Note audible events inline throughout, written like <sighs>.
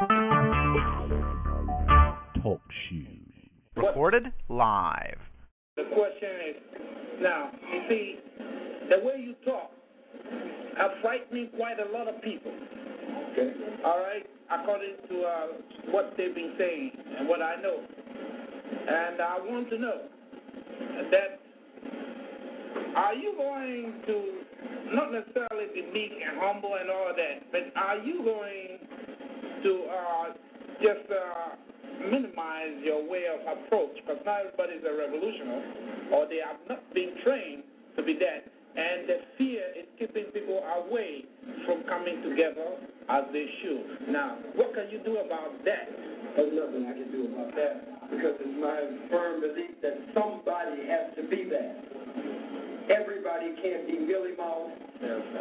Talk shoes. Recorded live. The question is, now, you see, the way you talk are frightening quite a lot of people. Okay. All right, according to uh, what they've been saying and what I know. And I want to know that are you going to not necessarily be meek and humble and all that, but are you going to uh, just uh, minimize your way of approach? Because not everybody is a revolutionary, or they have not been trained to be that. And the fear is keeping people away from coming together as they should. Now, what can you do about that? There's nothing I can do about that because it's my firm belief that somebody has to be that. Everybody can't be Millie Mouse.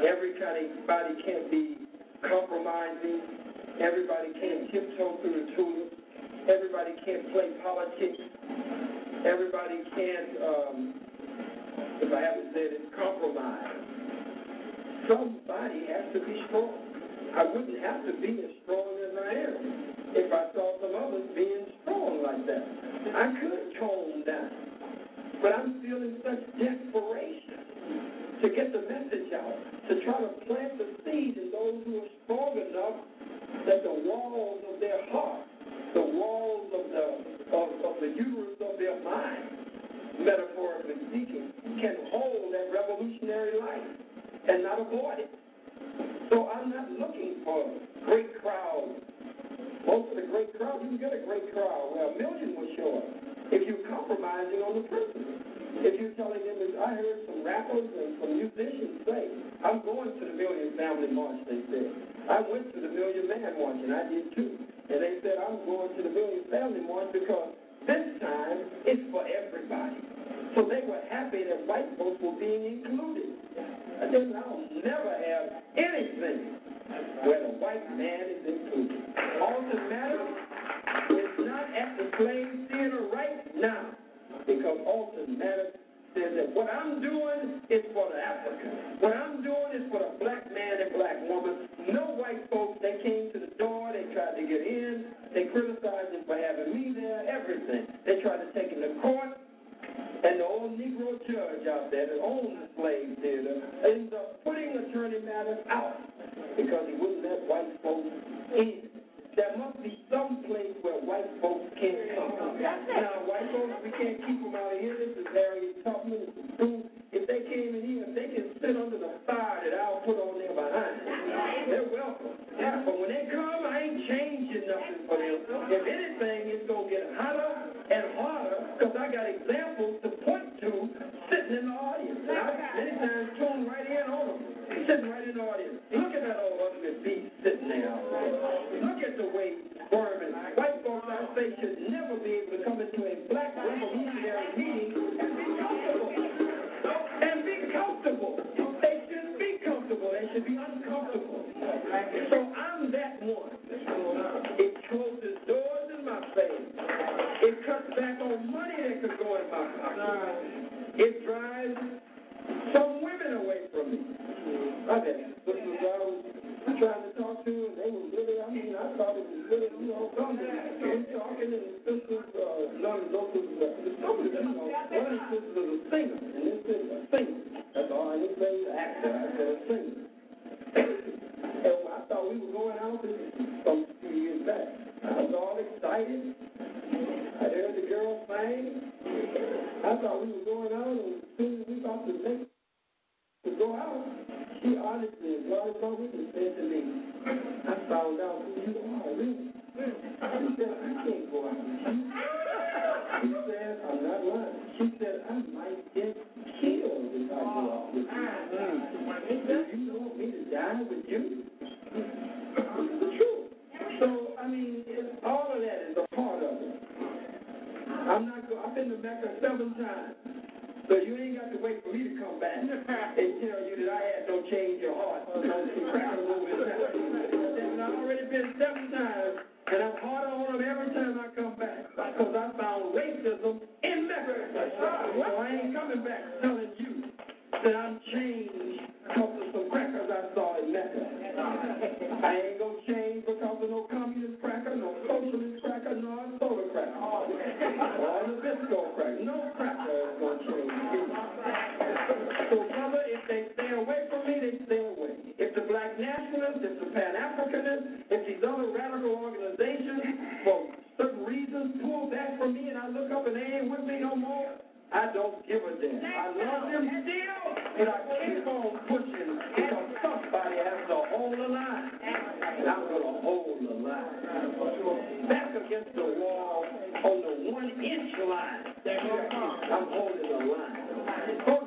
Everybody can't be compromising. Everybody can't tiptoe through the tulips. Everybody can't play politics. Everybody can't, um, if I haven't said it, compromise. Somebody has to be strong. I wouldn't have to be as strong as I am if I saw some others being strong like that. I could tone down, but I'm feeling such desperation to get the message out, to try to plant the seed in those who are strong enough that the walls of their heart, the walls of the of, of the uterus of their mind, metaphorically speaking, can hold that revolutionary life and not avoid it. So I'm not looking for great crowds. Most of the great crowds, you can get a great crowd where a million will show up if you're compromising on the principle. If you're telling them, that I heard some rappers and some musicians say, I'm going to the Million Family March, they said. I went to the Million Man March, and I did too. And they said, I'm going to the Million Family March because this time it's for everybody. So they were happy that white folks were being included. I said, I'll never have anything where the white man is included. All that matters is not at the slave now, because Alton Maddox says that what I'm doing is for the African. What I'm doing is for the black man and black woman. No white folks, they came to the door, they tried to get in, they criticized him for having me there, everything. They tried to take him to court. And the old Negro judge out there that owned the slave theater ends up putting Attorney Maddox out because he wouldn't let white folks in. There must be some place where white folks can't come. Now, white folks, we can't keep them out of here. This is Harriet Tubman. This is. If they came in here, if they can sit under the fire that I'll put on there behind, they're welcome. Yeah, but when they come, I ain't changing nothing for them. If anything, it's going to get hotter and harder because I got examples to point to sitting in the audience. And I many times tune right in on them, sitting right in the audience. Look at that old ugly beast sitting there. Look at the way squirming. White folks, I say, should never be able to come into a black revolutionary meeting and be comfortable. And be comfortable. They shouldn't be comfortable. They should be uncomfortable. So I'm that one. It closes doors in my face. It cuts back on money that could go in my pocket. It drives some women away from me. I've had sisters I was trying to talk to, and they were really, I mean, I thought it was really, you know, something. And talking, and sisters, uh, none of those uh, some of them, you know, one of the sisters was a singer, and this is a singer. That's all I didn't say an actor, I said a singer. <coughs> and I thought we were going out some few years back. I was all excited. I heard the girl sing. I thought we were going out, and as soon as we about to make to go out, she honestly, as God is my witness, said to me, I found out who you are, really. She said, I can't go out with you. She said, I'm not lying. She said, I might get killed if I go out with you. Do you want me to die with you? It's the truth. So, I mean, all of that is a part of it. I'm not go- I've been to Mecca seven times. So you ain't got to wait for me to come back <laughs> and tell you that I had no change of heart. <laughs> I've already been seven times, and I'm harder on them every time I come back because I found racism in Memphis. So I ain't coming back telling you that I'm changed because of some crackers I saw in Mecca. I ain't gonna change because of no communist cracker, no socialist cracker, no soda cracker, or Nabisco cracker. No cracker is going me and I look up and they ain't with me no more, I don't give a damn. I love them still, but I keep on pushing because somebody has to hold the line. And I'm going to hold the line. Back against the wall on the one inch line. I'm holding the line.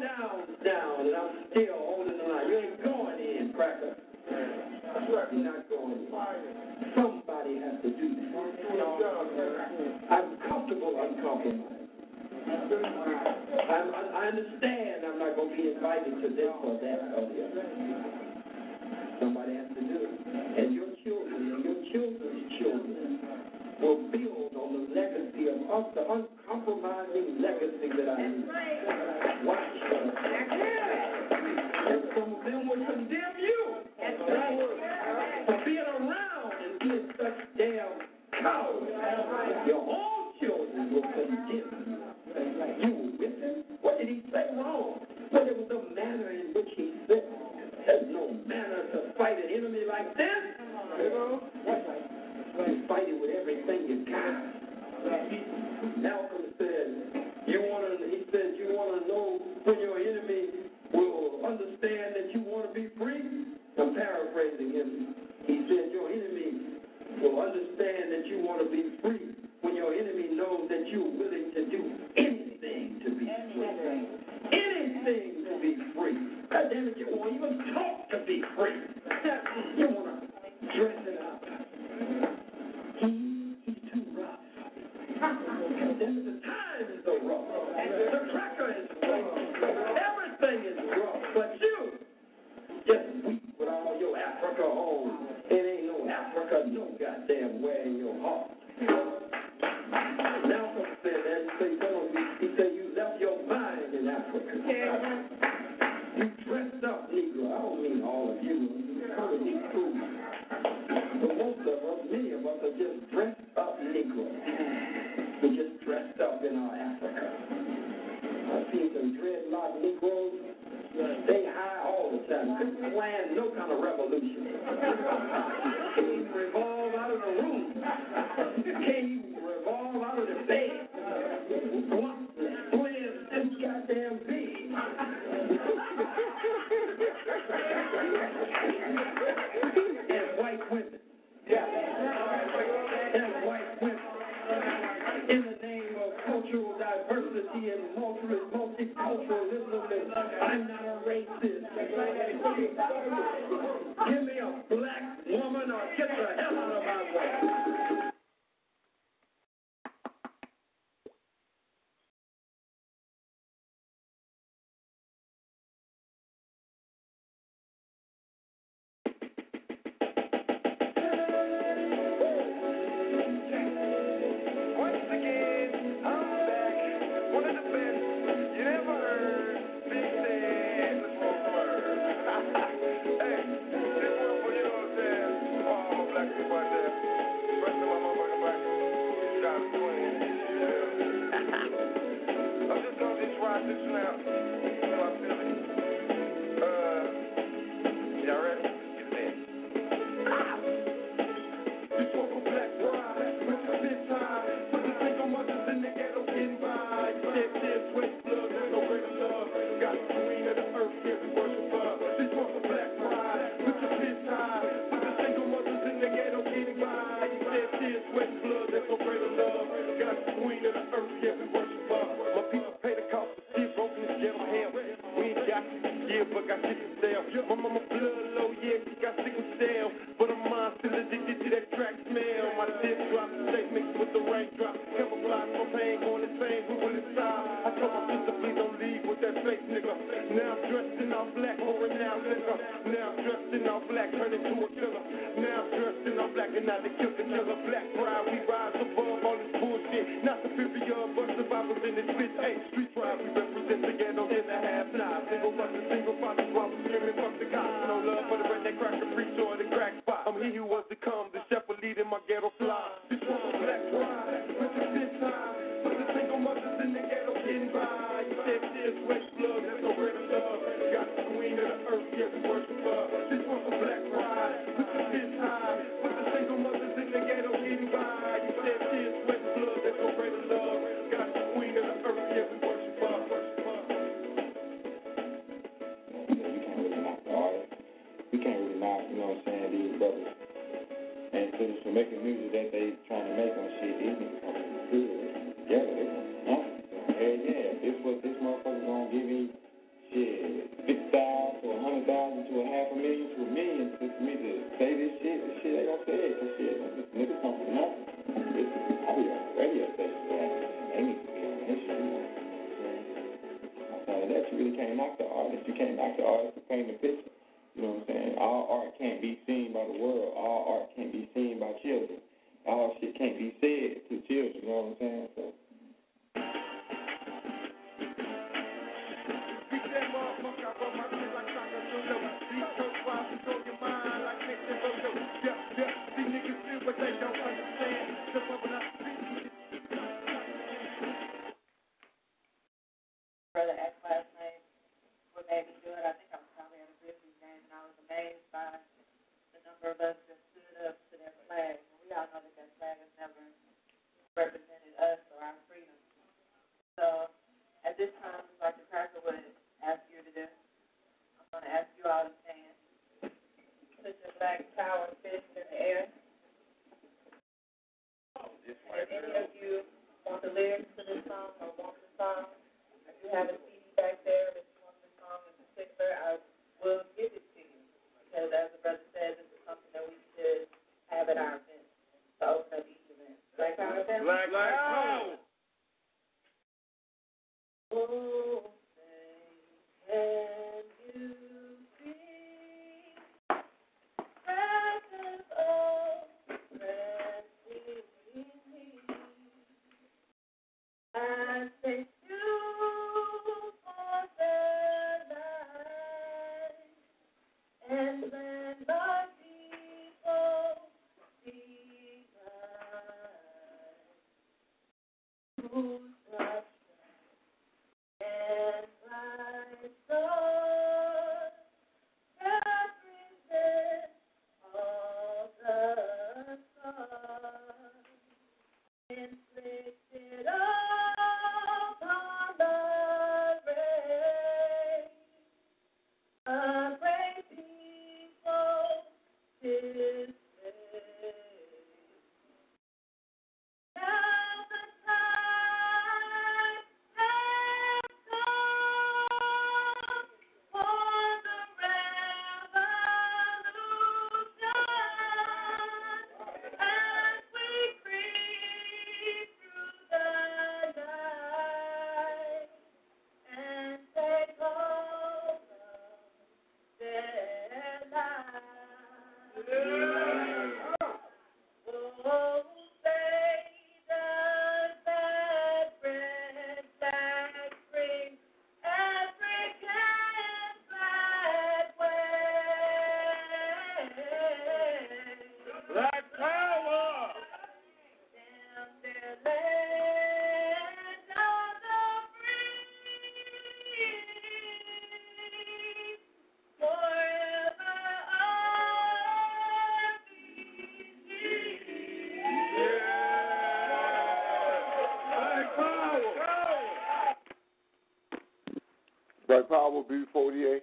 Power, B. Fortier,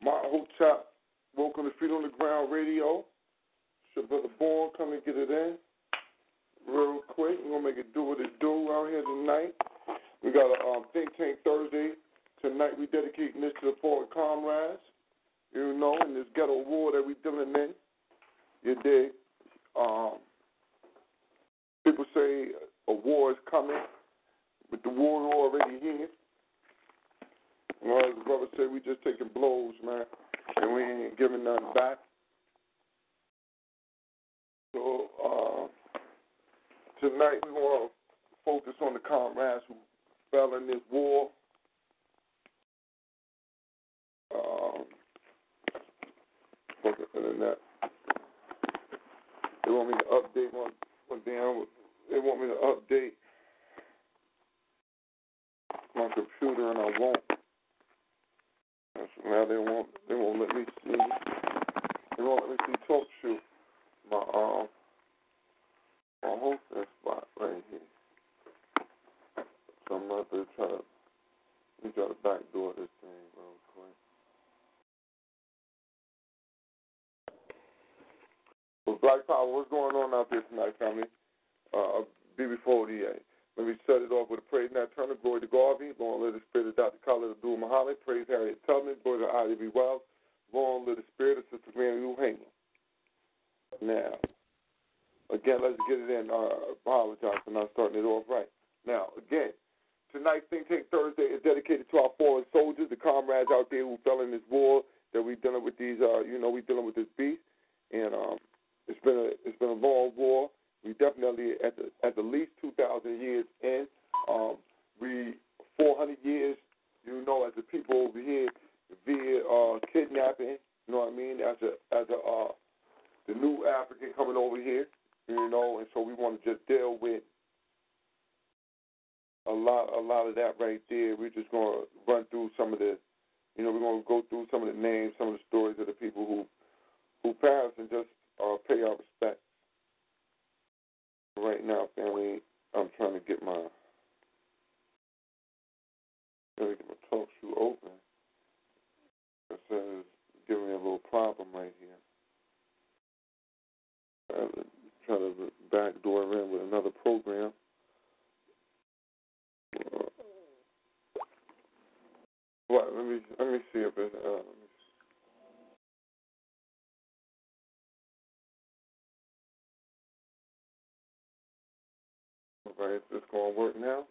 Martin Hotep, Welcome to Feet on the Ground Radio. It's your brother Born, come and get it in. Real quick, we're going to make it do what it do out here tonight. Right, is this going to work now?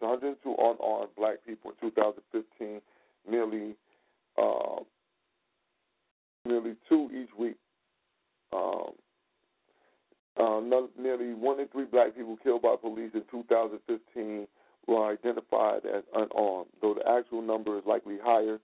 least 102 unarmed black people in 2015, nearly uh, nearly two each week. Um, uh, nearly one in three black people killed by police in 2015 were identified as unarmed, though the actual number is likely higher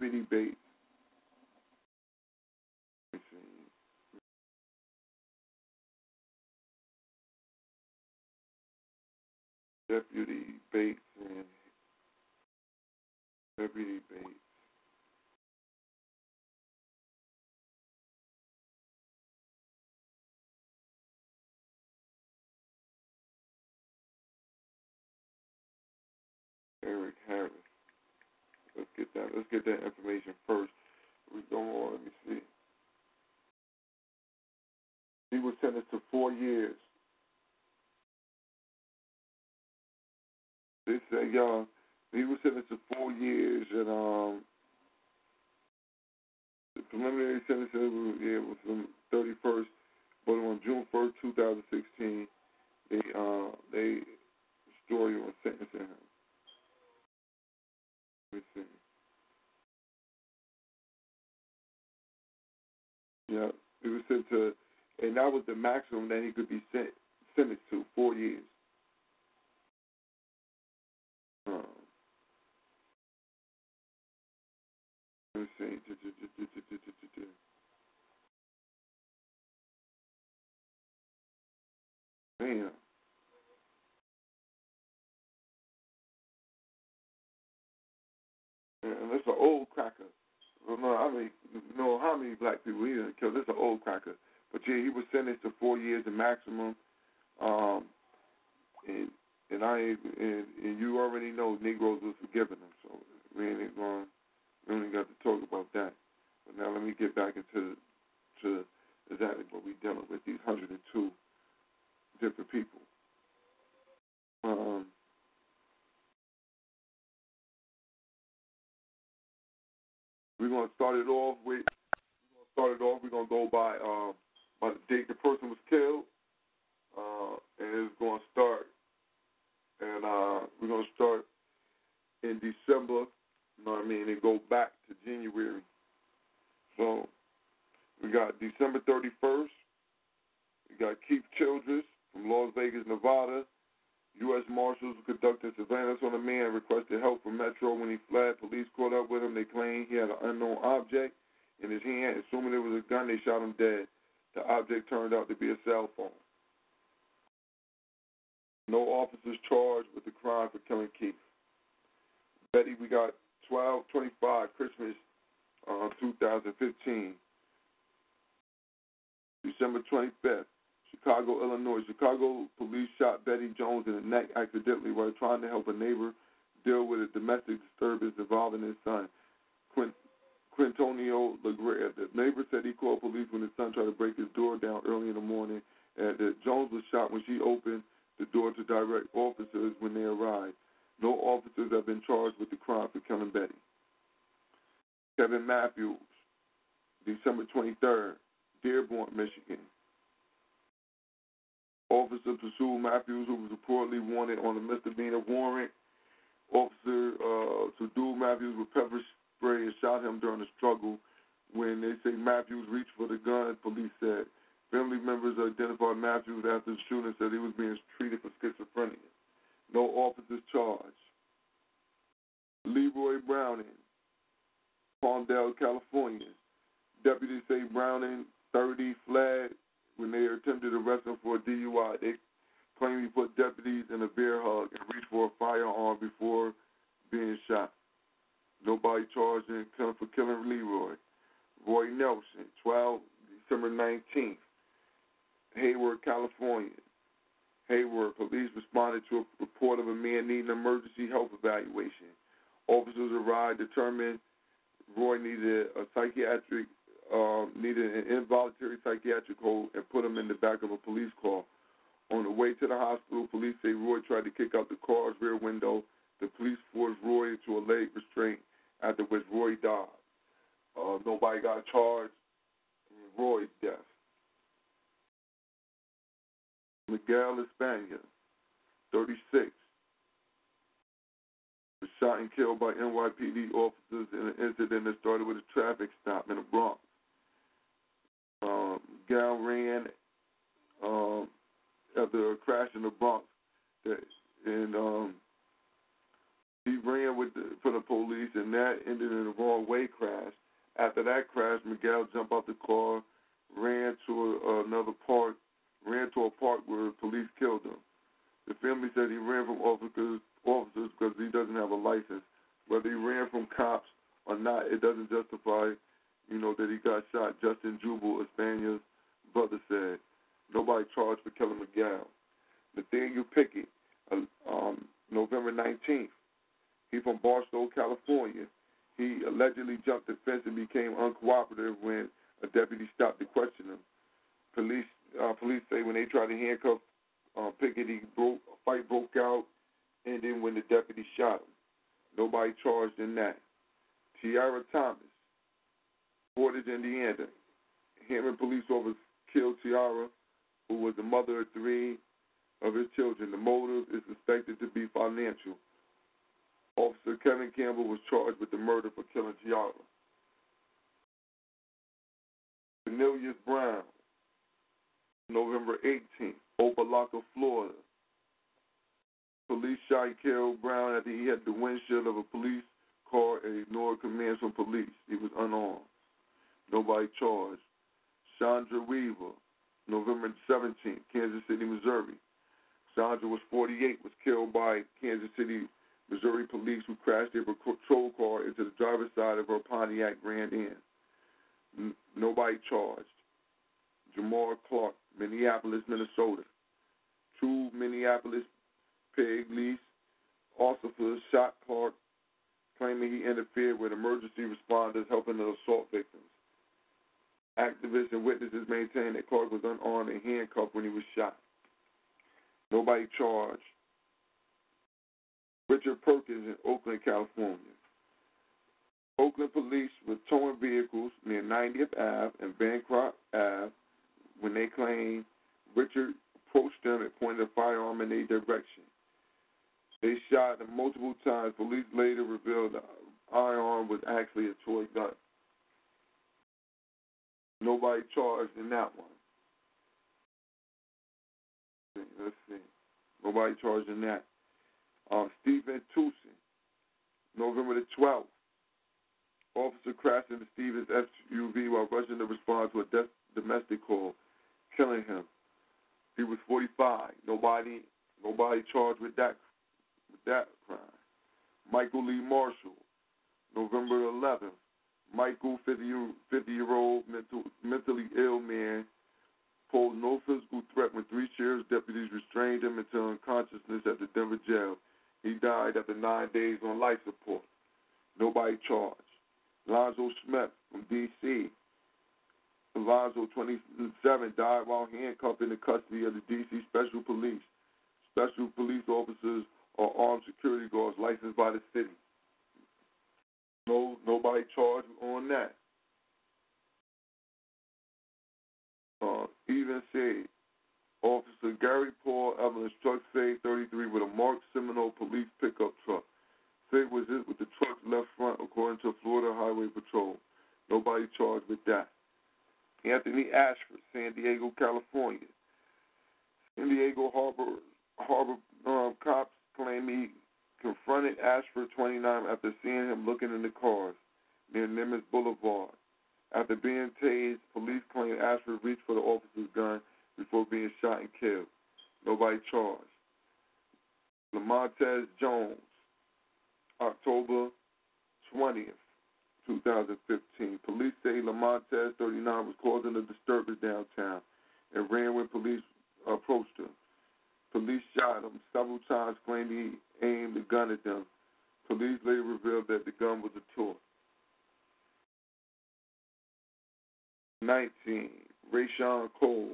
Deputy Bishop. Y'all, he was sentenced to four years, and um, the preliminary sentencing yeah, was from 31st, but on June 1st, 2016, they uh they story on sentencing him. Let me see. Yeah, he was sent to, and that was the maximum that he could be sent sentenced to, four years. Um, let me see. Man. And it's an old cracker. I don't know how many, know how many black people he done killed. This is an old cracker. But yeah, he was sentenced to four years the maximum. Um, and and I and, and you already know Negroes was forgiving him, so we ain't going. We only got to talk about that. But now let me get back into to exactly what we're dealing with these 102 different people. Um, we're gonna start it off with. We're gonna start it off. We're gonna go by um, by the date the person was killed, uh, and it's gonna start. And uh, we're gonna start in December. You know what I mean? And go back to January. So we got December 31st. We got Keith Childress from Las Vegas, Nevada. U.S. Marshals conducted surveillance on a man requested help from Metro when he fled. Police caught up with him. They claimed he had an unknown object in his hand. Assuming it was a gun, they shot him dead. The object turned out to be a cell phone. No officers charged with the crime for killing Keith. Betty, we got 1225 Christmas uh, 2015. December 25th. Chicago, Illinois. Chicago police shot Betty Jones in the neck accidentally while trying to help a neighbor deal with a domestic disturbance involving his son, Quint, Quintonio LeGrier. The neighbor said he called police when his son tried to break his door down early in the morning, and that Jones was shot when she opened the door to direct officers when they arrived. No officers have been charged with the crime for killing Betty. Kevin Matthews, December 23rd, Dearborn, Michigan. Officer pursued Matthews, who was reportedly wanted on a misdemeanor warrant. Officer uh, subdued Matthews with pepper spray and shot him during a struggle. When they say Matthews reached for the gun, police said. Family members identified Matthews after the shooting said he was being treated for schizophrenia. No officers charged. Leroy Browning, Palmdale, California. Deputies say Browning, 30, fled when they attempted to arrest him for a DUI. They claim he put deputies in a bear hug and reached for a firearm before being shot. Nobody charged in for killing Leroy. Roy Nelson, 12 December 19th, Hayward, California. Hayward, police responded to a report of a man needing emergency health evaluation. Officers arrived, determined Roy needed a psychiatric um, needed an involuntary psychiatric hold and put him in the back of a police car. On the way to the hospital, police say Roy tried to kick out the car's rear window. The police forced Roy into a leg restraint, after which Roy died. Uh, nobody got charged in Roy's death. Miguel Espana, 36, was shot and killed by NYPD officers in an incident that started with a traffic stop in the Bronx. Um, ran um, after a crash in the Bronx, and um, he ran with the, for the police, and that ended in a wrong way crash. After that crash, Miguel jumped out the car, ran to a, another park, ran to a park where police killed him. The family said he ran from officers officers because he doesn't have a license. Whether he ran from cops or not, it doesn't justify, you know, that he got shot. Justin Jubal, Espana's brother, said nobody charged for killing Miguel. Nathaniel Pickett, uh, um, November 19th. He from Barstow, California. He allegedly jumped the fence and became uncooperative when a deputy stopped to question him. Police uh, police say when they tried to handcuff uh, Pickett, he broke, a fight broke out, and then when the deputy shot him, nobody charged in that. Tiara Thomas, Portage, Indiana. Hammond police officers killed Tiara, who was the mother of three of his children. The motive is suspected to be financial. Officer Kevin Campbell was charged with the murder for killing Tiara. Cornelius Brown, November 18th, Opa-locka, Florida. Police shot killed Brown after he had the windshield of a police car and ignored commands from police. He was unarmed. Nobody charged. Chandra Weaver, November 17th, Kansas City, Missouri. Chandra was 48, was killed by Kansas City, Missouri police who crashed their patrol car into the driver's side of her Pontiac Grand Am. N- nobody charged. Jamal Clark, Minneapolis, Minnesota. Two Minneapolis lease officers shot Clark, claiming he interfered with emergency responders helping the assault victims. Activists and witnesses maintain that Clark was unarmed and handcuffed when he was shot. Nobody charged. Richard Perkins in Oakland, California. Oakland police were towing vehicles near 90th Ave and Bancroft Ave when they claimed Richard approached them and pointed a firearm in their direction. They shot him multiple times. Police later revealed the firearm was actually a toy gun. Nobody charged in that one. Let's see. Nobody charged in that. Uh, Stephen Tucson, November the 12th. Officer crashed into Stevens' SUV while rushing to respond to a de- domestic call, killing him. He was 45. Nobody, nobody charged with that, with that crime. Michael Lee Marshall, November 11th. Michael, 50 year, 50 year old mental, mentally ill man, posed no physical threat when three sheriff's deputies restrained him until unconsciousness at the Denver jail. He died after nine days on life support. Nobody charged. Lonzo Smith from D.C. Lonzo, 27, died while handcuffed in the custody of the D.C. Special Police. Special police officers are armed security guards licensed by the city. No, nobody charged on that. Uh, Yvens Seide, Officer Gary Paul Evans truck Seide 33 with a marked Seminole police pickup truck. Seide was hit with the truck's left front, according to Florida Highway Patrol. Nobody charged with that. Anthony Ashford, San Diego, California. San Diego Harbor Harbor um, cops claim he confronted Ashford 29 after seeing him looking in the cars near Nimitz Boulevard. After being tased, police claim Ashford reached for the officer's gun before being shot and killed. Nobody charged. Lamontez Jones, October 20th, 2015. Police say Lamontez, 39, was causing a disturbance downtown and ran when police approached him. Police shot him several times, claiming he aimed a gun at them. Police later revealed that the gun was a toy. 19. Rayshawn Cole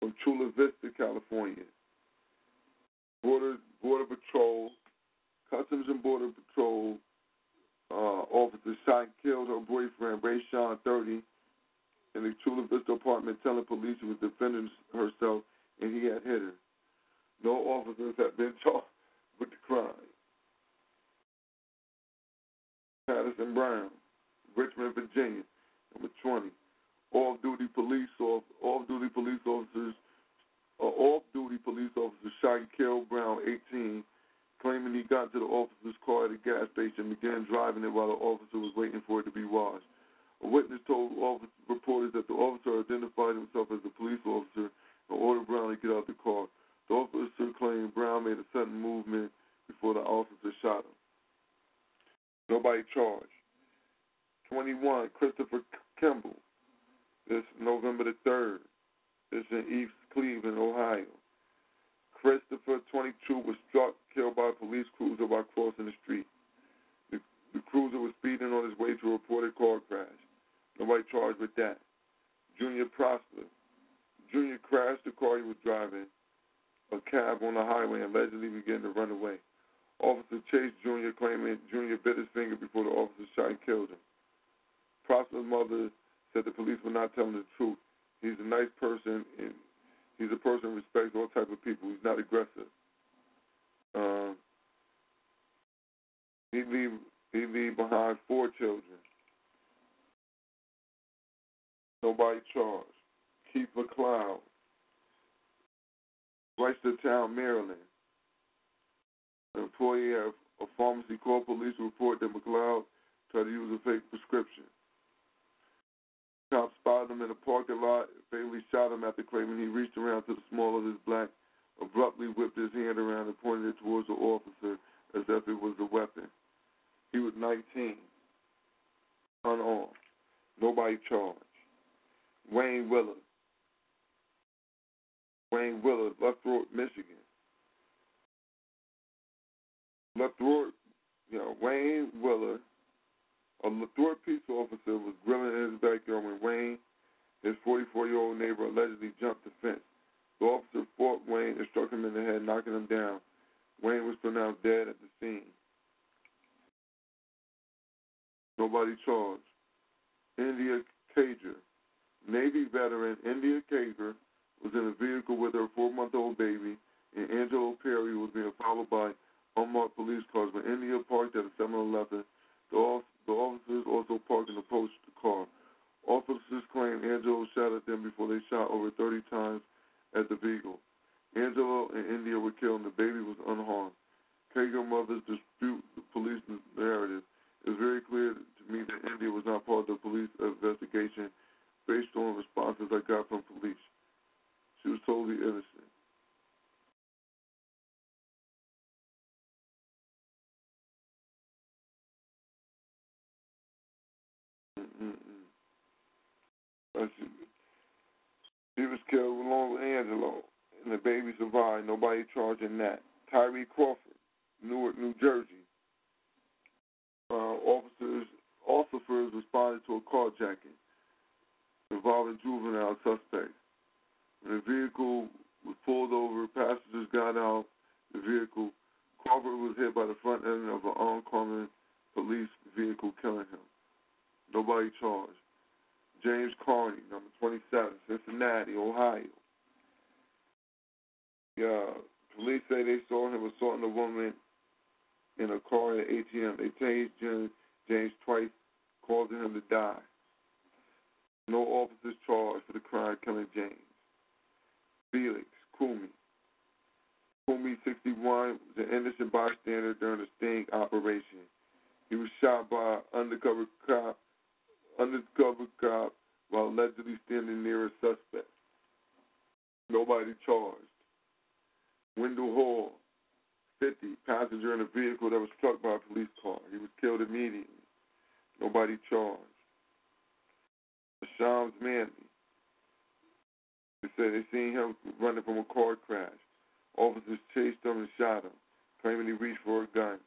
from Chula Vista, California. Border Border Patrol, Customs and Border Patrol uh, officer shot and killed her boyfriend, Rayshawn, 30, in the Chula Vista apartment, telling police she was defending herself and he had hit her. No officers have been <laughs> charged with the crime. Patterson Brown, Richmond, Virginia, number 20. Off-duty police off, off-duty police officers, uh, off-duty police officers shot and killed Brown, 18, claiming he got into the officer's car at a gas station and began driving it while the officer was waiting for it to be washed. A witness told officer, reporters that the officer identified himself as a police officer and ordered Brown to get out of the car. The officer claimed Brown made a sudden movement before the officer shot him. Nobody charged. 21, Christopher Kimball. This November the 3rd. This in East Cleveland, Ohio. Christopher, 22, was struck, killed by a police cruiser while crossing the street. The, the cruiser was speeding on his way to a reported car crash. Nobody charged with that. Junior Prosper. Junior crashed the car he was driving, a cab on the highway, and allegedly began to run away. Officer chased Junior, claiming Junior bit his finger before the officer shot and killed him. Prosper's mother said the police were not telling the truth. He's a nice person, and he's a person who respects all type of people. He's not aggressive. Um, he leave he leave behind four children. Nobody charged. Keith McLeod, Town, Maryland. An employee of a pharmacy called police report that McLeod tried to use a fake prescription. Cops spotted him in a parking lot, fatally shot him after claiming he reached around to the small of his black, abruptly whipped his hand around and pointed it towards the officer as if it was a weapon. He was 19, unarmed, nobody charged. Wayne Willard, Wayne Willard, Lefroy, Michigan. Lefroy, you know, Wayne Willard, a Lefroy peace officer, was grilling in his backyard when Wayne, his 44-year-old neighbor, allegedly jumped the fence. The officer fought Wayne and struck him in the head, knocking him down. Wayne was pronounced dead at the scene. Nobody charged. India Kager. Navy veteran India Kager was in a vehicle with her four month old baby, and Angelo Perry was being followed by unmarked police cars. When India parked at a 7 Eleven, the, the officers also parked and approached the car. Officers claim Angelo shot at them before they shot over 30 times at the vehicle. Angelo and India were killed, and the baby was unharmed. Kager mothers dispute the police narrative. It's very clear to me that India was not part of the police investigation based on responses I got from police. She was totally innocent. She, she was killed along with Angelo, and the baby survived. Nobody charging that. Tyree Crawford, Newark, New Jersey. Uh, officers officers responded to a carjacking involving juvenile suspects. When the vehicle was pulled over, passengers got out the vehicle. Crawford was hit by the front end of an oncoming police vehicle, killing him. Nobody charged. James Carney, number 27, Cincinnati, Ohio. Yeah, police say they saw him assaulting a woman in a car at an ATM. They tased James, James twice, causing him to die. No officers charged for the crime killing James. Felix Kumi. Kumi, 61, was an innocent bystander during a sting operation. He was shot by an undercover cop, undercover cop while allegedly standing near a suspect. Nobody charged. Wendell Hall, 50, passenger in a vehicle that was struck by a police car. He was killed immediately. Nobody charged. Shams Manley. They said they seen him running from a car crash. Officers chased him and shot him, claiming he reached for a gun.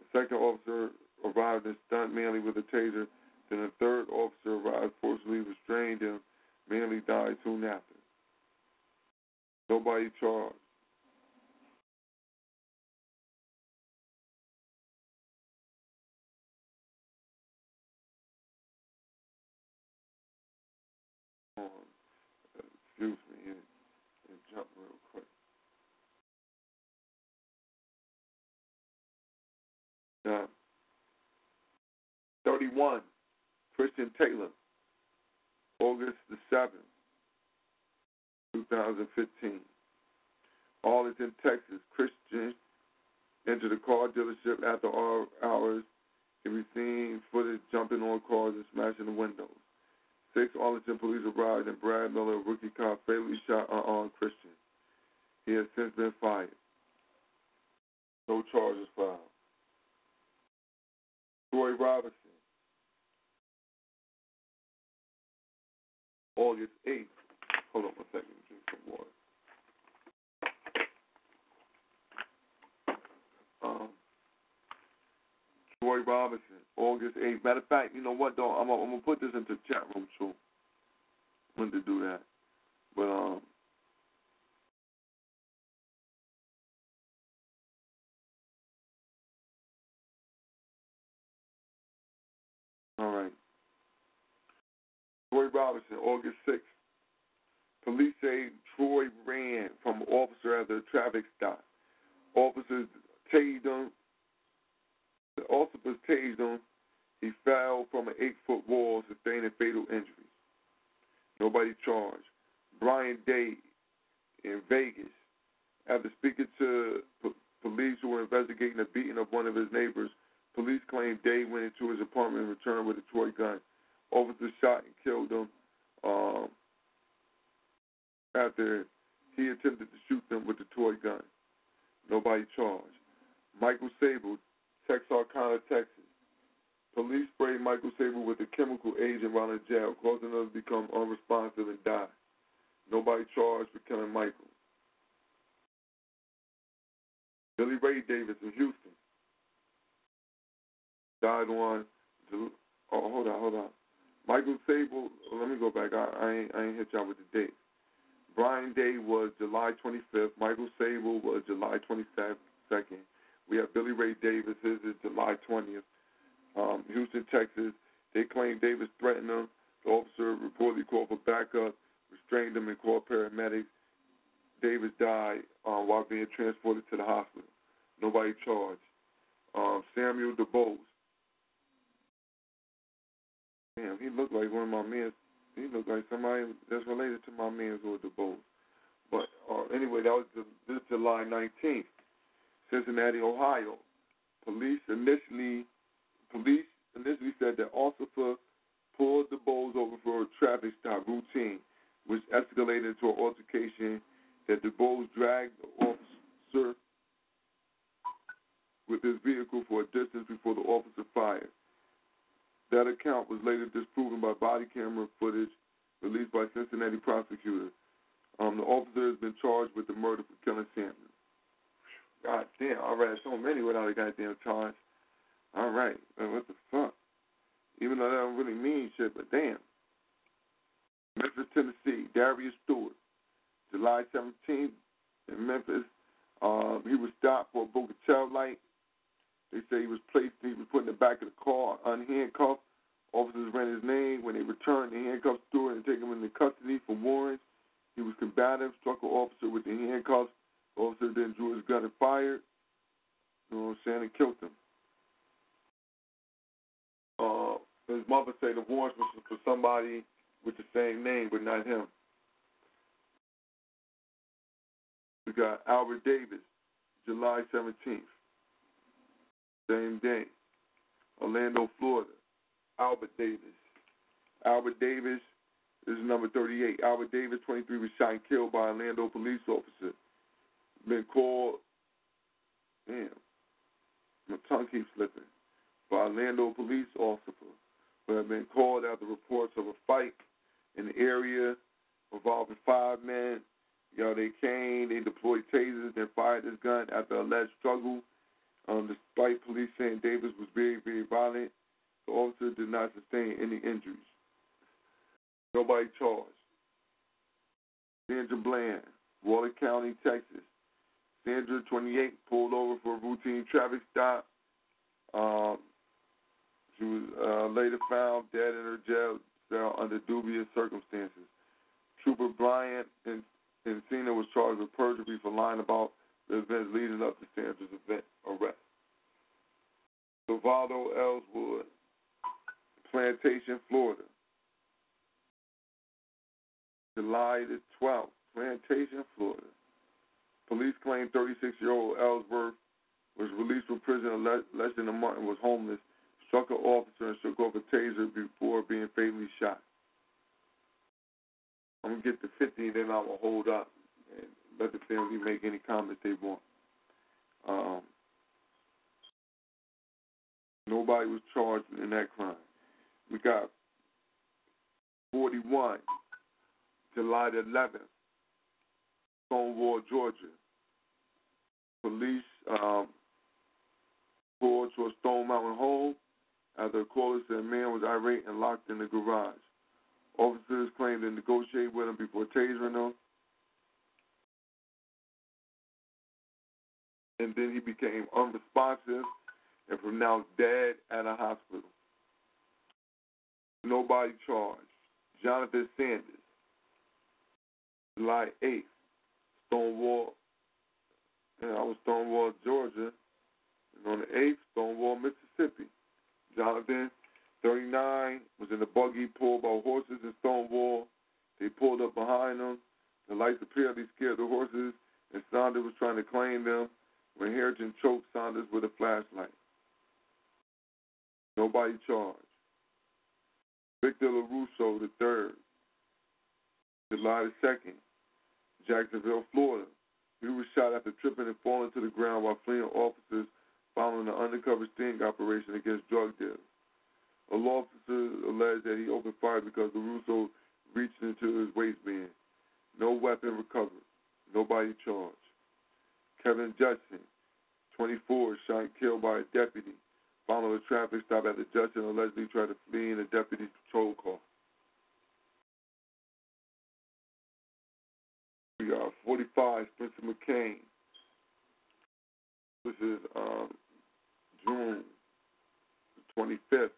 A second officer arrived and stunned Manley with a taser. Then a third officer arrived, forcibly restrained him. Manley died soon after. Nobody charged. Excuse me, it, it jumped real quick. Uh, 31, Christian Taylor, August the 7th, 2015. Arlington, Texas, Christian entered a car dealership after all hours. Can be seen footage jumping on cars and smashing the windows. Six Arlington police arrived and Brad Miller, a rookie cop, fatally shot unarmed Christian. He has since been fired. No charges filed. Troy Robinson, August 8th. Hold on one second, drink some water. Um, Roy Robinson, August 8th. Matter of fact, you know what, though? I'm, I'm going to put this into chat room, too. I'm to do that. But, um, all right. Roy Robinson, August 6th. Police say Troy ran from officer at a traffic stop. Officers tased him. The officers tased him. He fell from an eight-foot wall, sustaining fatal injuries. Nobody charged. Brian Day in Vegas, after speaking to p- police who were investigating the beating of one of his neighbors, police claim Day went into his apartment and returned with a toy gun. Officers shot and killed him. Um, after he attempted to shoot them with the toy gun. Nobody charged. Michael Sable, Texarkana, Texas. Police sprayed Michael Sable with a chemical agent while in jail, causing him to become unresponsive and die. Nobody charged for killing Michael. Billy Ray Davis in Houston died on. Oh, hold on, hold on. Michael Sable. Let me go back. I, I ain't, I ain't hit y'all with the date. Brian Day was July 25th. Michael Sable was July 22nd. We have Billy Ray Davis. His is July 20th. Um, Houston, Texas. They claim Davis threatened them. The officer reportedly called for backup, restrained him, and called paramedics. Davis died uh, while being transported to the hospital. Nobody charged. Um, Samuel DuBose. Damn, he looked like one of my men. He looked like somebody that's related to my men man's or DuBose. But uh, anyway, that was the, this July 19th, Cincinnati, Ohio. Police initially, police initially said that officer pulled the DuBose over for a traffic stop routine, which escalated into an altercation that the DuBose dragged the officer with his vehicle for a distance before the officer fired. That account was later disproven by body camera footage released by Cincinnati prosecutors. Um, the officer has been charged with the murder for killing Sampson. God damn, I read so many without a goddamn charge. All right, uh, what the fuck? Even though that don't really mean shit, but damn. Memphis, Tennessee, Darius Stewart, July 17th in Memphis. Um, he was stopped for a Bogatel light. They say he was placed, he was put in the back of the car, unhandcuffed. Officers ran his name. When they returned, they handcuffed Stewart and taken him into custody for warrants. He was combative, struck an officer with the handcuffs. The officer then drew his gun and fired. You know what I'm saying? And killed him. Uh, his mother said the warrants was for somebody with the same name, but not him. We got Albert Davis, July 17th. Same day. Orlando, Florida. Albert Davis. Albert Davis is number 38. Albert Davis, 23, was shot and killed by Orlando police officer. Been called, damn, my tongue keeps slipping, by Orlando police officer who have been called after reports of a fight in the area involving five men. You they came, they deployed tasers, then fired this gun after alleged struggle. Um, despite police saying Davis was very, very violent, the officer did not sustain any injuries. Nobody charged. Sandra Bland, Waller County, Texas. Sandra, 28, pulled over for a routine traffic stop. Um, she was uh, later found dead in her jail cell under dubious circumstances. Trooper Bryant and Encinia was charged with perjury for lying about the events leading up to Sandra's event arrest. Salvador Ellswood, Plantation, Florida. July the 12th, Plantation, Florida. Police claim 36-year-old Ellsworth was released from prison less, than a month and was homeless, struck an officer and shook off a taser before being fatally shot. I'm going to get to 50 then going to hold up let the family make any comments they want. Um, nobody was charged in that crime. We got 41 July the 11th, Stonewall, Georgia. Police um, called to a Stone Mountain home after a caller said a man was irate and locked in the garage. Officers claimed to negotiate with him before tasering him. And then he became unresponsive and pronounced dead at a hospital. Nobody charged. Jonathan Sanders, July 8th, Stonewall, and I was Stonewall, Georgia. And on the 8th, Stonewall, Mississippi. Jonathan, 39, was in a buggy pulled by horses in Stonewall. They pulled up behind him. The lights apparently scared the horses, and Saunders was trying to claim them when Herrington choked Saunders with a flashlight. Nobody charged. Victor Larosa III, July 2nd, Jacksonville, Florida. He was shot after tripping and falling to the ground while fleeing officers following an undercover sting operation against drug dealers. A law officer alleged that he opened fire because Larosa reached into his waistband. No weapon recovered. Nobody charged. Kevin Judson, 24, shot killed by a deputy following a traffic stop at after Judson allegedly tried to flee in a deputy's patrol car. We got 45, Spencer McCain. This is um, June 25th,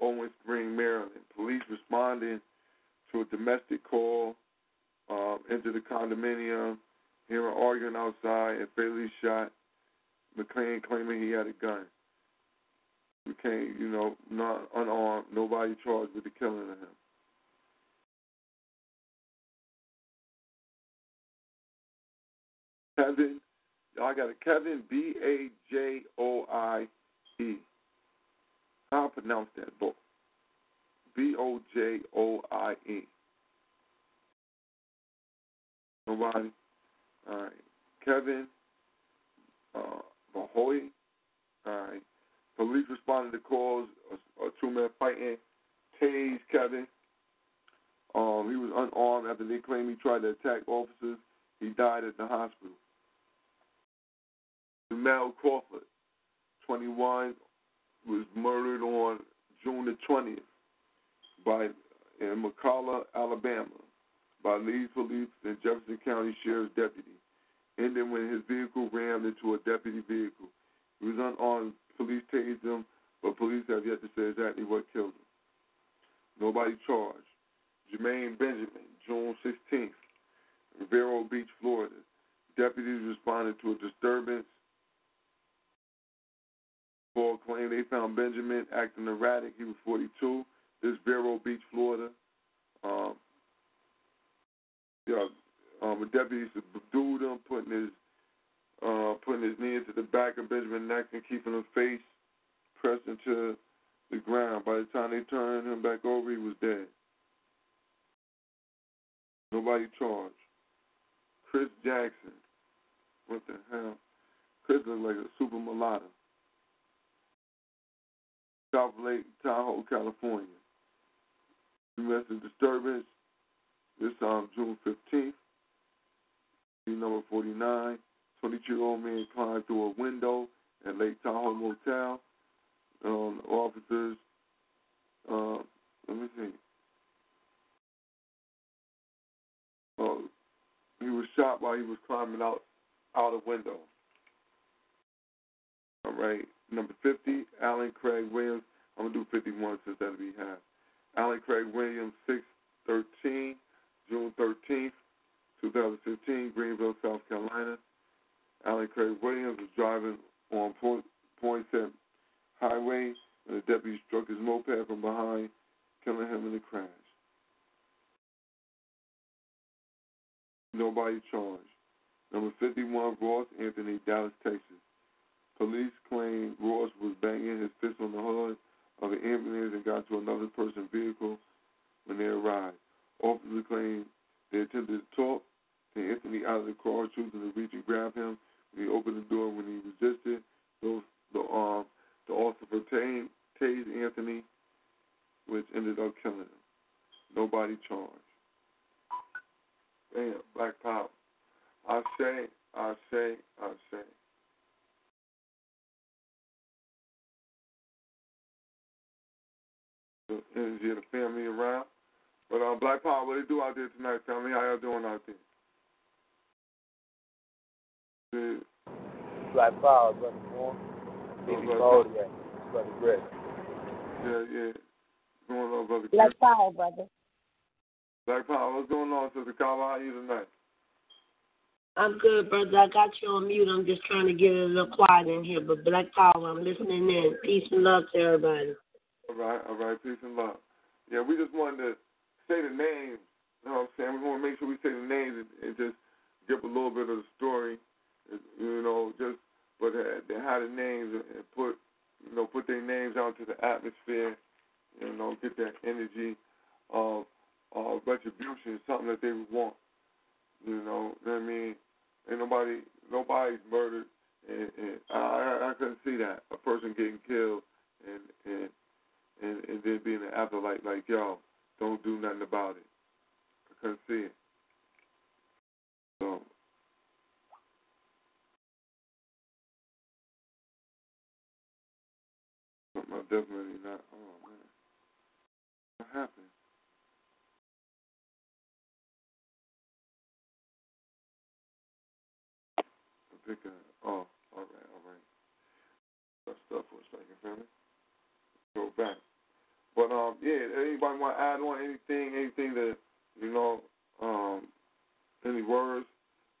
Owen Spring, Maryland. Police responding to a domestic call um, into the condominium, hearing arguing outside, and fatally shot McCain claiming he had a gun. McCain, you know, not unarmed, nobody charged with the killing of him. Kevin, I got a Kevin B A J O I E. How I pronounce that book? B O J O I E. Nobody? All right. Kevin uh, Bahoy. All right. Police responded to calls, a, a two-man fighting, tased Kevin. Um, he was unarmed after they claimed he tried to attack officers. He died at the hospital. Mel Crawford, 21, was murdered on June the 20th by in McCalla, Alabama, by Leeds Police and Jefferson County Sheriff's deputy, ending when his vehicle rammed into a deputy vehicle. He was unarmed. Police tased him, but police have yet to say exactly what killed him. Nobody charged. Jermaine Benjamin, June 16th, Vero Beach, Florida. Deputies responded to a disturbance for a claim they found Benjamin acting erratic. He was 42. This Vero Beach, Florida. Um, yeah, um, the deputies subdued him, putting his uh, putting his knee into the back of Benjamin's neck and keeping his face pressed into the ground. By the time they turned him back over, he was dead. Nobody charged. Chris Jackson. What the hell? Chris looked like a super mulatto. South Lake Tahoe, California. Domestic disturbance. This um June 15th. Number 49. 22 year old man climbed through a window at Lake Tahoe Motel. Um, officers, uh, let me see. Uh, he was shot while he was climbing out out a window. All right. Number 50, Alan Craig Williams. I'm to do 51 since that'll be half. Alan Craig Williams, 613, June 13th, 2015, Greenville, South Carolina. Alan Craig Williams was driving on Point, Poinsett Highway when a deputy struck his moped from behind, killing him in the crash. Nobody charged. Number 51, Ross Anthony, Dallas, Texas. Police claim Ross was banging his fist on the hood of an ambulance and got to another person's vehicle when they arrived. Officers claim they attempted to talk and instantly out of the car, choosing to reach and grab him. When he opened the door, when he resisted, those the um the officer tased Anthony, which ended up killing him. Nobody charged. Damn, Black Power. I say, I say, I say. The energy of the family around. But um, Black Power, what they do out there tonight, family? How y'all doing out there? Yeah. Black Power, brother Moore. Billy brother. Yeah. Brother Greg. Yeah, yeah. What's going on, brother? Black Power, brother. Black Power, what's going on, Sister Kala? How you tonight? I'm good, brother. I got you on mute. I'm just trying to get it a little quiet in here. But Black Power, I'm listening in. Peace and love to everybody. All right, all right, peace and love. Yeah, we just wanted to say the names. You know what I'm saying? We want to make sure we say the names and, and just give a little bit of the story. You know, just but uh, they had the names and put you know put their names out to the atmosphere. You know, get that energy of uh, retribution, something that they want. You know, I mean, ain't nobody nobody's murdered, and, and I, I I couldn't see that a person getting killed and and and, and then being an afterlife like y'all don't do nothing about it. I couldn't see it. So definitely not. Oh man, what happened? I think I. Oh, all right, all right. That stuff for a second, family. Go back. But um, yeah. Anybody want to add on anything? Anything that you know? Um, any words?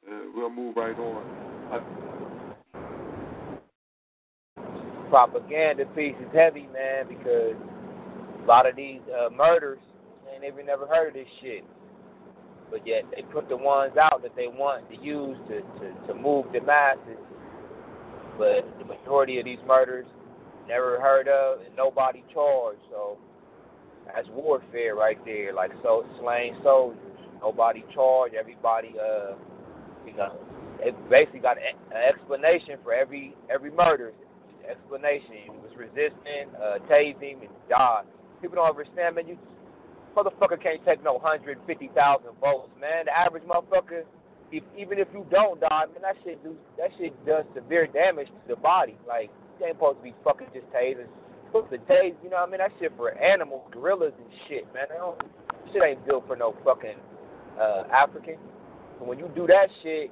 And we'll move right on. I, Propaganda piece is heavy, man, because a lot of these uh, murders, man, they've never heard of this shit. But yet they put the ones out that they want to use to, to, to move the masses. But the majority of these murders never heard of and nobody charged. So that's warfare right there. Like so slain soldiers. Nobody charged, everybody uh you know, they basically got an an explanation for every every murder. Explanation. He was resisting, uh, him, and died. People don't understand, man. You motherfucker can't take no hundred fifty thousand votes, man. The average motherfucker, if, even if you don't die, man, that shit do that shit does severe damage to the body. Like you ain't supposed to be fucking just tasing. Supposed to tase, you know what I mean? That shit for animals, gorillas and shit, man. They don't, shit ain't built for no fucking uh, African. So when you do that shit,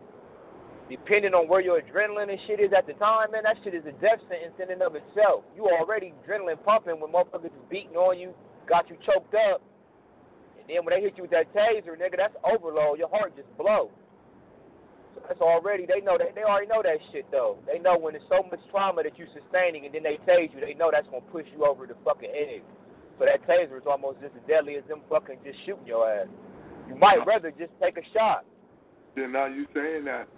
depending on where your adrenaline and shit is at the time, man, that shit is a death sentence in and of itself. You already adrenaline pumping when motherfuckers is beating on you, got you choked up, and then when they hit you with that taser, nigga, that's overload. Your heart just blows. So that's already they know that they already know that shit though. They know when there's so much trauma that you're sustaining, and then they tase you, they know that's gonna push you over the fucking edge. So that taser is almost just as deadly as them fucking just shooting your ass. You might rather just take a shot. then now you saying that,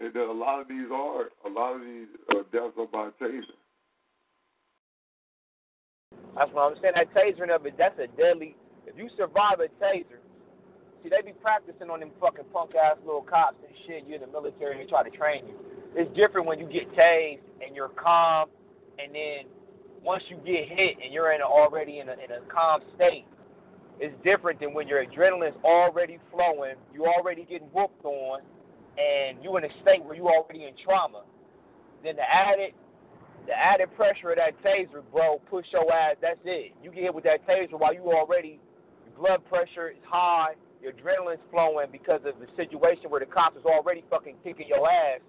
and that a lot of these are a lot of these uh, deaths are by taser. That's what I'm saying. That tasering of it, that's a deadly. If you survive a taser, see, they be practicing on them fucking punk ass little cops and shit. You're in the military and they try to train you. It's different when you get tased and you're calm, and then once you get hit and you're in a, already in a, in a calm state. It's different than when your adrenaline's already flowing, you already getting whooped on, and you in a state where you already in trauma. Then the added the added pressure of that taser, bro, push your ass. That's it. You get hit with that taser while you already, your blood pressure is high, your adrenaline's flowing because of the situation where the cops is already fucking kicking your ass.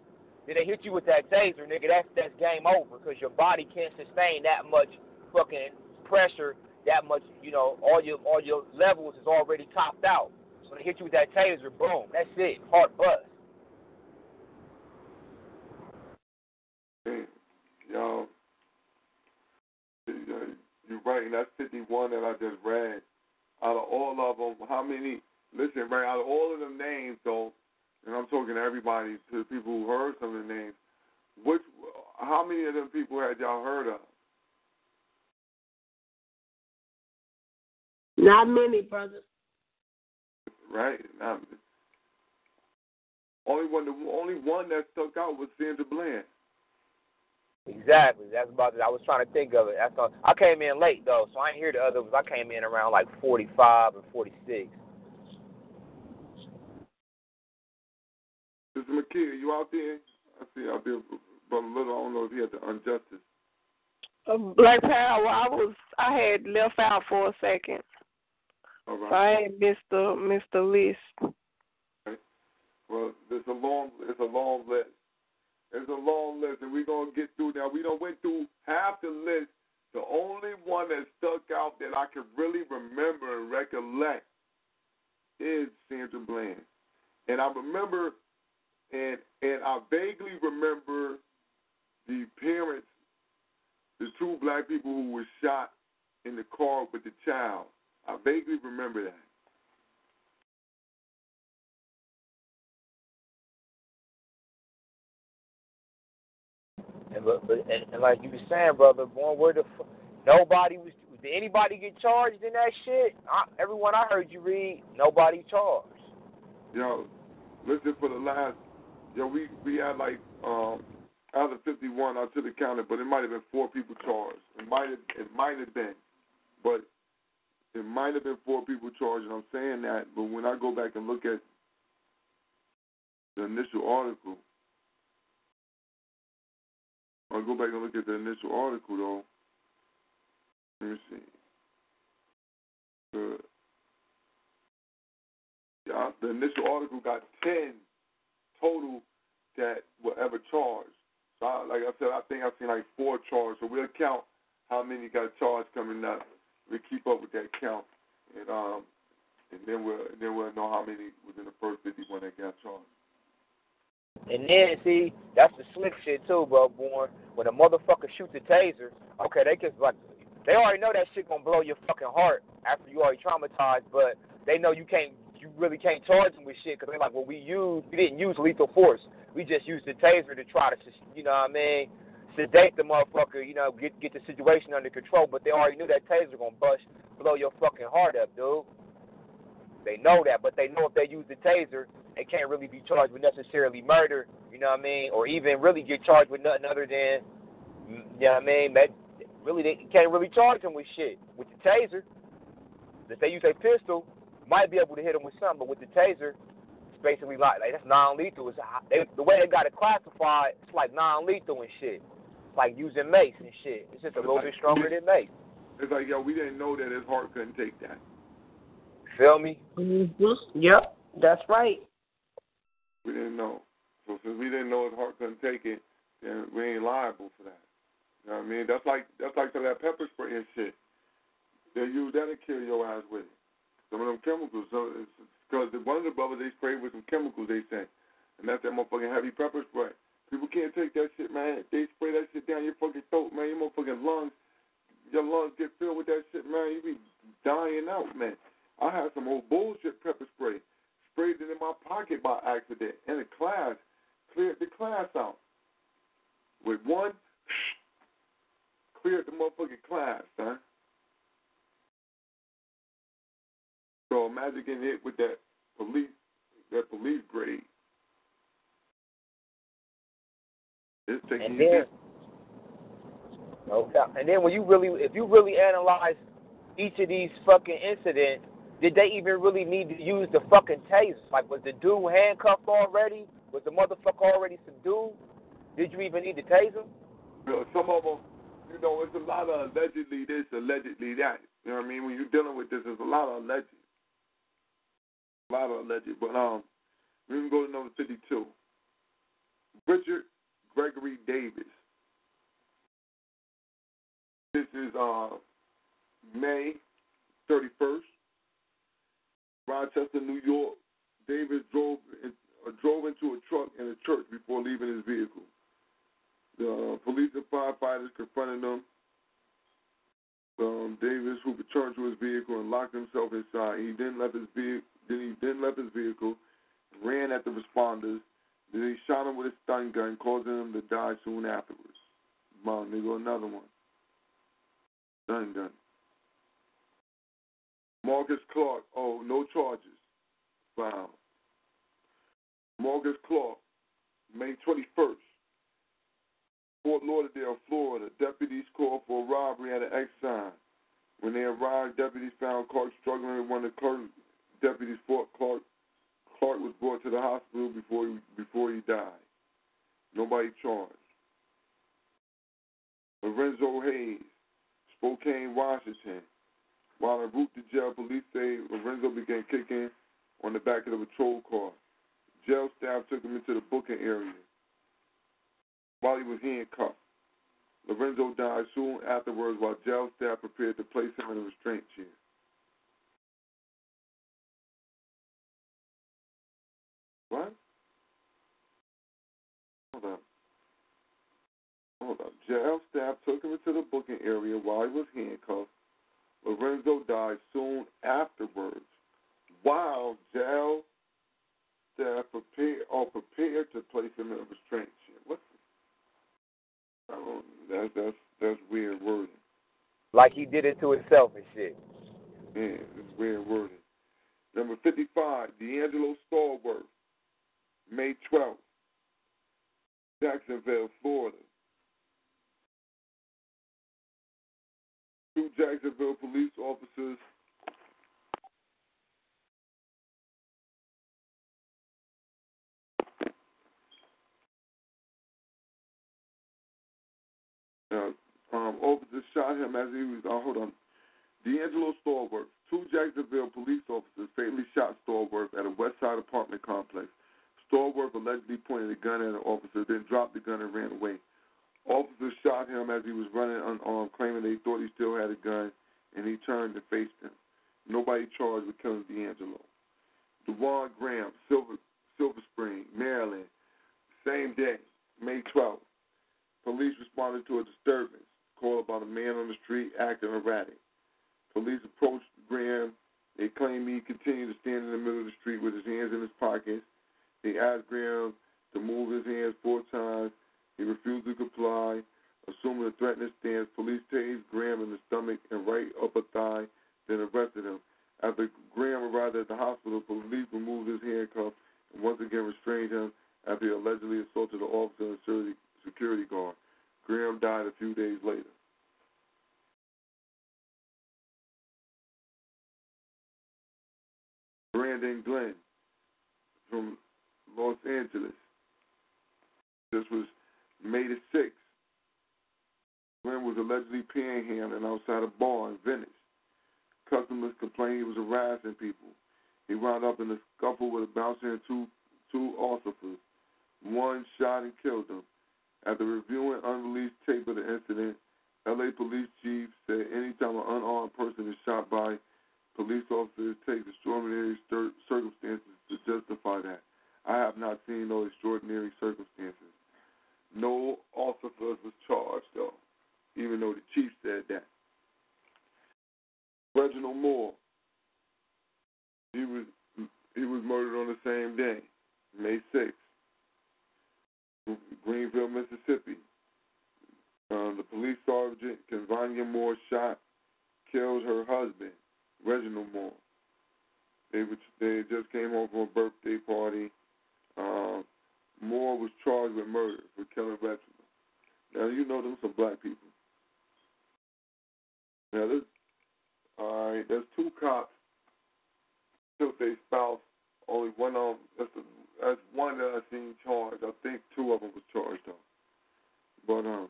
Then they hit you with that taser, nigga. That's that's game over because your body can't sustain that much fucking pressure, that much. You know, all your all your levels is already topped out. So they hit you with that taser, boom. That's it. Heart bust. Damn, y'all, right, and that's 51 that I just read. Out of all of them, how many? Listen, right, out of all of them names, though, and I'm talking to everybody, to the people who heard some of the names. Which, how many of them people had y'all heard of? Not many, brother. Right? Um, only one, the only one that stuck out was Sandra Bland. Exactly. That's about it. I was trying to think of it. That's all. I came in late though, so I ain't hear the other ones. I came in around like 45 or 46. Mr. McKee, you out there? I see out there, Brother Little. I don't know if you had the injustice. Uh, Black Power, I was I had left out for a second. All right. So I had missed the missed the list. Right. Well, there's a long, it's a long list. There's a long list, and we're gonna get through now. We don't went through half the list. The only one that stuck out that I can really remember and recollect is Sandra Bland, and I remember, and and I vaguely remember the parents, the two black people who were shot in the car with the child. I vaguely remember that. And, but, but and, and like you were saying, brother, where the f- nobody was. Did anybody get charged in that shit? I, everyone I heard you read, nobody charged. Yo, listen for the last. Yo, we we had like um out of 51, I should have counted, but it might have been four people charged. It might have it might have been, but it might have been four people charged. And I'm saying that, but when I go back and look at the initial article, I'll go back and look at the initial article though. Let me see. The yeah, the initial article got ten total that were ever charged. So, I, like I said, I think I've seen like four charged. So we'll count how many got charged coming up. We'll keep up with that count, and um, and then we'll then we'll know how many was in the first fifty-one that got charged. And then see, that's the slick shit too, bro. Born when a motherfucker shoots a taser, okay, they just like they already know that shit gonna blow your fucking heart after you already traumatized, but they know you can't, you really can't charge them with shit because they're like, well, we used, we didn't use lethal force, we just used the taser to try to, you know what I mean, sedate the motherfucker, you know, get get the situation under control. But they already knew that taser gonna bust, blow your fucking heart up, dude. They know that, but they know if they use the taser, they can't really be charged with necessarily murder, you know what I mean, or even really get charged with nothing other than, you know what I mean, that really they can't really charge them with shit. With the taser, if they use a pistol, might be able to hit them with something, but with the taser, it's basically like, like that's non-lethal. It's they, the way they got it classified, it's like non-lethal and shit. It's like using mace and shit. It's just a little bit stronger than mace. It's like yo, we didn't know that his heart couldn't take that. Feel me? Mm-hmm. Yep, that's right. We didn't know. So since we didn't know his heart couldn't take it, then we ain't liable for that. You know what I mean? That's like that's like some of that pepper spray and shit. They use that to kill your ass with it. Some of them chemicals. So because one of the brothers they sprayed with some chemicals they say, and that's that motherfucking heavy pepper spray. People can't take that shit, man. They spray that shit down your fucking throat, man. Your motherfucking lungs, your lungs get filled with that shit, man. You be dying out, man. I had some old bullshit pepper spray. Sprayed it in my pocket by accident in a class. Cleared the class out. With one, <sniffs> cleared the motherfucking class, huh? So imagine getting hit with that police that police grade. It's taking And then, no doubt. And then when you really, if you really analyze each of these fucking incidents, did they even really need to use the fucking taser? Like, was the dude handcuffed already? Was the motherfucker already subdued? Did you even need to tase him? You know, some of them, you know, it's a lot of allegedly this, allegedly that. You know what I mean? When you're dealing with this, there's a lot of alleged. A lot of alleged. But um, we can go to number 52. Richard Gregory Davis. This is uh, May 31st. Rochester, New York. Davis drove in, uh, drove into a truck in a church before leaving his vehicle. The uh, police and firefighters confronted him. Um, Davis, who returned to his vehicle and locked himself inside, he then left his vehicle. Then he then left his vehicle, ran at the responders. Then he shot him with a stun gun, causing him to die soon afterwards. Bon, there go another one. Stun gun. Marcus Clark. Oh, no charges found. Marcus Clark, May 21st. Fort Lauderdale, Florida. Deputies called for a robbery at an Exxon. When they arrived, deputies found Clark struggling with one of the deputies fought Clark. Clark was brought to the hospital before he, before he died. Nobody charged. Lorenzo Hayes, Spokane, Washington. While en route to jail, police say Lorenzo began kicking on the back of the patrol car. Jail staff took him into the booking area while he was handcuffed. Lorenzo died soon afterwards while jail staff prepared to place him in a restraint chair. What? Hold up. Hold up. Jail staff took him into the booking area while he was handcuffed. Lorenzo died soon afterwards while jail staff prepared or prepared to place him in a restraint. What? Oh, Don't, that's that's that's weird wording. Like he did it to himself and shit. Man, it's weird wording. Number 55, D'Angelo Stallworth, May 12th, Jacksonville, Florida. Two Jacksonville police officers uh, um, officers shot him as he was. Uh, hold on. D'Angelo Stallworth. Two Jacksonville police officers fatally shot Stallworth at a West Side apartment complex. Stallworth allegedly pointed a gun at an officer, then dropped the gun and ran away. Officers shot him as he was running unarmed, claiming they thought he still had a gun, and he turned and faced them. Nobody charged with killing D'Angelo. DeJuan Graham, Silver, Silver Spring, Maryland. Same day, May 12th. Police responded to a disturbance called about a man on the street acting erratic. Police approached Graham. They claimed he continued to stand in the middle of the street with his hands in his pockets. They asked Graham to move his hands four times. He refused to comply. Assuming a threatening stance, police tased Graham in the stomach and right upper thigh, then arrested him. After Graham arrived at the hospital, police removed his handcuffs and once again restrained him after he allegedly assaulted an officer and security, security guard. Graham died a few days later. Brandon Glenn from Los Angeles. This was May the 6th. Glenn was allegedly panhandling outside a bar in Venice. Customers complained he was harassing people. He wound up in a scuffle with a bouncer and two, two officers. One shot and killed him. After reviewing unreleased tape of the incident, LA police chief said anytime an unarmed person is shot by police officers, takes extraordinary cir- circumstances to justify that. I have not seen no extraordinary circumstances. No officers was charged though, even though the chief said that. Reginald Moore. He was he was murdered on the same day, May sixth. Greenville, Mississippi. Um, the police sergeant, Convania Moore, shot, killed her husband, Reginald Moore. They were, they just came home from a birthday party. Um, Moore was charged with murder for killing Reginald. Now you know them some black people. Now this, all right. There's two cops killed their spouse. Only one of them. That's, the, that's one that I seen charged. I think two of them was charged though. But um,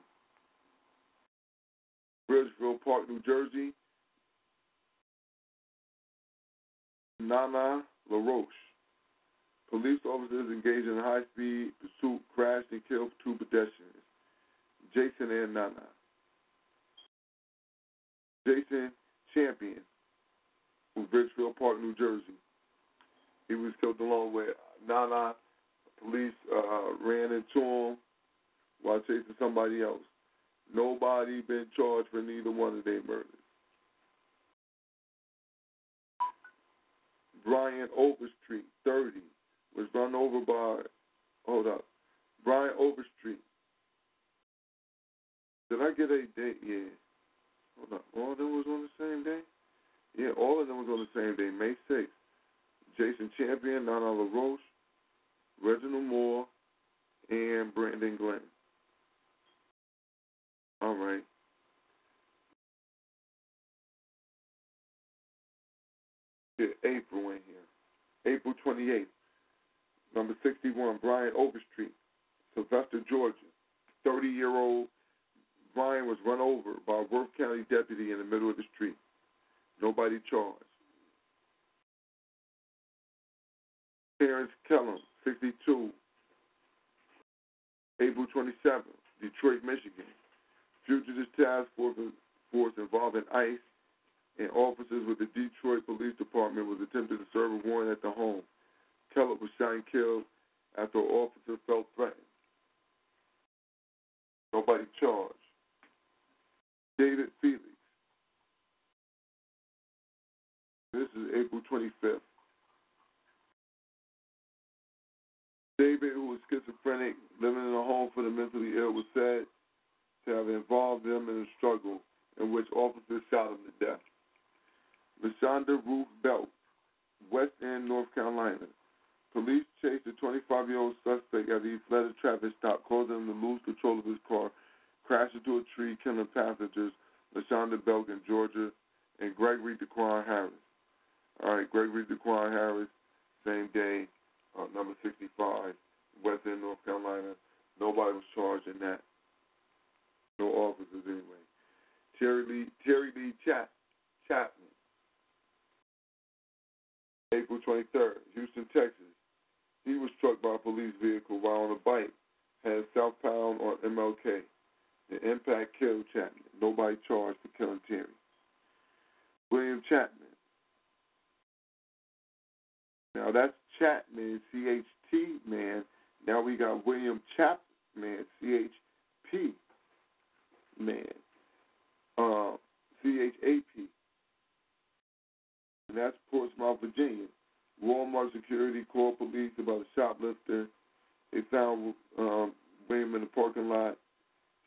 Bridgeville Park, New Jersey. Nana LaRoche. Police officers engaged in a high-speed pursuit crashed and killed two pedestrians, Jason and Nana. Jason Champion from Bridgeville Park, New Jersey. He was killed along with Nana. Police uh, ran into him while chasing somebody else. Nobody been charged for neither one of their murders. Brian Overstreet, 30, was run over by, hold up, Brian Overstreet. Did I get a date? Yeah. Hold up. All of them was on the same day? Yeah, all of them was on the same day, May 6th. Jason Champion, Nana LaRoche, Reginald Moore, and Brandon Glenn. All right. Get April in here. April 28th. Number 61, Brian Overstreet, Sylvester, Georgia. 30 year old Brian was run over by a Worth County deputy in the middle of the street. Nobody charged. Terrence Kellom, 62, April 27, Detroit, Michigan. Fugitives Task Force, force involving ICE and officers with the Detroit Police Department was attempting to serve a warrant at the home. Kellom was shot and killed after an officer felt threatened. Nobody charged. David Felix. This is April 25th. David, who was schizophrenic, living in a home for the mentally ill, was said to have involved them in a struggle in which officers shot him to death. LaShonda Ruth Belk, West End, North Carolina. Police chased a 25 year old suspect after he fled a traffic stop, causing him to lose control of his car, crash into a tree, killing passengers, LaShonda Belk in Georgia, and Gregory DeQuan Harris. All right, Gregory DeQuan Harris, same day, uh, number 65, West End, North Carolina. Nobody was charged in that. No officers anyway. Terry Lee, Terry Lee Chap, Chapman, April 23rd, Houston, Texas. He was struck by a police vehicle while on a bike, heading southbound on MLK. The impact killed Chapman. Nobody charged for killing Terry. William Chapman. Now that's Chapman, C H T man. Now we got William Chapman, C H P man. Uh, C H A P. And that's Portsmouth, Virginia. Walmart security called police about a shoplifter. They found um, William in the parking lot.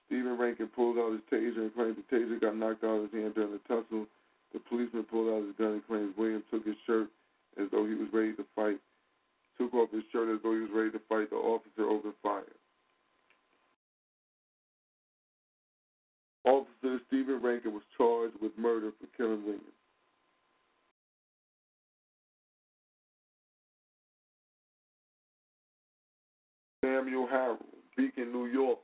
Stephen Rankin pulled out his taser and claimed the taser got knocked out of his hand during the tussle. The policeman pulled out his gun and claims William took his shirt as though he was ready to fight. Took off his shirt as though he was ready to fight. The officer opened fire. Officer Stephen Rankin was charged with murder for killing William. Samuel Harrell, Beacon, New York.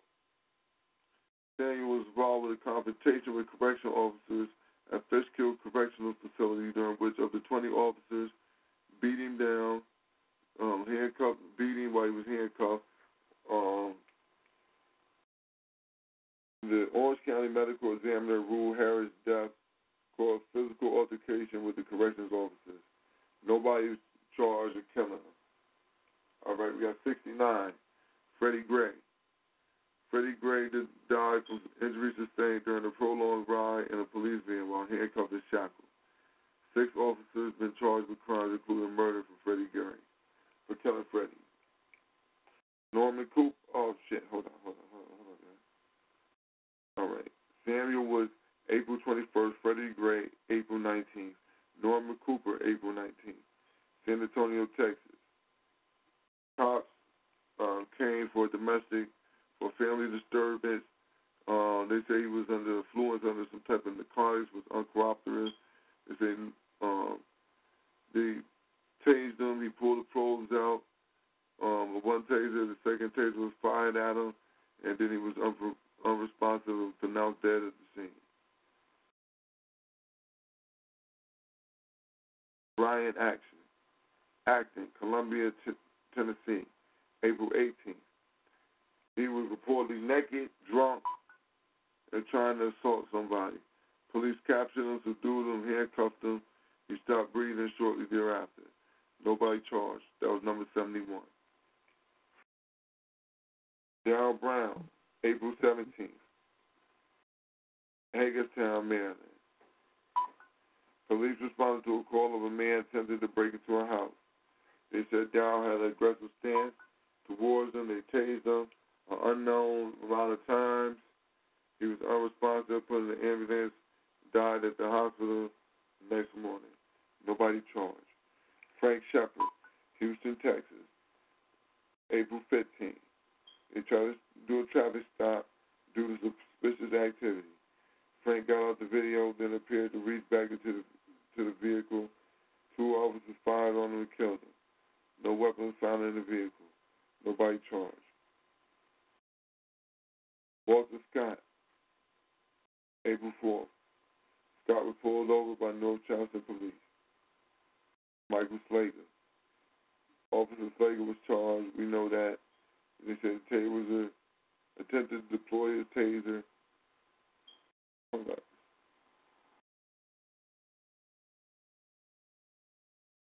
Samuel was involved with a confrontation with correctional officers at Fishkill Correctional Facility, during which of the 20 officers beat him down, um, handcuffed, beat him while he was handcuffed. Um, the Orange County Medical Examiner ruled Harris' death caused physical altercation with the corrections officers. Nobody was charged with killing him. All right, we got 69. Freddie Gray. Freddie Gray died from injuries sustained during a prolonged ride in a police van while handcuffed and shackled. Six officers have been charged with crimes including murder for Freddie Gray, for killing Freddie. Norman Coop. Oh shit! Hold on, hold on, hold on, hold on. All right. Samuel was April 21st. Freddie Gray, April 19th. Norman Cooper, April 19th. San Antonio, Texas. Cops uh, came for domestic, for family disturbance. Uh, they say he was under influence, under some type of narcotics, was uncooperative. They say um, they tased him. He pulled the probes out. Um, one taser, the second taser was fired at him, and then he was un- unresponsive and pronounced dead at the scene. Brian Action, Acton, Columbia, T- Tennessee, April 18th. He was reportedly naked, drunk, and trying to assault somebody. Police captured him, subdued him, handcuffed him. He stopped breathing shortly thereafter. Nobody charged. That was number 71. Darrell Brown, April 17th. Hagerstown, Maryland. Police responded to a call of a man attempting to break into a house. They said Darrell had an aggressive stance towards them. They tased him an unknown amount of times. He was unresponsive, put in the ambulance, died at the hospital the next morning. Nobody charged. Frank Shepard, Houston, Texas, April 15th. They tried to do a traffic stop due to suspicious activity. Frank got out the video, then appeared to reach back into the to the vehicle. Two officers fired on him and killed him. No weapons found in the vehicle. Nobody charged. Walter Scott, April 4th. Scott was pulled over by North Charleston police. Michael Slager. Officer Slager was charged. We know that. They said Taylor was a attempted to deploy his taser. Hold up.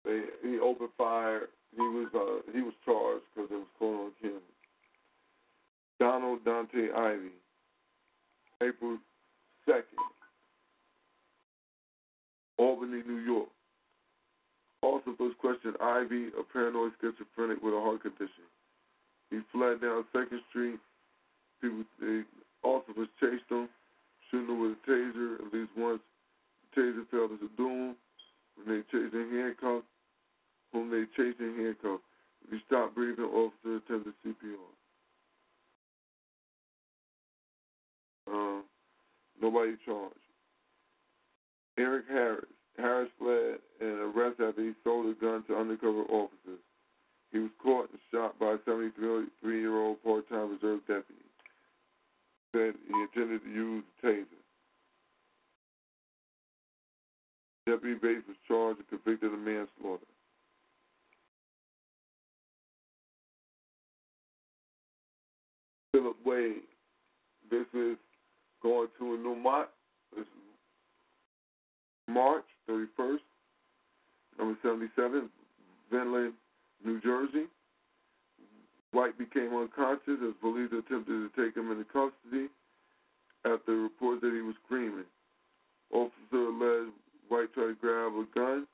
They, he opened fire he was uh, he was charged because it was going on camera. Donald Dante Ivy, April second, Albany, New York. Also, first question: Ivy, a paranoid schizophrenic with a heart condition. He fled down Second Street. People, officers chased him, shooting him with a taser. At least once, the taser fell to the doom. When they chased him handcuffed, whom they chased in handcuffs. If he stopped breathing, officer attempted CPR. Um, nobody charged. Eric Harris. Harris fled and arrested after he sold a gun to undercover officers. He was caught and shot by a 73-year-old part-time reserve deputy. Said he intended to use the taser. Deputy Bates was charged and convicted of manslaughter. Philip Wade. This is going to a new Mont. This March 31st, number 77, Vineland, New Jersey. White became unconscious as police attempted to take him into custody after reports that he was screaming. Officer alleged White tried to grab a gun.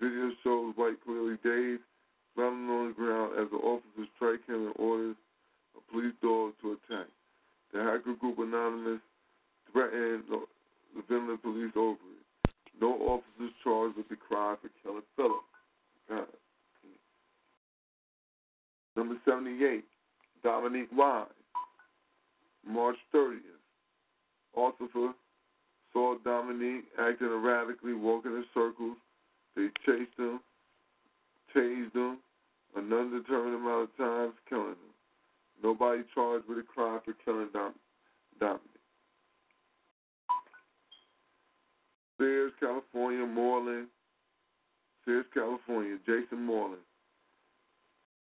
Video shows White clearly dazed, falling on the ground as the officers strike him and orders a police dog to attack. The hacker group Anonymous threatened the, Vineland police over it. No officers charged with the crime for killing Philip. Number 78, Dominique Wise, March 30th. Officer saw Dominique acting erratically, walking in circles. They chased him, tased him, an undetermined amount of times, killing him. Nobody charged with a crime for killing Dom- Dominic. Ceres, California, Moreland. Ceres, California, Jason Moreland.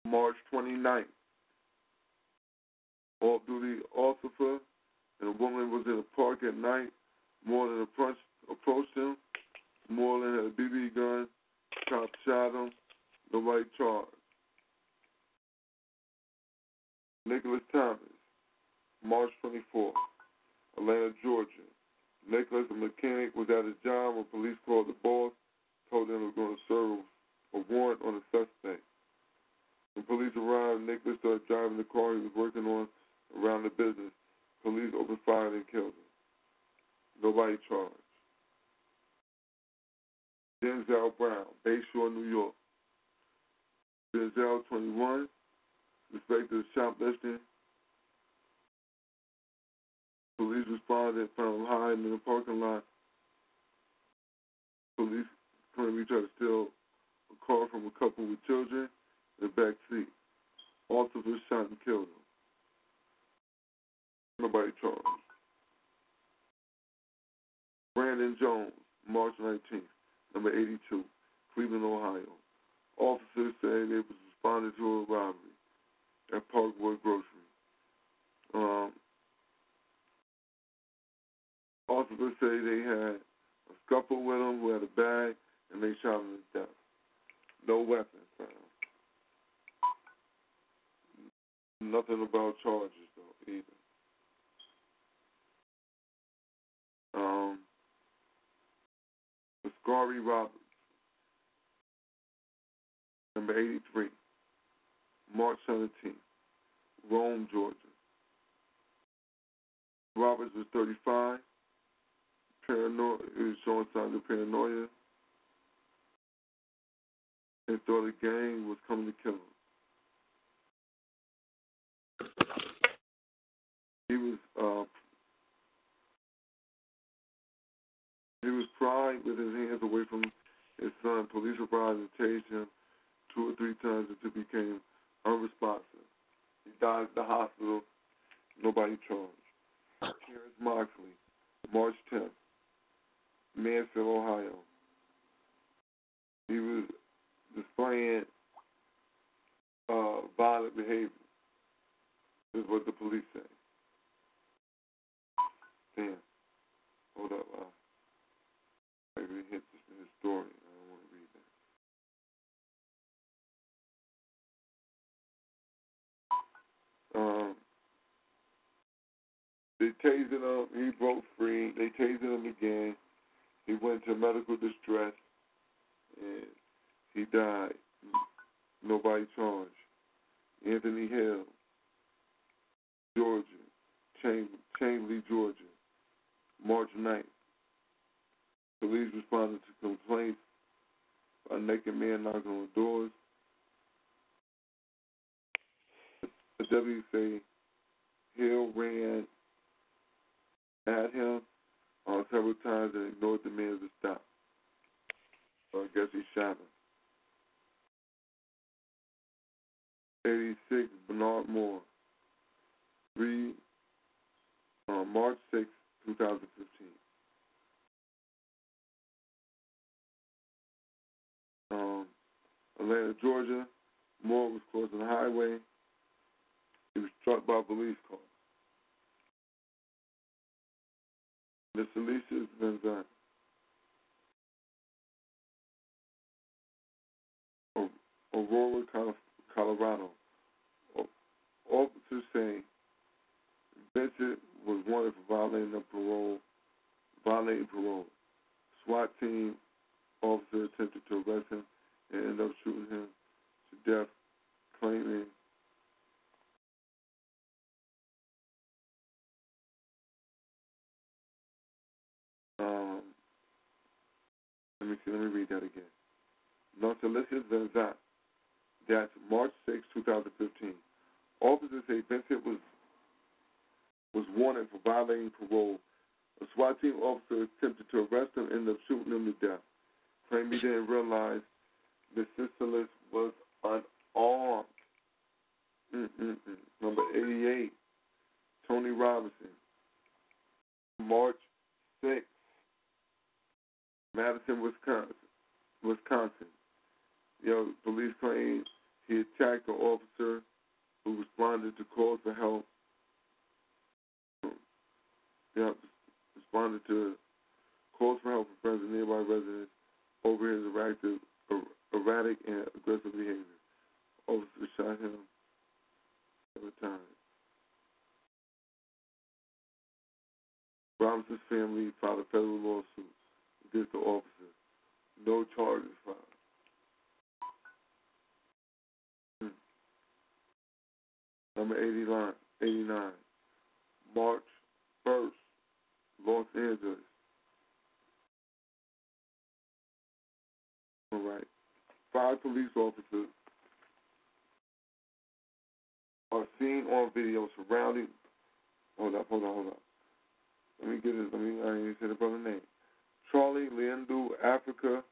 March 29th. Off duty officer and a woman was in a park at night. Moreland approached, approached him. Moreland had a BB gun. Cop shot him. Nobody charged. Nicholas Thomas, March 24th, Atlanta, Georgia. Nicholas, a mechanic, was at his job when police called the boss, told him they were going to serve a warrant on a suspect. When police arrived, Nicholas started driving the car he was working on around the business. Police opened fire and killed him. Nobody charged. Denzel Brown, Bayshore, New York. Denzel, 21, suspected of shoplifting. Police responded from hiding in the parking lot. Police claimed he tried to steal a car from a couple with children in the back seat. Officers shot and killed him. Nobody charged. Brandon Jones, March 19th, number 82, Cleveland, Ohio. Officers say they was responding to a robbery at Parkwood Grocery. Um, officers say they had a scuffle with him who had a bag and they shot him to death. No weapons found. Nothing about charges though either. Um, Askari Roberts, number 83, March 17th, Rome, Georgia. Roberts was 35, paranoia, he was showing signs of paranoia, and thought a gang was coming to kill him. He was uh, he was pried with his hands away from his son. Police arrived and tased him two or three times until he became unresponsive. He died at the hospital. Nobody charged. Terrence Moxley, March 10th. Mansfield, Ohio. He was displaying uh, violent behavior, is what the police say. Damn. Hold up. Uh, maybe hit this in Um, they tased him. He broke free. They tased him again. He went to medical distress, and he died. Nobody charged. Anthony Hill, Georgia, Cham- Chamblee, Georgia, March 9th. Police responded to complaints by a naked man knocking on doors. The say Hill ran at him uh, several times and ignored the man to stop. So I guess he shot him. 86, Bernard Moore. 3, uh, March 6, 2015. Um, Atlanta, Georgia. Moore was crossing the highway. He was struck by a police car. Miss Alicia Vinzant. Aurora, Colorado. Officers say Vincent was wanted for violating the parole, violating parole. SWAT team officer attempted to arrest him and ended up shooting him to death, claiming um, let me see, let me read that again. Nautilus Vinzant. That's March 6, 2015. Officers say Vincent was was wanted for violating parole. A SWAT team officer attempted to arrest him and ended up shooting him to death. Claimed he didn't realize the Sicilus was unarmed. Mm-mm-mm. Number 88, Tony Robinson. March 6, Madison, Wisconsin. Wisconsin. Yo, police claim he attacked an officer who responded to calls for help. Yeah, responded to calls for help from friends and nearby residents over his erratic, erratic and aggressive behavior. Officer shot him several times. Robinson's family filed a federal lawsuit the officer. No charges filed. Hmm. Number 89, 89, March 1st, Los Angeles. All right. Five police officers are seen on video surrounding. Hold up, hold on, hold on. Let me get it. Let me. I didn't say the brother's name. Charlie Liendu, Africa,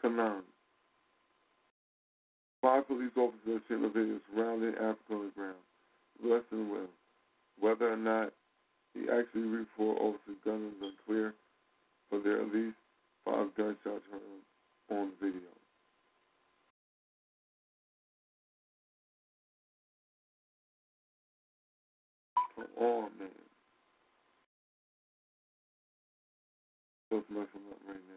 Canaan. Five police officers in video surrounding Africa on the ground. Less than well. Whether or not he actually reached four officers' guns is unclear, but there are at least five gunshots heard on video. Come on, man. Just messing up right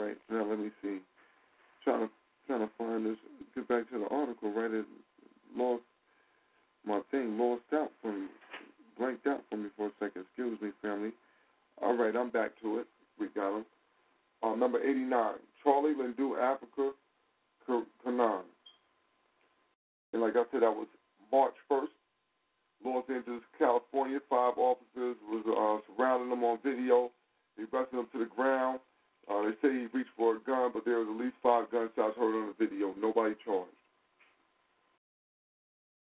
Right now, let me see. Trying to trying to find this. Get back to the article. Right, it lost my thing. Lost out from. Blanked out for me for a second. Excuse me, family. All right, I'm back to it. We got him. Uh, number 89, Charlie Lindu, Africa, Canaan. And like I said, that was March 1st. Los Angeles, California. Five officers was uh, surrounding them on video. They busted them to the ground. Uh, they say he reached for a gun, but there was at least five gunshots heard on the video. Nobody charged.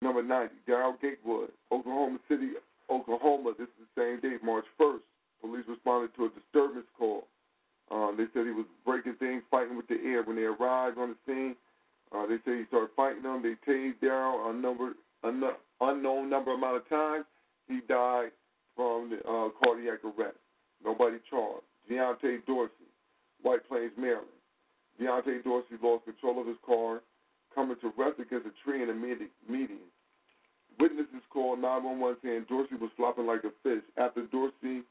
Number 90, Daryl Gatewood, Oklahoma City, Oklahoma. This is the same day, March 1st. Police responded to a disturbance call. Uh, they said he was breaking things, fighting with the air. When they arrived on the scene, uh, they said he started fighting them. They tased Daryl a number, an unknown number amount of times. He died from the, uh, cardiac arrest. Nobody charged. Deontay Dorsey, White Plains, Maryland. Deontay Dorsey lost control of his car, coming to rest against a tree in a median. Witnesses called 911 saying Dorsey was flopping like a fish. After Dorsey,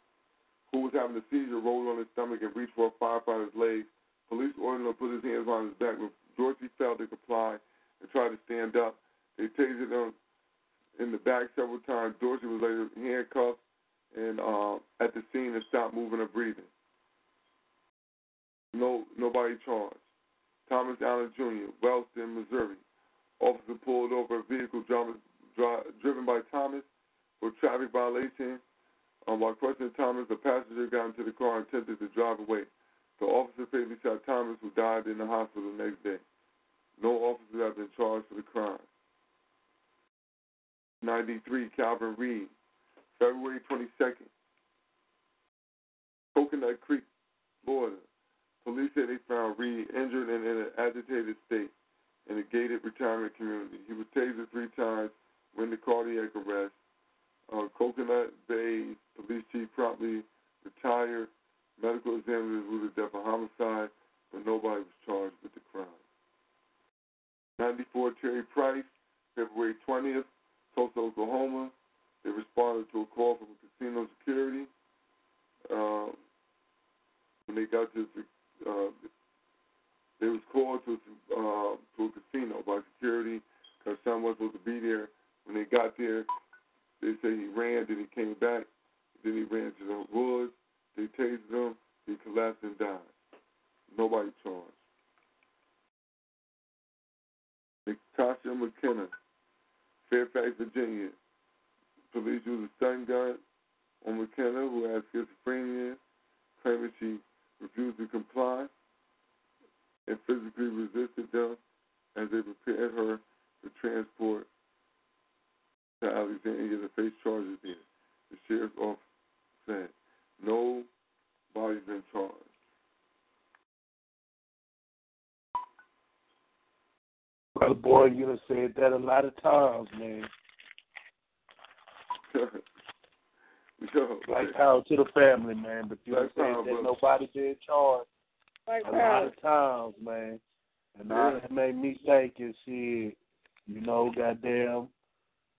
who was having a seizure, rolled on his stomach and reached for a firefighter's leg, police ordered him to put his hands on his back. When Dorsey failed to comply and tried to stand up, they tasered him in the back several times. Dorsey was later handcuffed and uh, at the scene and stopped moving or breathing. No, nobody charged. Thomas Allen Jr., Wellston, Missouri. Officer pulled over a vehicle driven, driven by Thomas for traffic violation. Um, while questioning Thomas, the passenger got into the car and attempted to drive away. The officer fatally shot Thomas, who died in the hospital the next day. No officers have been charged for the crime. 93, Calvin Reed, February 22nd. Coconut Creek, Florida. Police said they found Reed injured and in an agitated state in a gated retirement community. He was tasered three times, when the cardiac arrest. Uh, Coconut Bay police chief promptly retired. Medical examiners ruled the death a homicide, but nobody was charged with the crime. 94 Terry Price, February 20th, Tulsa, Oklahoma. They responded to a call from casino security. Uh, when they got to the uh, they was called to uh, to a casino by security because someone was supposed to be there. When they got there, they say he ran, then he came back, then he ran to the woods. They tased him, he collapsed and died. Nobody charged. Natasha McKenna, Fairfax, Virginia. Police used a stun gun on McKenna, who has schizophrenia, claiming she refused to comply and physically resisted them as they prepared her for transport to Alexandria to face charges there. The sheriff's office said nobody's been charged. Brother boy, you have said that a lot of times, man. <laughs> Yo, like power to the family, man. But you have said time, that brother. nobody been charged Like a lot of times, man. And all that made me think is shit, you know, goddamn.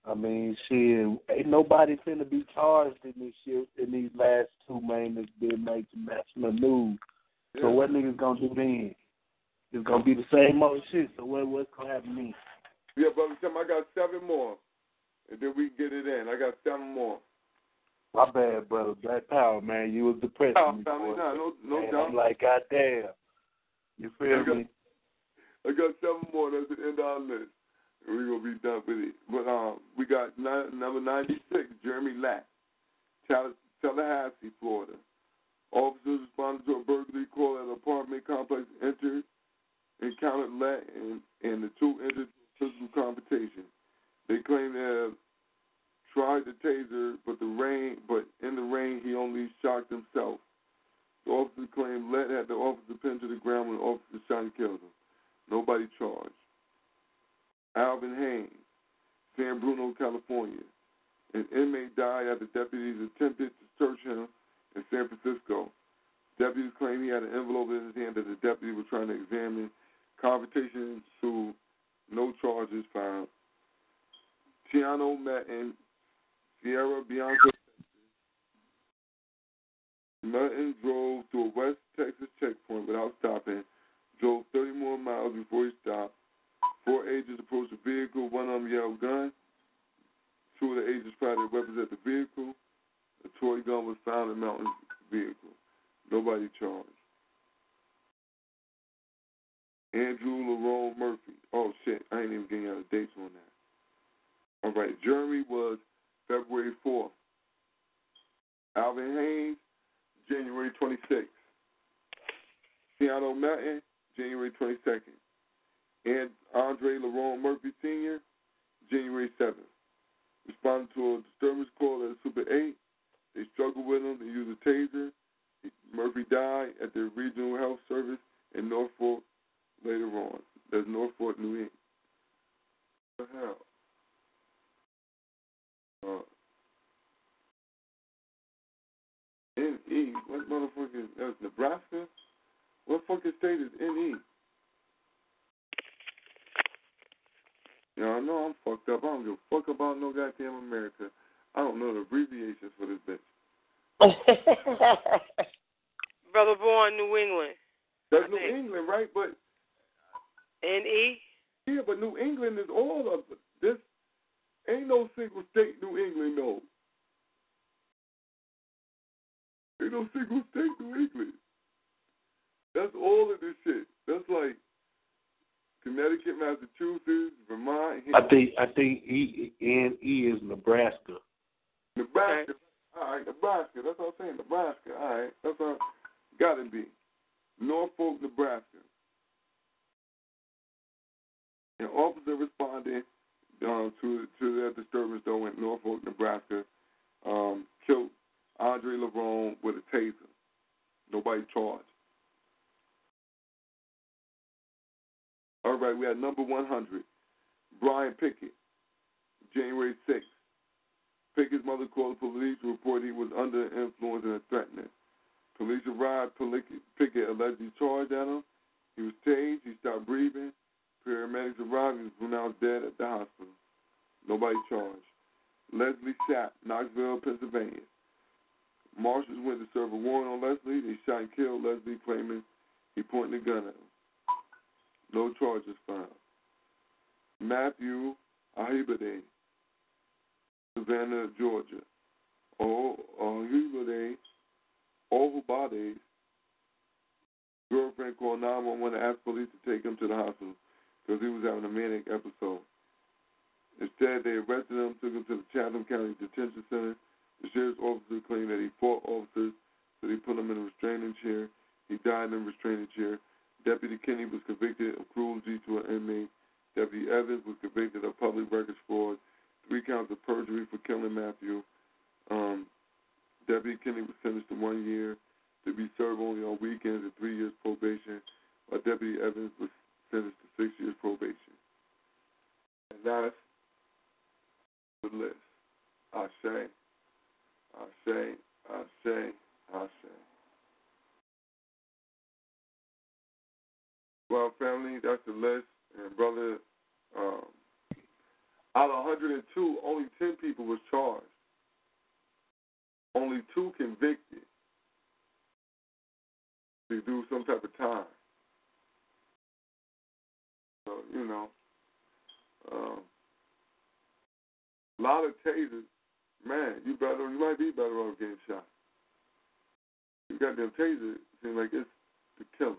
I mean, shit, ain't nobody finna be charged in this shit in these last two man that's been made to national news. So what niggas gonna do then? It's gonna be the same old shit. So what what's gonna happen then? Yeah, brother Tim, I got seven more. And then we get it in. I got seven more. My bad, brother. Black Power, man. You was depressing Oh, me. family, nah, no, no Man, doubt. I'm like, goddamn. You feel I got- me? I got seven more. That's the end of our list. We're going to be done with it. But um, we got nine, number 96, Jeremy Lack, Tal- Tallahassee, Florida. Officers responded to a burglary call at an apartment complex, entered, encountered Lack, and, and the two entered physical confrontation. They claim to have tried the taser, but the rain, but in the rain, he only shocked himself. The officer claimed Lett had the officer pinned to the ground when the officer shot and killed him. Nobody charged. Alvin Haynes, San Bruno, California. An inmate died after deputies attempted to search him in San Francisco. Deputies claim he had an envelope in his hand that the deputy was trying to examine. Confrontation ensued. No charges found. Tiano Meton Sierra Blanca. Merton drove to a West Texas checkpoint without stopping, drove 30 more miles before he stopped. Four agents approached the vehicle, one of them yelled gun. Two of the agents fired their weapons at the vehicle. A toy gun was found in Mountain's vehicle. Nobody charged. Andrew Lerone Murphy. Oh shit, I ain't even getting out of dates on that. All right, Jeremy was February 4th. Alvin Haynes, January 26th. Keanu Melton, January 22nd. And Andre Lerone Murphy Sr., January 7th. Responded to a disturbance call at Super 8. They struggled with him. They used a taser. Murphy died at the Regional Health Service in Norfolk later on. That's Norfolk, New England. What the hell? Uh, N.E. What motherfucker? That's Nebraska? What fucking state is N.E.? You know, I know I'm fucked up. I don't give a fuck about no goddamn America. I don't know the abbreviations for this bitch. <laughs> Brother born New England. That's New England, right? But N E. yeah, but New England is all of. This ain't no single state New England no. Ain't no single state New England. That's all of this shit. That's like Connecticut, Massachusetts, Vermont. I think I think E N E is Nebraska. Nebraska. All right, Nebraska. That's what I'm saying. Nebraska. All right, that's what gotta be. Norfolk, Nebraska. An officer responded um, to to that disturbance though in Norfolk, Nebraska, um, killed Andre Lerone with a taser. Nobody charged. All right, we had number 100, Brian Pickett, January 6th. Pickett's mother called the police to report he was under influence and threatening. Police arrived. Pickett allegedly charged at him. He was tased. He stopped breathing. Paramedics arrived. He was pronounced dead at the hospital. Nobody charged. Leslie Sapp, Knoxville, Pennsylvania. Marshals went to serve a warrant on Leslie. They shot and killed Leslie, claiming he pointed a gun at him. No charges found. Matthew Ahibade, Savannah, Georgia. Oh, Ahibade, Ohubade's girlfriend called 911 to ask police to take him to the hospital because he was having a manic episode. Instead, they arrested him, took him to the Chatham County Detention Center. The sheriff's officer claimed that he fought officers, so they put him in a restraining chair. He died in a restraining chair. Deputy Kinney was convicted of cruelty to an inmate. Deputy Evans was convicted of public records fraud, three counts of perjury for killing Matthew. Um, Deputy Kinney was sentenced to one year to be served only on weekends and three years probation, while Deputy Evans was sentenced to six years probation. And that's the list. I say, I say, I say, I say. Well, family, that's the list. And brother, um, out of 102, only 10 people was charged. Only two convicted to do some type of time. So, you know, um, a lot of tasers, man, you better, you might be better off getting shot. You got them tasers, it seems like it's the killer.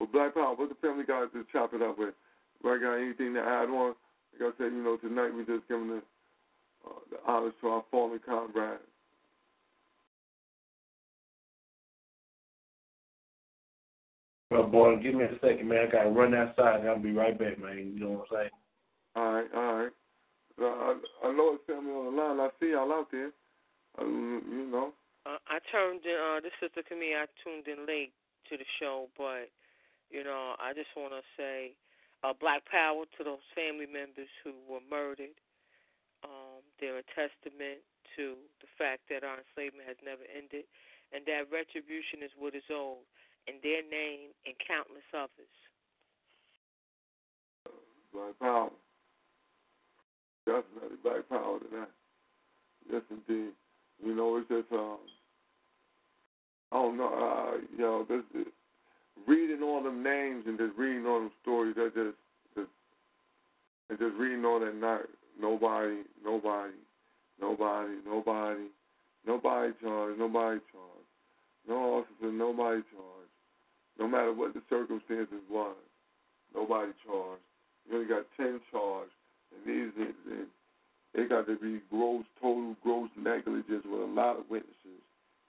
Well, Black Power, what the family guys to chop it up with? Do I got anything to add on? Like I said, you know, tonight we just giving the, uh, the honors to our fallen comrades. Well, boy, give me a second, man. I gotta run outside. and I'll be right back, man. You know what I'm saying? All right, all right. I, I know it's family on the line. I see y'all out there. Um, you know. Uh, I turned in. Uh, this is the Camille. I tuned in late to the show, but you know, I just want to say uh, black power to those family members who were murdered. Um, they're a testament to the fact that our enslavement has never ended, and that retribution is what is owed in their name and countless others. Black power. Definitely black power that. Yes, indeed. You know, it's just, um, I don't know, uh, you know, this, reading all them names and just reading all them stories, that just, just, and just reading all that night, nobody, nobody, nobody, nobody, nobody charged, nobody charged, no officer, nobody charged, no matter what the circumstances was, nobody charged. You only got ten charged, these, and it got to be gross, total gross negligence with a lot of witnesses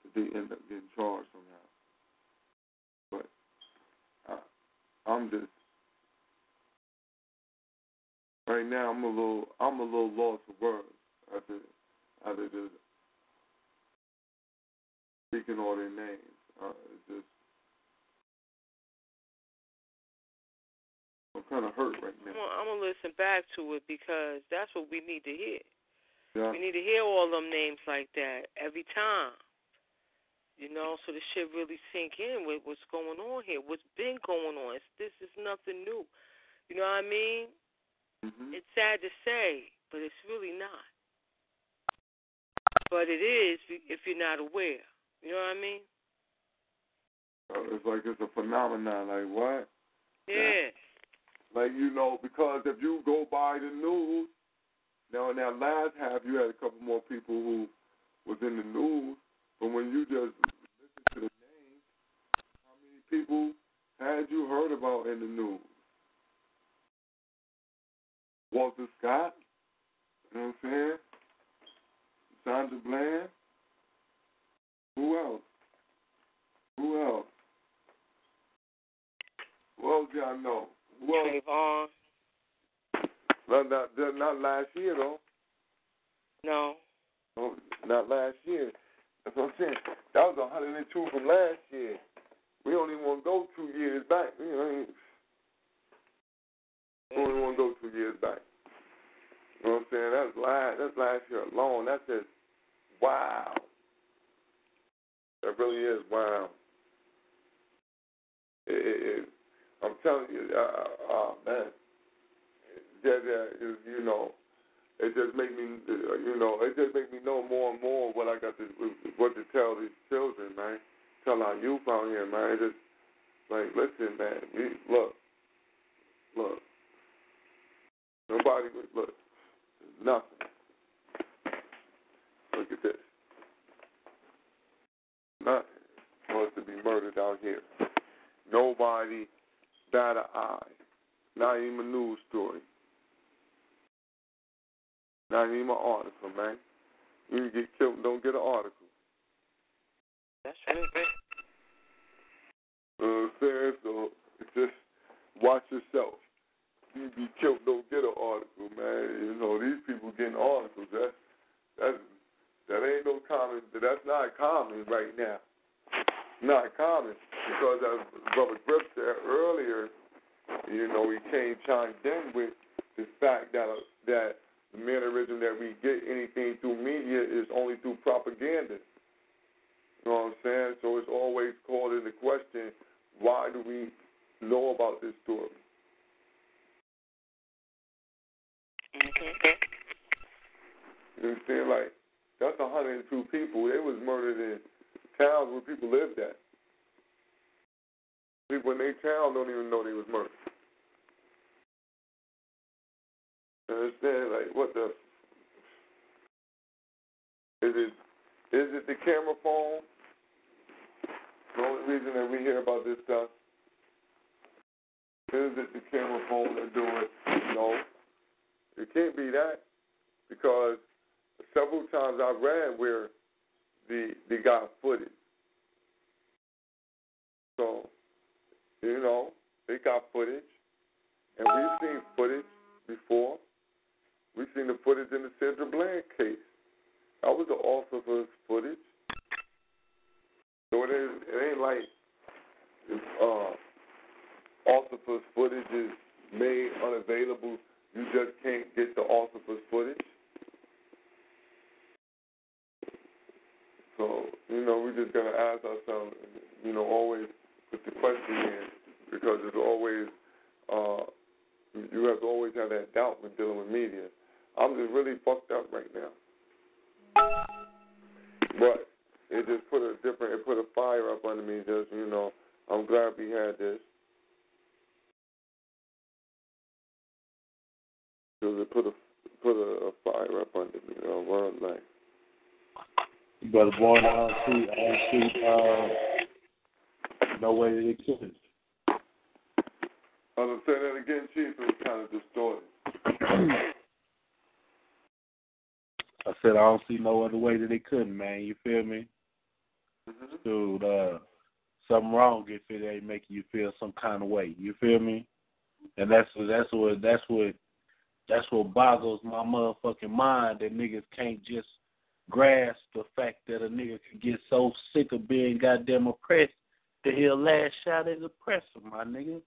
that they end up getting charged somehow. But I, I'm just right now. I'm a little, I'm a little lost for words after, after just speaking all their names. Uh, I'm kind of hurt right now. I'm gonna, I'm gonna listen back to it because that's what we need to hear. Yeah. We need to hear all them names like that every time. You know, so the shit really sink in with what's going on here. What's been going on? It's, this is nothing new. You know what I mean? Mm-hmm. It's sad to say, but it's really not. But it is if you're not aware. You know what I mean? Uh, it's like it's a phenomenon. Like what? Yeah. Like you know, because if you go by the news, now in that last half, you had a couple more people who was in the news, but when you just listen to the names, how many people had you heard about in the news? Walter Scott, you know what I'm saying? Sandra Bland. Who else? Who else? Who else y'all know? Else? Trayvon. Not, not, not last year though. No. No, not last year. That's what I'm saying. That was 102 from last year. We only want to go two years back. You know, we only want to go two years back. You know what I'm saying? That's last. That's last year alone. That's just wow. That really is wow. It, it, it, I'm telling you, uh, uh, man. Yeah, yeah, you know, it just make me, uh, you know, it just make me know more and more what I got to, what to tell these children, man. Tell our youth out here, man. Just like, listen, man. We, look, look. Nobody would look. Nothing. Look at this. Nothing was to be murdered out here. Nobody an eye. Not even a news story. Not even an article, man. You get killed, don't get an article. That's right. Uh, saying so, just watch yourself. You be killed, don't get an article, man. You know these people getting articles. That that that ain't no common. That's not common right now. Not common because as Brother Griff said earlier, you know he came chimed in with the fact that uh, that the mannerism that we get anything through media is only through propaganda. You know what I'm saying? So it's always called into question why do we know about this story? You know what I'm saying? Like, that's 102 people. They was murdered in towns where people lived at. People in their town don't even know they was murdered. Understand? Like, what the? Is it is it the camera phone? The only reason that we hear about this stuff is it the camera phone that do it? No, it can't be that because several times I read where the they got footage. So, you know, they got footage, and we've seen footage before. We've seen the footage in the Sandra Bland case. That was the officer's footage. So it ain't, it ain't like if uh, officer's footage is made unavailable, you just can't get the officer's footage. So, you know, we're just gotta ask ourselves, you know, always put the question in because it's always uh you have to always have that doubt when dealing with media. I'm just really fucked up right now. But it just put a different it put a fire up under me just, you know, I'm glad we had this. Because it put a put a, a fire up under me, you know, well, like You better born on see, I see, uh, no way that it could. I'll say that again, Chief, it was kind of distorted. I said I don't see no other way that they couldn't, man. You feel me? Mm-hmm. Dude, uh, something wrong if it ain't making you feel some kind of way. You feel me? And that's that's what that's what that's what boggles my motherfucking mind that niggas can't just grasp the fact that a nigga could get so sick of being goddamn oppressed that he'll lash out at the oppressor, my nigga.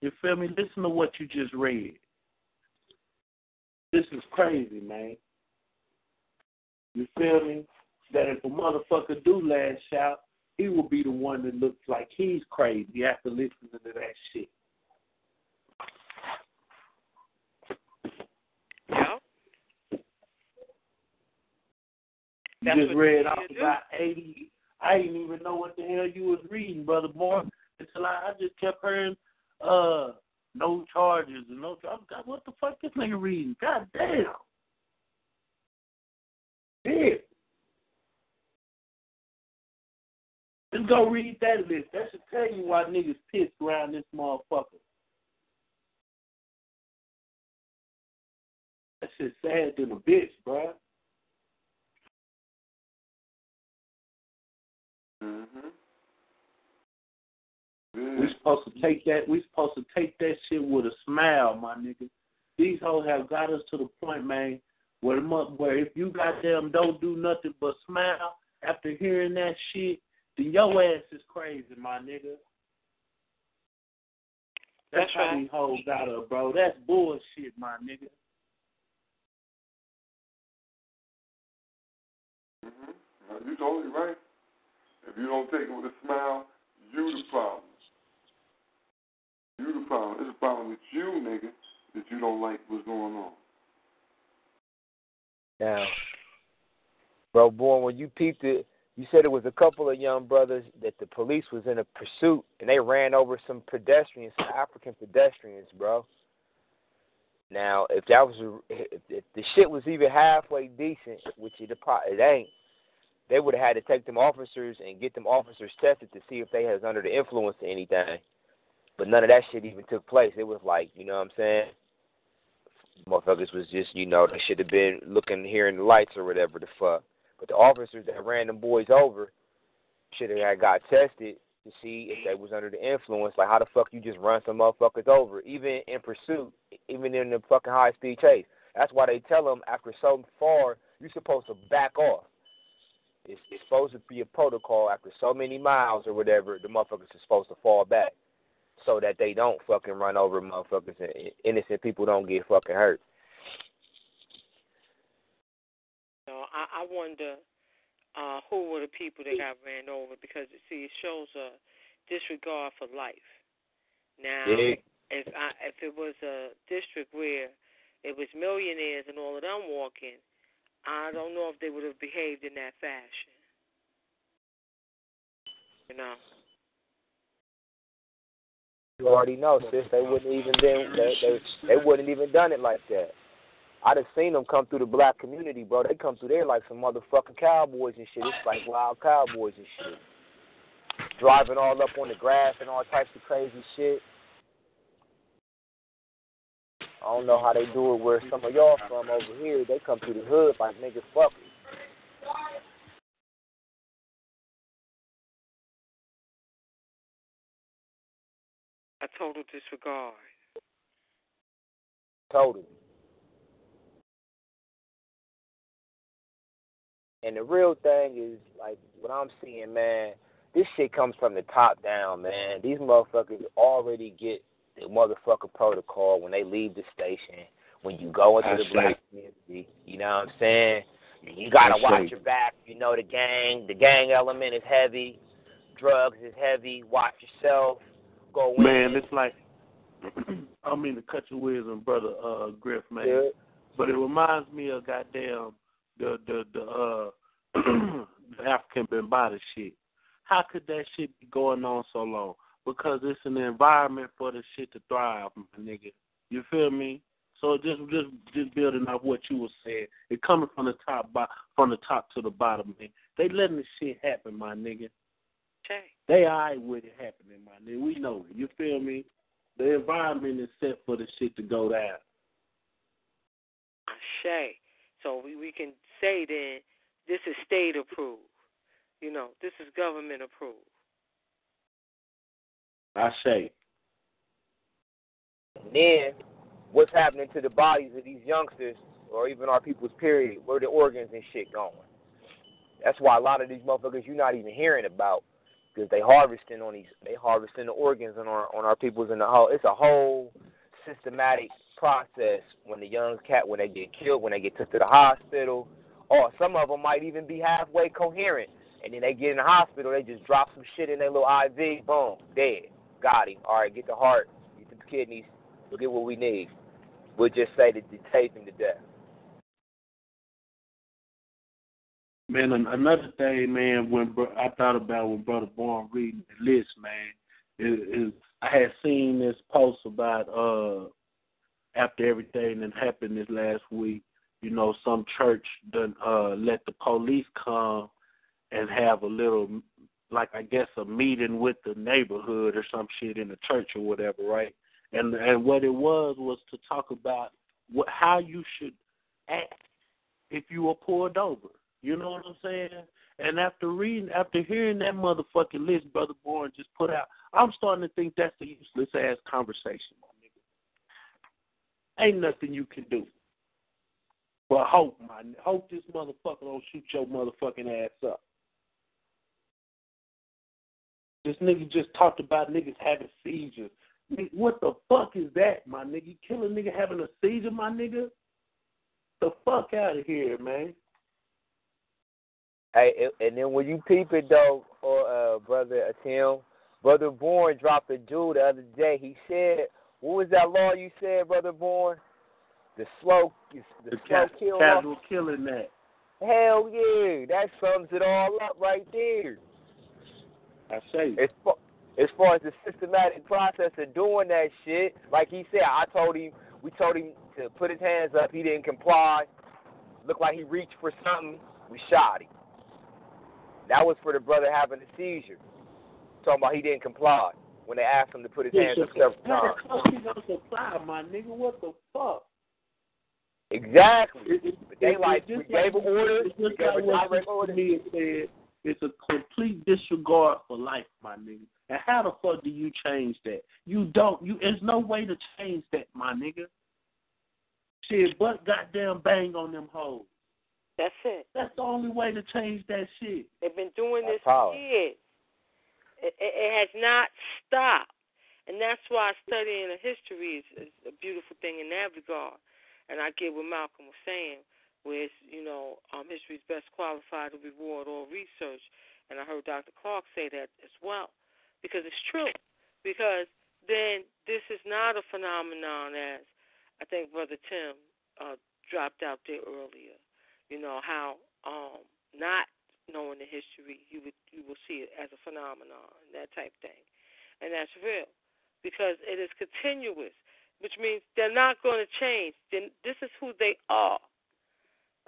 You feel me? Listen to what you just read. This is crazy, man. You feel me? That if a motherfucker do lash out, he will be the one that looks like he's crazy after listening to that shit. You just read off about eighty. I didn't even know what the hell you was reading, brother boy, until I, I just kept hearing uh no charges and no. I'm, God, what the fuck this nigga reading? God damn. Yeah. Let's go read that list. That should tell you why niggas pissed around this motherfucker. That shit sad than a bitch, bruh. Mm-hmm. We supposed to take that. We supposed to take that shit with a smile, my nigga. These hoes have got us to the point, man, where the mo- where if you goddamn don't do nothing but smile after hearing that shit, then your ass is crazy, my nigga. That's, That's how right. these hoes got us, bro. That's bullshit, my nigga. Mm-hmm. You're totally right. If you don't take it with a smile, you the problem. You the problem. It's a problem with you, nigga, that you don't like what's going on. Now, bro, boy, when you peeped it, you said it was a couple of young brothers that the police was in a pursuit and they ran over some pedestrians, some African pedestrians, bro. Now, if that was if, if the shit was even halfway decent, which it, it ain't, they would have had to take them officers and get them officers tested to see if they was under the influence of anything. But none of that shit even took place. It was like, you know what I'm saying? Motherfuckers was just, you know, they should have been looking, hearing the lights or whatever the fuck. But the officers that ran them boys over should have got tested to see if they was under the influence. Like, how the fuck you just run some motherfuckers over, even in pursuit, even in the fucking high speed chase. That's why they tell them after so far, you're supposed to back off. It's, it's supposed to be a protocol after so many miles or whatever, the motherfuckers are supposed to fall back so that they don't fucking run over motherfuckers and innocent people don't get fucking hurt. No, I, I wonder uh, who were the people that got ran over because see, it shows a disregard for life. Now, Yeah. if I if it was a district where it was millionaires and all of them walking, I don't know if they would have behaved in that fashion. You know. You already know, sis. They wouldn't even been they they, they wouldn't even done it like that. I'd have seen them come through the black community, bro. They come through there like some motherfucking cowboys and shit. It's like wild cowboys and shit. Driving all up on the grass and all types of crazy shit. I don't know how they do it where some of y'all from over here. They come through the hood like niggas fuck. A total disregard. Totally. And the real thing is, like, what I'm seeing, man, this shit comes from the top down, man. These motherfuckers already get the motherfucker protocol when they leave the station, when you go into the black community. You know what I'm saying? You gotta watch your back. You know the gang. The gang element is heavy. Drugs is heavy. Watch yourself. Go in. Man, it's like <clears throat> I don't mean to cut your wisdom, brother uh Griff, man. Yeah. But it reminds me of goddamn the the the uh <clears throat> the Afrika Bambaataa shit. How could that shit be going on so long? Because it's an environment for the shit to thrive, my nigga. You feel me? So just just just building off what you were saying, it coming from the top bo- from the top to the bottom, man. They letting the shit happen, my nigga. Okay. They alright with it happening, my nigga. We know it. You feel me? The environment is set for the shit to go down. Shay. So we, we can say then this is state approved. You know, this is government approved. I say. And then, what's happening to the bodies of these youngsters, or even our people's period? Where the organs and shit going? That's why a lot of these motherfuckers you're not even hearing about, because they harvesting on these, they harvesting the organs on our on our peoples in the whole. It's a whole systematic process when the young cat when they get killed, when they get took to the hospital, or some of them might even be halfway coherent, and then they get in the hospital, they just drop some shit in their little IV, boom, dead, got him. All right, get the heart, get the kidneys, we'll get what we need. We'll just say that they tape him to death. Man, another thing, man, when bro- I thought about when Brother Born reading the list, man, is, is I had seen this post about uh after everything that happened this last week, you know, some church done uh let the police come and have a little like I guess a meeting with the neighborhood or some shit in the church or whatever, right? And and what it was was to talk about what how you should act if you were pulled over. You know what I'm saying? And after reading, after hearing that motherfucking list, Brother Bourne just put out, I'm starting to think that's a useless ass conversation, my nigga. Ain't nothing you can do. But hope, my hope this motherfucker don't shoot your motherfucking ass up. This nigga just talked about niggas having seizures. Nigga, What the fuck is that, my nigga? You kill a nigga having a seizure, my nigga? The fuck out of here, man. Hey, and then when you peep it though, or uh, brother Tim, brother Bourne dropped a jewel the other day. He said, "What was that law you said, brother Bourne? The slow, the, The slow ca- kill law. killing that. Hell yeah, that sums it all up right there. I say. As far, as far as the systematic process of doing that shit, like he said, I told him, we told him to put his hands up. He didn't comply. Looked like he reached for something. We shot him. That was for the brother having a seizure. Talking about he didn't comply when they asked him to put his hands up several How times. the fuck you gonna supply, my nigga? What the fuck? Exactly. It- it- But they it's like, we gave an order, It's just like what order. Mia said. It's a complete disregard for life, my nigga. And how the fuck do you change that? You don't. You. There's no way to change that, my nigga. Shit, but goddamn bang on them hoes. That's it. That's the only way to change that shit. They've been doing That's this power. for years. It, it, it has not stopped. And that's why studying the history is, is a beautiful thing in that regard. And I get what Malcolm was saying, where it's, you know, um, history is best qualified to reward all research. And I heard Dr. Clarke say that as well, because it's true. Because then this is not a phenomenon as I think Brother Tim uh, dropped out there earlier. You know how um, not knowing the history, you would you will see it as a phenomenon, that type thing, and that's real because it is continuous, which means they're not going to change. Then this is who they are,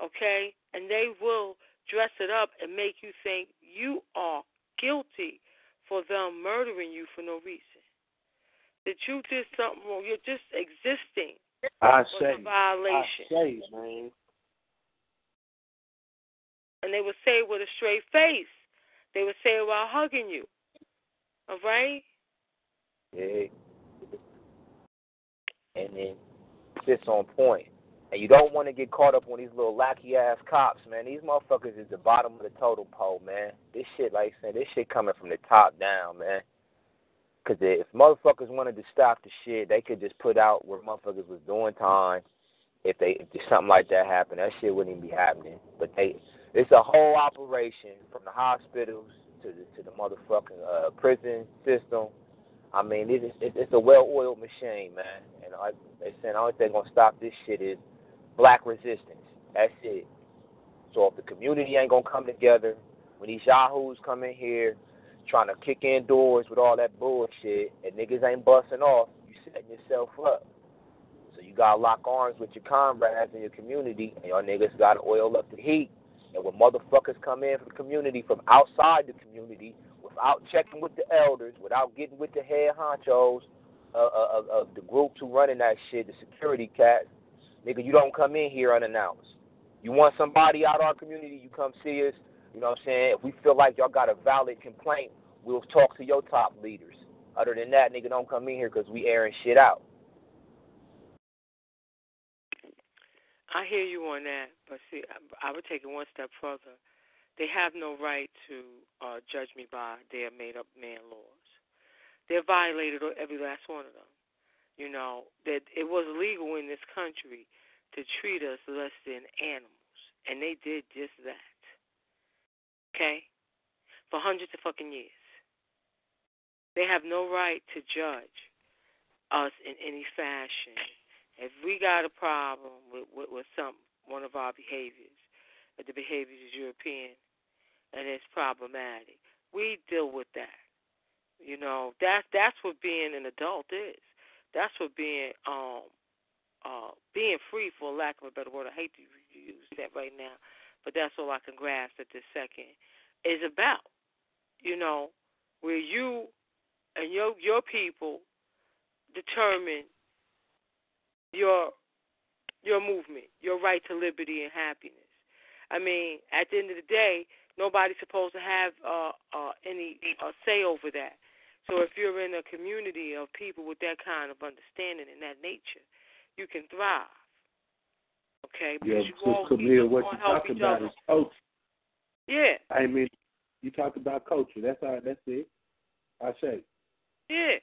okay, and they will dress it up and make you think you are guilty for them murdering you for no reason. That you did something wrong. You're just existing. I say. violation. I say, man. and they would say it with a straight face. They would say it while hugging you. All right? Yeah. And then sits on point. And you don't want to get caught up on these little lackey ass cops, man. These motherfuckers is the bottom of the totem pole, man. This shit, like I said, this shit coming from the top down, man. Because if motherfuckers wanted to stop the shit, they could just put out where motherfuckers was doing time. If they if something like that happened, that shit wouldn't even be happening. But they, it's a whole operation from the hospitals to the to the motherfucking uh, prison system. I mean, it is, it, it's a well-oiled machine, man. And like they saying, the only thing gonna stop this shit is black resistance. That's it. So if the community ain't gonna come together, when these yahoos come in here trying to kick in doors with all that bullshit, and niggas ain't busting off, you setting yourself up. So you gotta lock arms with your comrades in your community, and your niggas gotta oil up the heat. And when motherfuckers come in from the community from outside the community, without checking with the elders, without getting with the head honchos uh, uh, of, of the groups who running that shit, the security cats, nigga, you don't come in here unannounced. You want somebody out of our community, you come see us. You know what I'm saying? If we feel like y'all got a valid complaint, we'll talk to your top leaders. Other than that, nigga, don't come in here because we airing shit out. I hear you on that, but see, I, I would take it one step further. They have no right to uh, judge me by their made-up man laws. They're violated every last one of them. You know that it was legal in this country to treat us less than animals, and they did just that. Okay, for hundreds of fucking years. They have no right to judge us in any fashion if we got a problem with, with, with some one of our behaviors, if the behavior is European and it's problematic, we deal with that. You know, that's that's what being an adult is. That's what being um uh being free for lack of a better word. I hate to use that right now, but that's all I can grasp at this second is about. You know, where you and your your people determine your your movement, your right to liberty and happiness. I mean, at the end of the day, nobody's supposed to have uh, uh, any uh, say over that. So if you're in a community of people with that kind of understanding and that nature, you can thrive. Okay, because yeah, you all Camille, what you help talk each about other. is culture. Yeah. I mean, you talk about culture. That's all. That's it. I say. Yeah.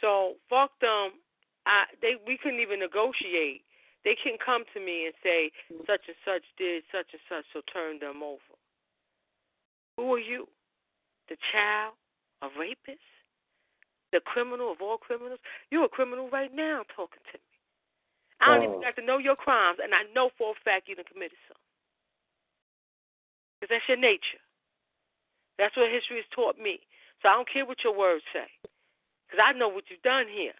So fuck them. I they we couldn't even negotiate. They can come to me and say mm-hmm. such and such did such and such, so turn them over. Who are you? The child of rapists? The criminal of all criminals? You're a criminal right now talking to me. I don't even Oh. have to know your crimes, and I know for a fact you done committed some. Because that's your nature. That's what history has taught me. So I don't care what your words say. Because I know what you've done here.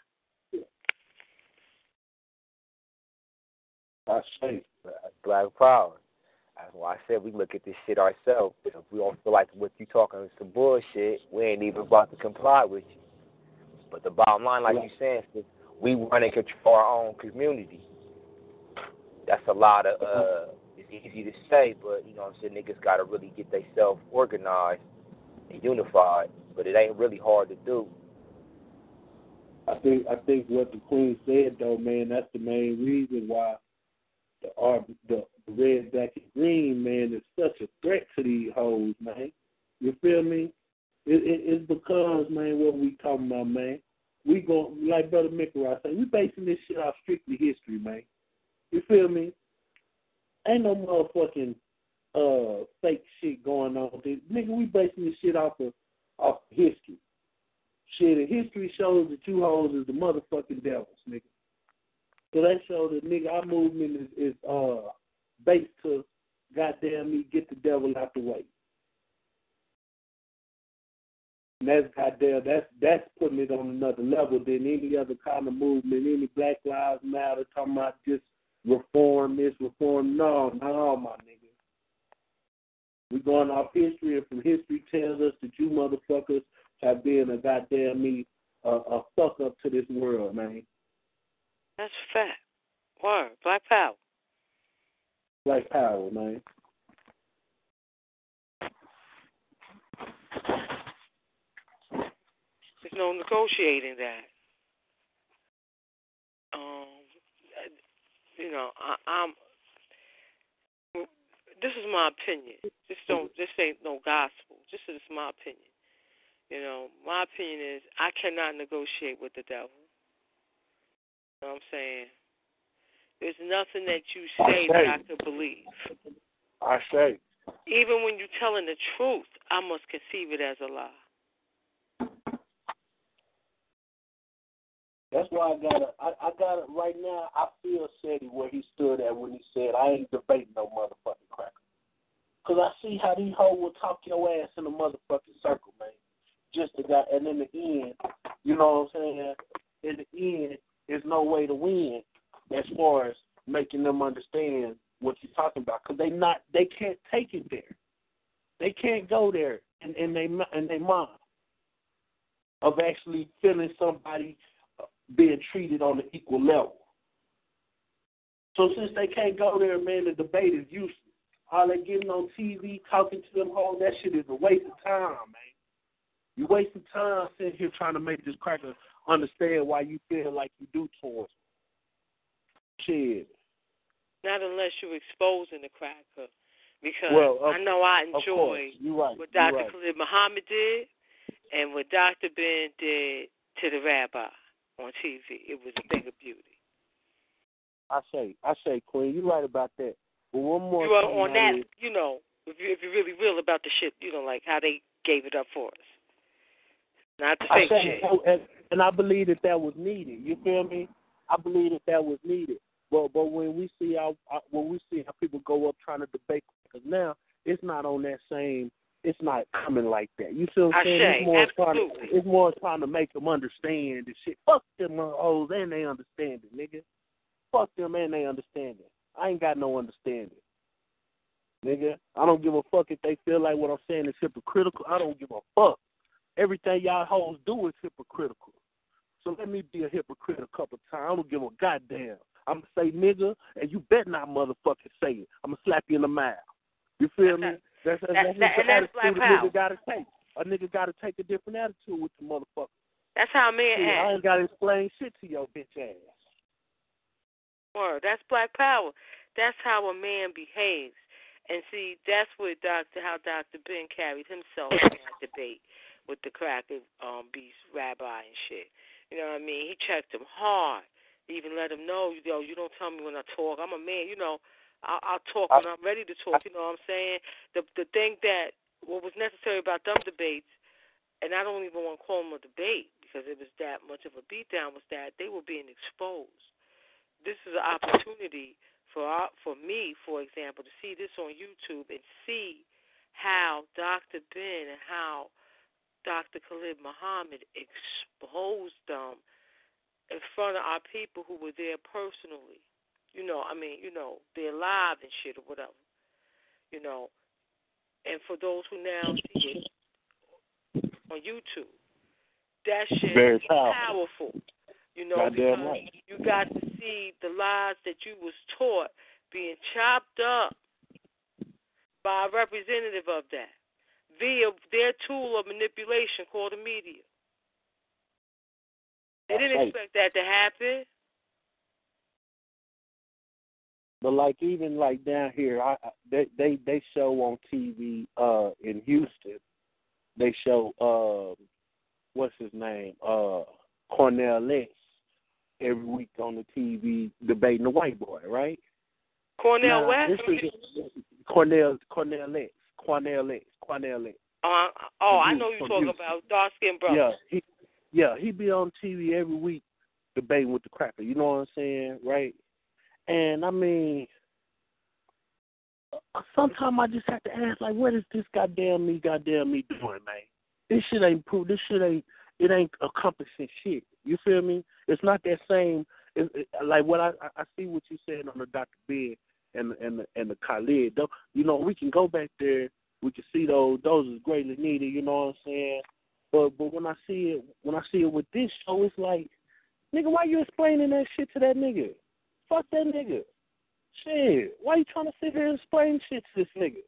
I say. Black power. That's why I said we look at this shit ourselves. If we don't feel like what you talking is some bullshit, we ain't even about to comply with you. But the bottom line, like you saying, is we want to control our own community. That's a lot of uh it's easy to say, but you know what I'm saying, niggas gotta really get themselves organized and unified. But it ain't really hard to do. I think I think what the Queen said though, man, that's the main reason why the art, the red, black, and green man is such a threat to these hoes, man. You feel me? It, it, it's because, man, what we talking about, man. We go like Brother Mickle say, we basing this shit off strictly history, man. You feel me? Ain't no motherfucking uh fake shit going on. Nigga, we basing this shit off of off of history. Shit, and history shows the two hoes is the motherfucking devils, nigga. So that shows that nigga our movement is, is uh based to goddamn me get the devil out the way. And that's goddamn that's that's putting it on another level than any other kind of movement, any Black Lives Matter talking about just reform this, reform no, not all my niggas. We're going off history and from history tells us that you motherfuckers have been a goddamn me a, a fuck up to this world, man. That's a fact. Word. Black power. Black power, man. There's no negotiating that. Um, you know, I, I'm. This is my opinion. This don't. This ain't no gospel. This is my opinion. You know, my opinion is I cannot negotiate with the devil. You know what I'm saying? There's nothing that you say that I could believe. I say. Even when you're telling the truth, I must conceive it as a lie. That's why I got it. I, I got it right now. I feel Seti where he stood at when he said, I ain't debating no motherfucking cracker. Because I see how these hoes will talk your ass in a motherfucking circle, man. Just to got, and in the end, you know what I'm saying? In the end, there's no way to win as far as making them understand what you're talking about. Because they not, they can't take it there. They can't go there in, in they in their mind of actually feeling somebody being treated on an equal level. So since they can't go there, man, the debate is useless. All they getting on TV, talking to them hoes, that shit is a waste of time, man. You wasting time sitting here trying to make this cracker understand why you feel like you do towards him. Shit. Not unless you're exposing the cracker. Because Well, of- I know I enjoy right. what Dr. right. Khalid Muhammad did and what Dr. Ben did to the rabbi on TV. It was a thing of beauty. I say, I say, Queen, you right about that. But one more you are thing on that, is- you know, if, you, if you're really real about the shit, you know, like how they gave it up for us. Not the fake say, shit. and, and I believe that that was needed. You feel me? I believe that that was needed. But but when we see how uh, when we see how people go up trying to debate, because now it's not on that same. It's not coming like that. You feel what I'm saying? it's more trying to, it's more trying to make them understand the shit. Fuck them uh, hoes and they understand it, nigga. Fuck them and they understand it. I ain't got no understanding. Nigga, I don't give a fuck if they feel like what I'm saying is hypocritical. I don't give a fuck. Everything y'all hoes do is hypocritical. So let me be a hypocrite a couple times. I don't give a goddamn. I'm gonna say nigga, and you bet not motherfucking say it. I'm gonna slap you in the mouth. You feel me? That's, that's, That- that's that- and that's black a power. nigga gotta take. A nigga gotta take a different attitude with the motherfucker. That's how men See, I ain't gotta explain shit to your bitch ass. Word. That's black power. That's how a man behaves. And see, that's what Doctor how Doctor Ben carried himself in that debate with the cracker um beast rabbi and shit. You know what I mean? He checked him hard. He even let him know, yo, you don't tell me when I talk. I'm a man, you know. I'll, I'll talk when I'm ready to talk. You know what I'm saying? The the thing that what was necessary about them debates, and I don't even want to call them a debate because it was that much of a beatdown, was that they were being exposed this is an opportunity for our, for me, for example, to see this on YouTube and see how Dr. Ben and how Dr. Khalid Muhammad exposed them in front of our people who were there personally. You know, I mean, you know, they're live and shit or whatever. You know, and for those who now see it on YouTube, that shit Very is powerful. powerful. You know, Goddamn because right. you got to see the lies that you was taught being chopped up by a representative of that via their tool of manipulation called the media. They didn't expect that to happen. But like even like down here, I they they they show on TV uh in Houston. They show um what's his name uh Cornell Lynch every week on the TV debating the white boy, right? Cornell Now, West. is- Cornell Quanell X Quanell X Quanell X. Uh, oh, I know you're talking Houston. about dark skinned brother. Yeah, he yeah, he be on TV every week debating with the cracker. You know what I'm saying, right? And I mean, sometimes I just have to ask, like, what is this goddamn me, goddamn me doing, man? This shit ain't proof. This shit ain't. It ain't accomplishing shit. You feel me? It's not that same. It, it, like what I I see what you saying on the Dr. Ben and and and the Khalid. Though, you know, we can go back there. We can see those. Those is greatly needed. You know what I'm saying? But but when I see it when I see it with this show, it's like, nigga, why you explaining that shit to that nigga? Fuck that nigga. Shit. Why you trying to sit here and explain shit to this nigga?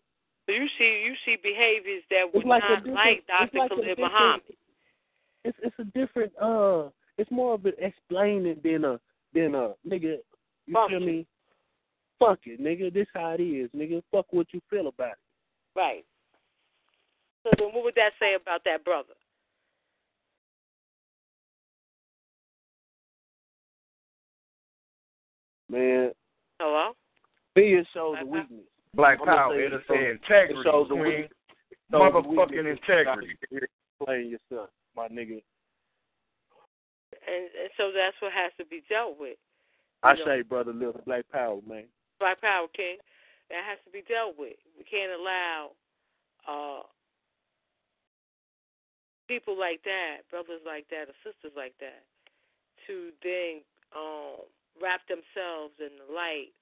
So you see, you see behaviors that were It's like not like Dr. like Khalid Muhammad. It's it's a different uh it's more of an explaining than a than a nigga you Fuck feel me? Fuck it, nigga. This how it is, nigga. Fuck what you feel about it. Right. So then, what would that say about that brother? Man, Hello. fear shows a weakness. Black I'm power, say it'll it say shows- integrity, it shows a weakness. Motherfucking weakness. integrity. Playing yourself, my nigga. And, and so that's what has to be dealt with. I know. say, brother, little black power, man. Black Power King. That has to be dealt with. We can't allow uh people like that, brothers like that, or sisters like that, to then um wrap themselves in the light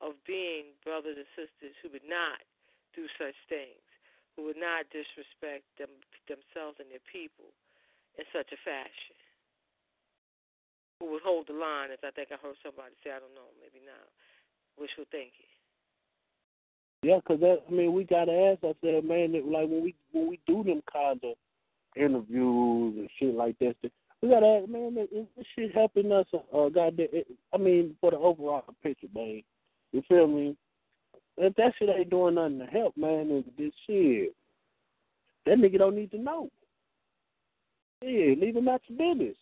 of being brothers and sisters who would not do such things, who would not disrespect them themselves and their people in such a fashion. Who would hold the line, as I think I heard somebody say, I don't know, maybe not. wishful thinking. Yeah, 'cause that I mean, we gotta ask ourselves, man. That, like when we when we do them kind of interviews and shit like that, we gotta ask, man, is this shit helping us? Uh, goddamn, it, I mean, for the overall picture, man. You feel me? If that shit ain't doing nothing to help, man, then this shit, that nigga don't need to know. Yeah, leave him out your business.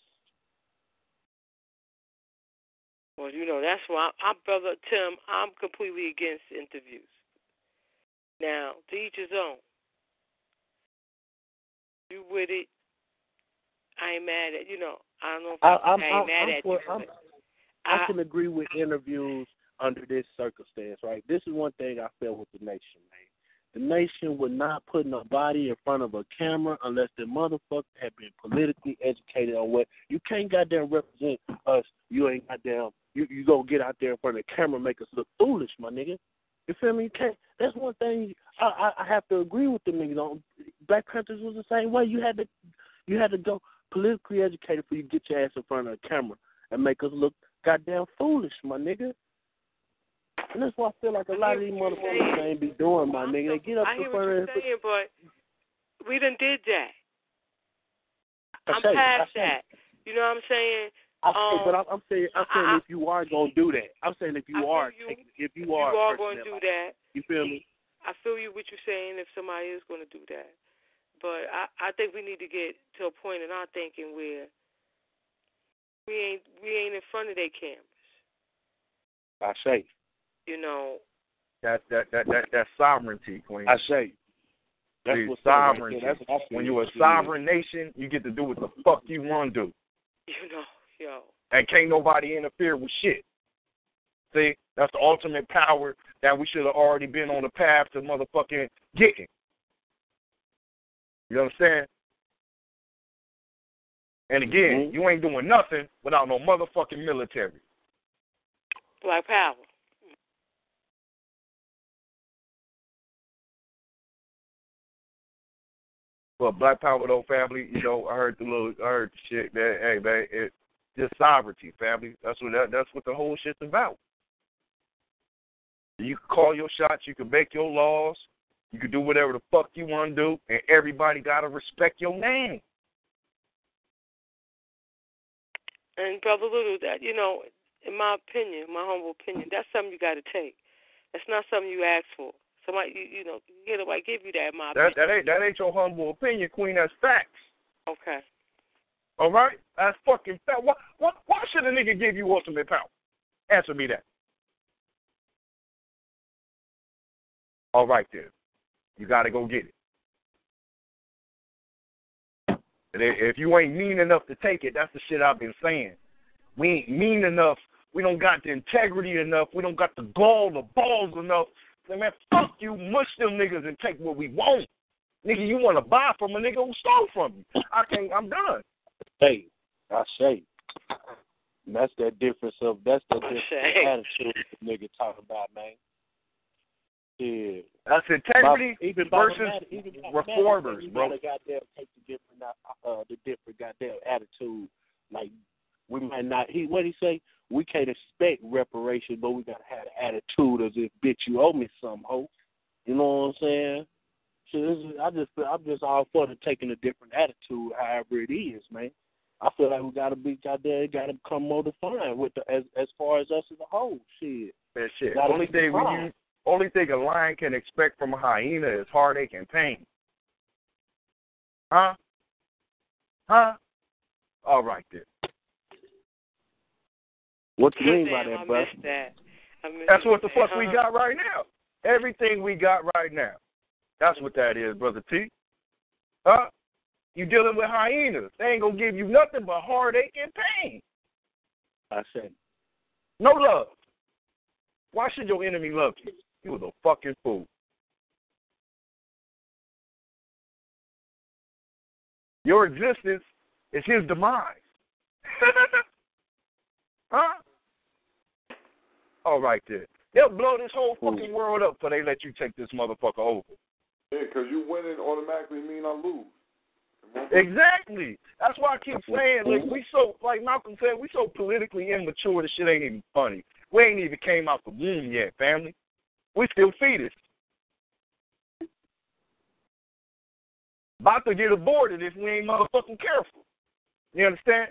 Well, you know, that's why I'm brother Tim. I'm completely against interviews. Now, to each his own. You with it? I ain't mad at you know. I don't know if I, I, I'm, ain't mad I'm at for, you. I I- can agree with interviews under this circumstance, right? This is one thing I felt with the nation, man. The nation would not put nobody in front of a camera unless the motherfucker had been politically educated on what you can't goddamn represent us. You ain't goddamn you you gonna get out there in front of the camera and make us look foolish, my nigga. You feel me? You can't that's one thing I, I I have to agree with the niggas on. Black Panthers was the same way. You had to you had to go politically educated for you to get your ass in front of the camera and make us look goddamn foolish, my nigga. And that's why I feel like a lot of these motherfuckers ain't be doing, my nigga. They get up I in hear what front you're of saying, but we done did that. I'm say, past that. You know what I'm saying? I say, Um, but I'm, I'm saying, I'm saying I- if you are gonna do that, I'm saying if you I are, you. taking, if you you are, a are going to do like- that. You feel me? I feel you what you're saying if somebody is going to do that. But I, I think we need to get to a point in our thinking where we ain't we ain't in front of their cameras. I say, You know, That that that that that's sovereignty, Queen. I say. That's See, what's right sovereignty. That's what when you're a Yeah. sovereign nation, you get to do what the fuck you want to do, <laughs> you know, yo. and can't nobody interfere with shit. See, that's the ultimate power that we should have already been on the path to motherfucking getting. You understand? And again, Mhm. you ain't doing nothing without no motherfucking military. Black power. But Black Power though, family, you know, I heard the little, I heard the shit that, hey man, it just sovereignty, family. That's what that, that's what the whole shit's about. You can call your shots, you can make your laws, you can do whatever the fuck you want to do, and everybody gotta respect your name. And brother Little, that you know, in my opinion, my humble opinion, that's something you got to take. That's not something you ask for. Somebody, you, know, you know, get nobody give you that. In my That opinion. that ain't that ain't your humble opinion, Queen. That's facts. Okay. All right, that's fucking fact. Why why why should a nigga give you ultimate power? Answer me that. All right then, you got to go get it. And if you ain't mean enough to take it, that's the shit I've been saying. We ain't mean enough. We don't got the integrity enough. We don't got the gall, the balls enough. Say, man, fuck you, mush them niggas and take what we want. Nigga, you want to buy from a nigga who stole from you. I can't, I'm done. Hey, I say. That's that difference of that's the difference say. of attitude the nigga talking about, man. Yeah. That's integrity even versus even by the matter, reformers, you bro. gotta goddamn take the different uh, uh the different goddamn attitude. Like we might not he what he say? We can't expect reparation, but we gotta have the attitude as if bitch you owe me some hoe. You know what I'm saying? So this is, I just I'm just all for the taking a different attitude, however it is, man. I feel like we gotta be goddamn gotta become more defined with the as as far as us as a whole. Shit. That shit. Only thing we defined. Use, only thing a lion can expect from a hyena is heartache and pain. Huh? Huh? All right then. What you mean by that, I bro? that. That's what the fuck we got right now. Everything we got right now. That's what that is, brother T. Huh? You dealing with hyenas. They ain't gonna give you nothing but heartache and pain. I said No love. Why should your enemy love you? You was a fucking fool. Your existence is his demise. <laughs> huh? All right then. They'll blow this whole fucking world up before they let you take this motherfucker over. Yeah, because you winning automatically mean I lose. Exactly. That's why I keep saying, like we so like Malcolm said, we so politically immature. This shit ain't even funny. We ain't even came out the womb yet, family. We still fetus. About to get aborted if we ain't motherfucking careful. You understand?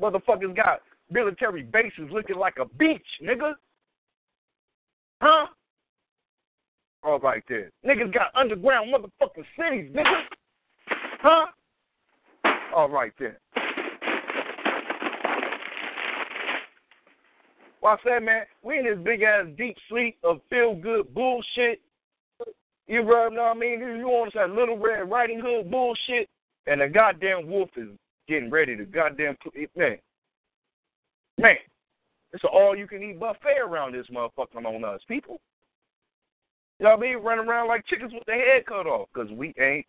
Motherfuckers got military bases looking like a beach, nigga. Huh? All right then. Niggas got underground motherfucking cities, nigga. Huh? All right then. Well, I said, man, we in this big ass deep sleep of feel good bullshit. You know what I mean? You want that little red riding hood bullshit, and the goddamn wolf is getting ready to goddamn man. Man, it's an all you can eat buffet around this motherfucker on us, people. You know what I mean? Running around like chickens with their head cut off because we ain't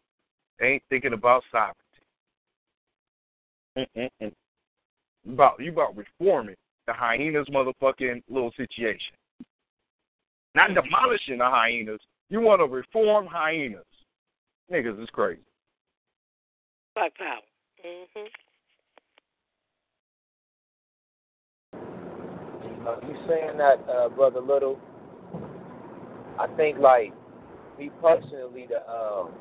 ain't thinking about sovereignty. About you about reforming the hyenas motherfucking little situation. Not demolishing the hyenas. You want to reform hyenas. Niggas is crazy. Black power. Mhm. Uh, you saying that, uh, brother Little? I think like me personally, the um,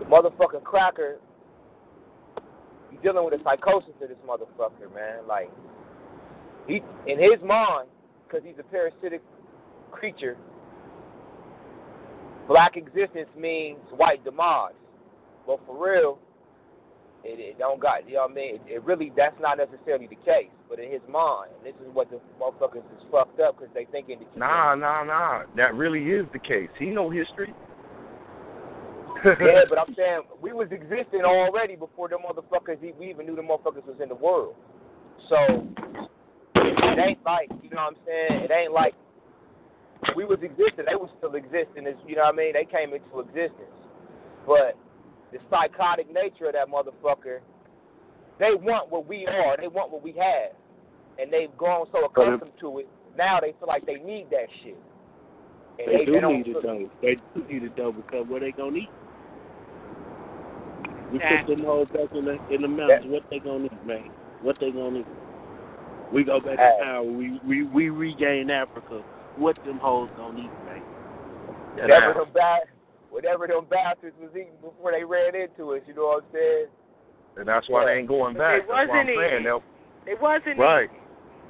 the motherfucking cracker, you dealing with a psychosis of this motherfucker, man. Like he, in his mind, because he's a parasitic creature, black existence means white demise. But for real, it, it don't got you know what I mean. It, it really that's not necessarily the case. But in his mind, this is what the motherfuckers is fucked up because they thinking you Nah, nah, nah. That really is the case. He know history. yeah, <laughs> but I'm saying we was existing already before the motherfuckers. We even knew the motherfuckers was in the world. So it ain't like you know what I'm saying. It ain't like we was existing. They was still existing. As you know what I mean. They came into existence, but the psychotic nature of that motherfucker. They want what we are. They want what we have, and they've grown so accustomed to it. Now they feel like they need that shit. And They, they, do they need it though. They do need it though because what they gonna eat? We put them hoes back in the in the mountains. What they gonna eat, man? What they gonna eat? We go back Hey. to power. We we we regain Africa. What them hoes gonna eat, man? whatever them ba- whatever them bastards was eating before they ran into us. You know what I'm saying? And that's why they ain't going back. It That's what I'm wasn't saying. eating. They'll, It wasn't. right.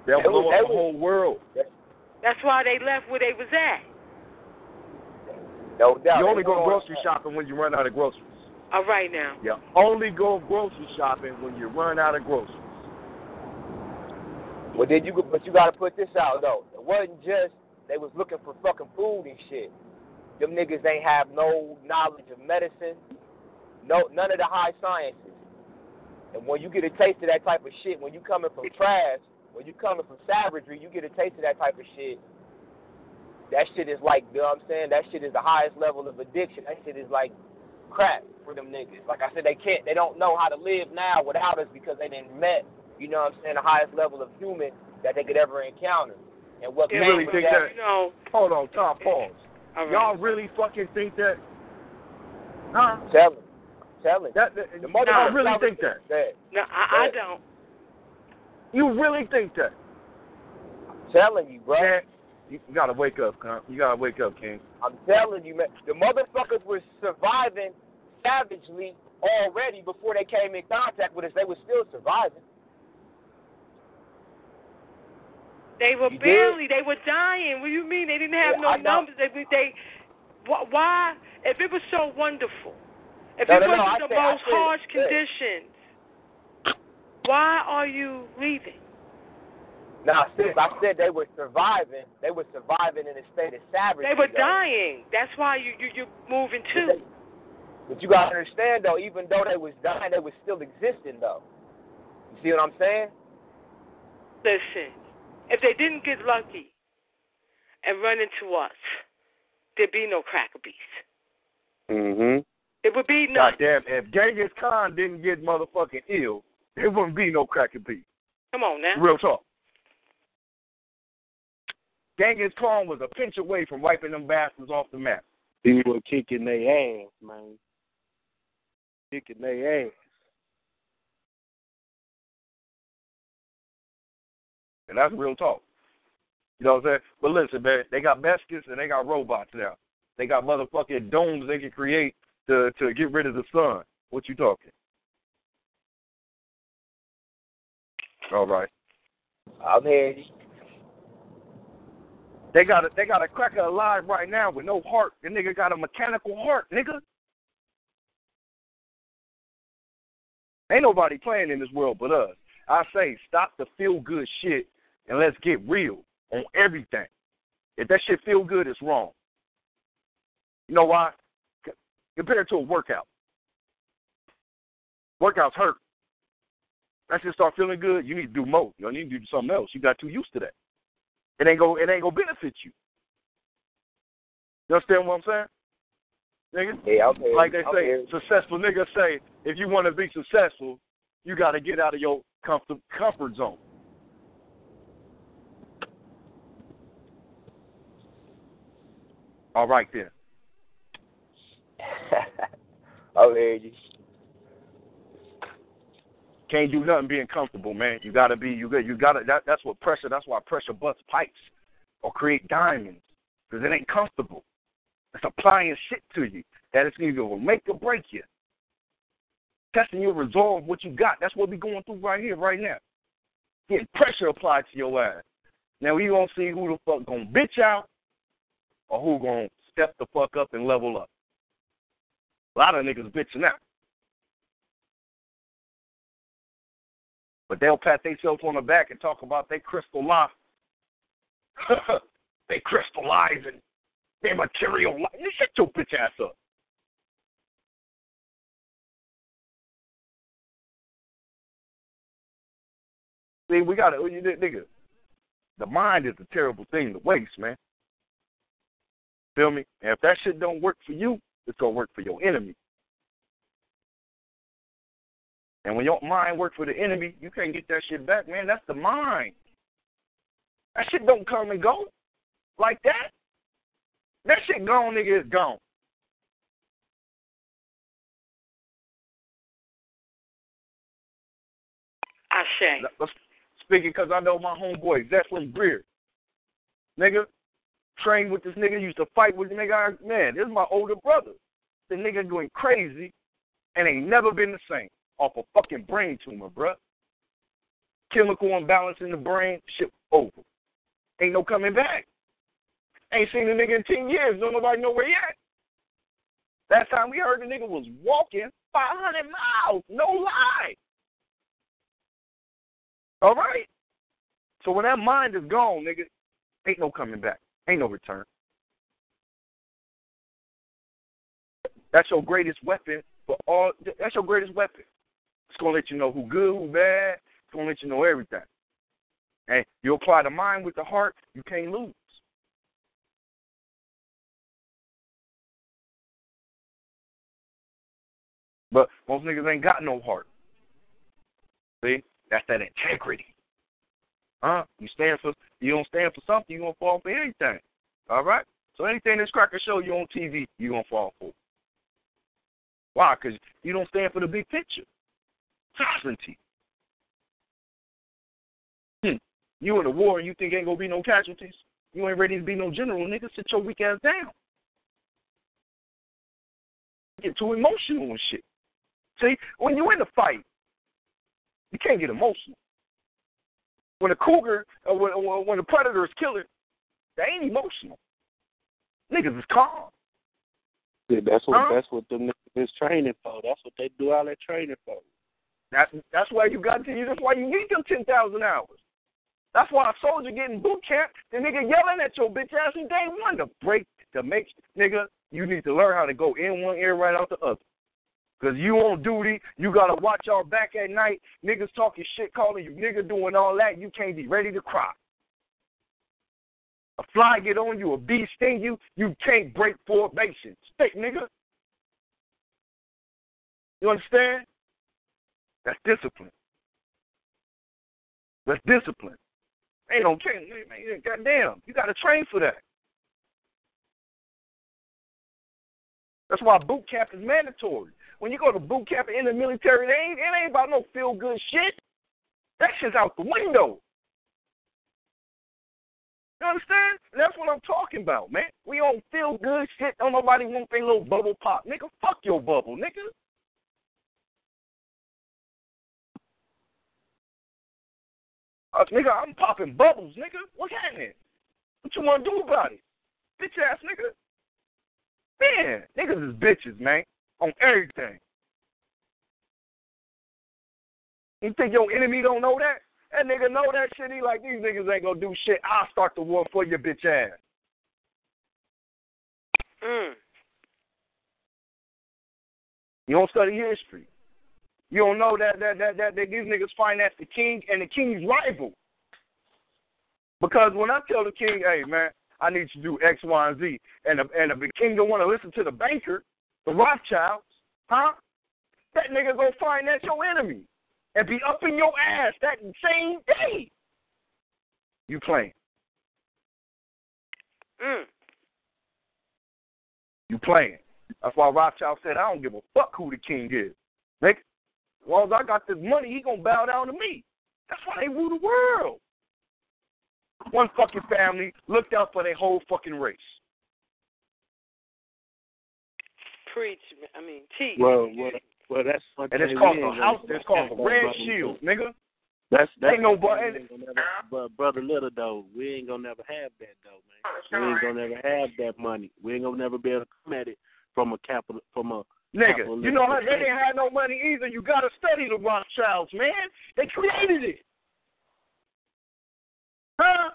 They'll They blow was- up they the whole world. That's why they left where they was at. No doubt. You only go grocery shopping when you run out of groceries. All right now. You only go grocery shopping when you run out of groceries. Well, then you but you got to put this out though. It wasn't just they was looking for fucking food and shit. Them niggas ain't have no knowledge of medicine, no none of the high sciences. And when you get a taste of that type of shit, when you coming from trash, when you coming from savagery, you get a taste of that type of shit. That shit is like, you know what I'm saying? That shit is the highest level of addiction. That shit is like crack for them niggas. Like I said, they can't, they don't know how to live now without us because they didn't met, you know what I'm saying, the highest level of human that they could ever encounter. And what You really think that? that? You know. Hold on, Tom, pause. All right. Y'all really fucking think that? Huh? Telling, telling. That, that, The y'all motherfuckers really think that? said, No, I, I don't. You really think that? I'm telling you, bro. Man, you gotta wake up, Con. You gotta wake up, King. I'm telling you, man. The motherfuckers were surviving savagely already before they came in contact with us. They were still surviving. They were You did? barely. They were dying. What do you mean? They didn't have Yeah, no numbers. They, they. wh- Why? If it was so wonderful, if No, it no, no, wasn't I the said- most said- harsh conditions, why are you leaving? Now, sis, I said they were surviving. They were surviving in a state of savagery. They were though. dying. That's why you you you're moving too. But you gotta understand though, even though they was dying, they was still existing though. You see what I'm saying? Listen, if they didn't get lucky and run into us, there'd be no cracker beast. Mm-hmm. It would be none. Goddamn, if Genghis Khan didn't get motherfucking ill, there wouldn't be no cracker beef. Come on now. Real talk. Genghis Khan was a pinch away from wiping them bastards off the map. He was kicking their ass, man. Kicking their ass. And that's real talk. You know what I'm saying? But listen, man, they got baskets and they got robots now. They got motherfucking domes they can create to to get rid of the sun. What you talking? All right. I'm here. They got a they got a cracker alive right now with no heart. The nigga got a mechanical heart, nigga. Ain't nobody playing in this world but us. I say stop the feel good shit and let's get real on everything. If that shit feel good, it's wrong. You know why? C- Compare it to a workout. Workouts hurt. That shit start feeling good. You need to do more. You need to do something else. You got too used to that. It ain't go. It ain't gonna benefit you. You understand what I'm saying? Nigga? Yeah, okay. Like they say, okay. successful niggas say, if you want to be successful, you got to get out of your comfort comfort zone. All right then. <laughs> I'm here. Can't do nothing being comfortable, man. You gotta be. You got. You gotta. That, that's what pressure. That's why pressure busts pipes or create diamonds because it ain't comfortable. It's applying shit to you that it's either will make or break you. Testing your resolve, what you got. That's what we going through right here, right now. Getting pressure applied to your ass. Now we gonna see who the fuck gonna bitch out or who gonna step the fuck up and level up. A lot of niggas bitching out. But they'll pat themselves on the back and talk about they crystal life. <laughs> they crystallize and They material life. You shut your bitch ass up. See, we got to, nigga. The mind is a terrible thing to waste, man. Feel me? And if that shit don't work for you, it's gonna work for your enemy. And when your mind works for the enemy, you can't get that shit back, man. That's the mind. That shit don't come and go like that. That shit gone, nigga, is gone. Ashe. Let's- Speaking because I know my homeboy, Zeppelin Greer. Nigga, trained with this nigga, used to fight with the nigga. Man, this is my older brother. The nigga going crazy and ain't never been the same off a fucking brain tumor, bruh. Chemical imbalance in the brain, shit over. Ain't no coming back. Ain't seen the nigga in 10 years. Don't nobody know where he at. Last time we heard the nigga was walking 500 miles. No lie. All right? So when that mind is gone, nigga, ain't no coming back. Ain't no return. That's your greatest weapon for all. That's your greatest weapon. It's gonna let you know who good, who bad. It's gonna let you know everything. And you apply the mind with the heart, you can't lose. But most niggas ain't got no heart. See, that's that integrity. Huh? You stand for you don't stand for something, you gonna fall for anything. All right. So anything this cracker show you on TV, you gonna fall for. Why? Because you don't stand for the big picture. Sovereignty. Hmm. You in a war and you think ain't gonna be no casualties? You ain't ready to be no general, nigga. Sit your weak ass down. Get too emotional and shit. See, when you in a fight, you can't get emotional. When a cougar, uh, when, when a predator is killing, they ain't emotional. Niggas is calm. Yeah, that's what Huh? that's what them niggas is training for. That's what they do all that training for. That's that's why you got to. That's why you need them ten thousand hours. That's why a soldier getting boot camp, the nigga yelling at your bitch ass from day one to break to make nigga. You need to learn how to go in one ear right out the other. Cause you on duty, you gotta watch your back at night. Niggas talking shit, calling you nigga, doing all that. You can't be ready to cry. A fly get on you, a bee sting you, you can't break formation. Stick, nigga. You understand? That's discipline. That's discipline. Ain't no train, man. Goddamn, you got to train for that. That's why boot camp is mandatory. When you go to boot camp in the military, it ain't, it ain't about no feel good shit. That shit's out the window. You understand? That's what I'm talking about, man. We don't feel good shit. Don't nobody want their little bubble pop. Nigga, fuck your bubble, nigga. Uh, nigga, I'm popping bubbles, nigga. What's happening? What you want to do about it? Bitch ass nigga. Man, niggas is bitches, man. On everything. You think your enemy don't know that? That nigga know that shit. He like, these niggas ain't gonna do shit. I'll start the war for your bitch ass. Mm. You don't study history. You don't know that that that that, that these niggas finance the king and the king's rival. Because when I tell the king, hey man, I need you to do X, Y, and Z, and the, and the king don't want to listen to the banker, the Rothschilds, huh? That nigga gonna finance your enemy and be up in your ass that same day. You playing. Mm. You playing. That's why Rothschild said, I don't give a fuck who the king is. Nigga, as long as I got this money, he gonna bow down to me. That's why they rule the world. One fucking family looked out for their whole fucking race. Preach. I mean, teach. Well, well, well, that's one And it's called we the ain't house. gonna It's called the Red brother. Shield, nigga. That's that's Ain't no one thing bu- we ain't gonna never- But brother Little though, we ain't gonna never have that though, man. Oh, we ain't gonna never have that money. We ain't gonna never be able to come at it from a capital from a Nigga, you know how they perspective. didn't have no money either. You gotta study the Rothschilds, man. They created it. Huh?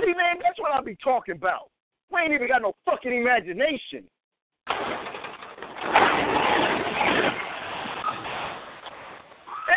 See, man, that's what I be talking about. We ain't even got no fucking imagination.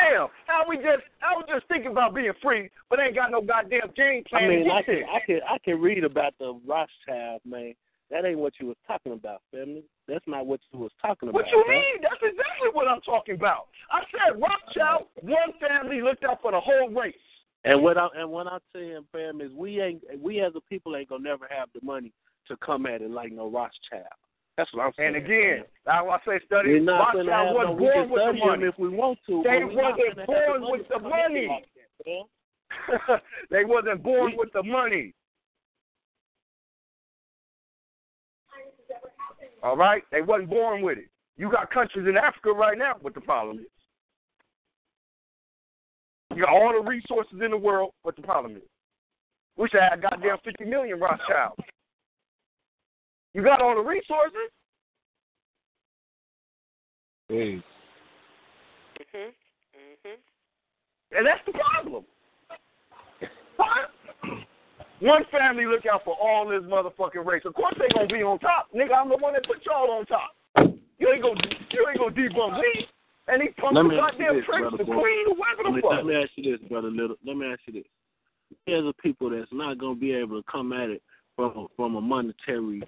Damn, how we just how we just thinking about being free, but ain't got no goddamn game plan I mean, I can, I can I can read about the Rothschild, man. That ain't what you was talking about, family. That's not what you was talking about. What you mean? That's exactly what I'm talking about. I said Rothschild, one family looked out for the whole race. And what I and what I'm saying, fam, is we ain't we as a people ain't gonna never have the money to come at it like no Rothschild. That's what I'm saying. And again, that's why I say study. We're not gonna Rothschild have no, wasn't we born can with the study 'em money. if we want to. They but we not wasn't gonna born money with the come at it money. like that, man. <laughs> they wasn't born with the money. All right, they wasn't born with it. You got countries in Africa right now. What the problem is? You got all the resources in the world. What the problem is? Wish I had goddamn fifty million Rothschilds. You got all the resources. Hey. Mhm. Mhm. And that's the problem. Huh? One family look out for all this motherfucking race. Of course they gonna be on top. Nigga, I'm the one that put y'all on top. You ain't gonna you ain't gonna debunk me. And these punk Let me ask you goddamn this, tricks, brother the queen, whoever Let the me, fuck. let me ask you this, brother Little. Let me ask you this. There's a people that's not gonna be able to come at it from a, from a monetary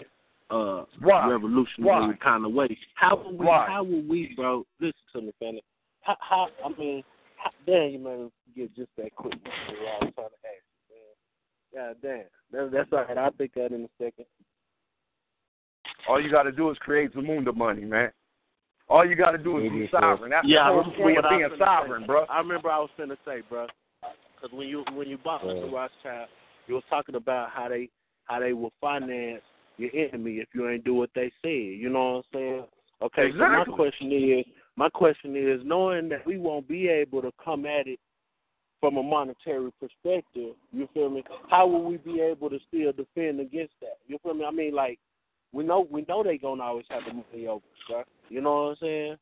uh Why? revolutionary Why? kind of way. How will we? Why? How will we, bro? Listen to me, family. How? how I mean, how, damn, you man get just that quick. That's I was trying to ask. you, Man. God damn. That, that's all right. I'll think that in a second. All you gotta do is create Zamunda money, man. All you gotta do is be sovereign. That's yeah, the I whole remember point of being sovereign, say. bro. I remember I was finna say, bro, because when you when you bought Mr. Rothschild, you was talking about how they how they will finance your enemy if you ain't do what they said. You know what I'm saying? Okay. So my question is, my question is, knowing that we won't be able to come at it from a monetary perspective, you feel me? How will we be able to still defend against that? You feel me? I mean, like we know we know they gonna always have the money over, right? You know what I'm saying?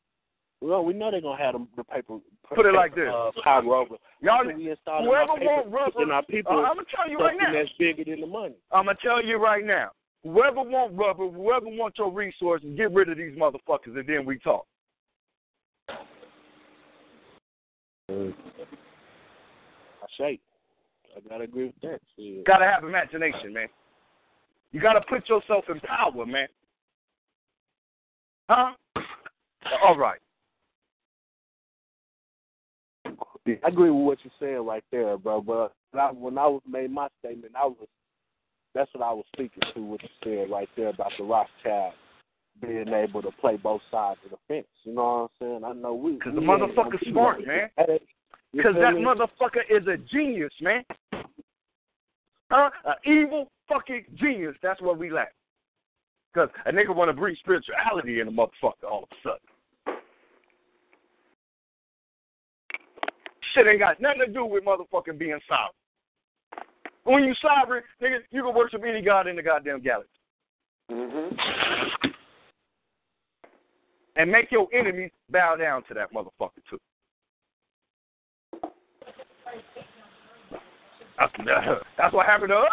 We know we know they're gonna have the, the paper. Put it like this. Uh, power over. Y'all, So we installing whoever our paper, want rubber, keeping our people uh, I'm gonna tell you right now. that's bigger than the money. I'm gonna tell you right now. Whoever want rubber, whoever want your resources, get rid of these motherfuckers, and then we talk. I shake. I gotta agree with that. Shit. Gotta have imagination, man. You gotta put yourself in power, man. Huh? All right. I agree with what you're saying right there, bro. But when I, when I made my statement, I was that's what I was speaking to. What you said right there about the Rothschild being able to play both sides of the fence. You know what I'm saying? I know we Because the we ain't gonna motherfucker's smart, man. Because that me? motherfucker is a genius, man. Huh? An evil fucking genius. That's what we lack. Because a nigga want to bring spirituality in a motherfucker all of a sudden. Shit ain't got nothing to do with motherfucking being sovereign. When you sovereign, nigga, you can worship any god in the goddamn galaxy. Mm-hmm. And make your enemies bow down to that motherfucker too. That's, that's what happened to us.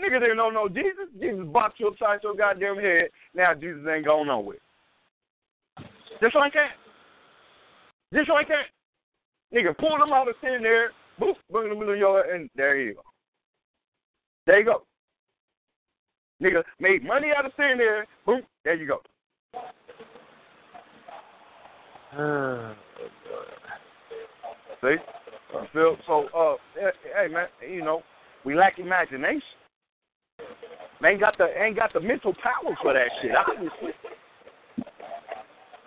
Nigga didn't know no Jesus. Jesus bopped you upside your goddamn head. Now Jesus ain't going nowhere. Just like that. Just like that. Nigga pulled them out of thin air, boop, them in your and there you go. There you go. Nigga made money out of thin air, boom, there you go. <sighs> See? You feel so uh hey man, you know, we lack imagination. Man ain't got the ain't got the mental power for that shit, obviously.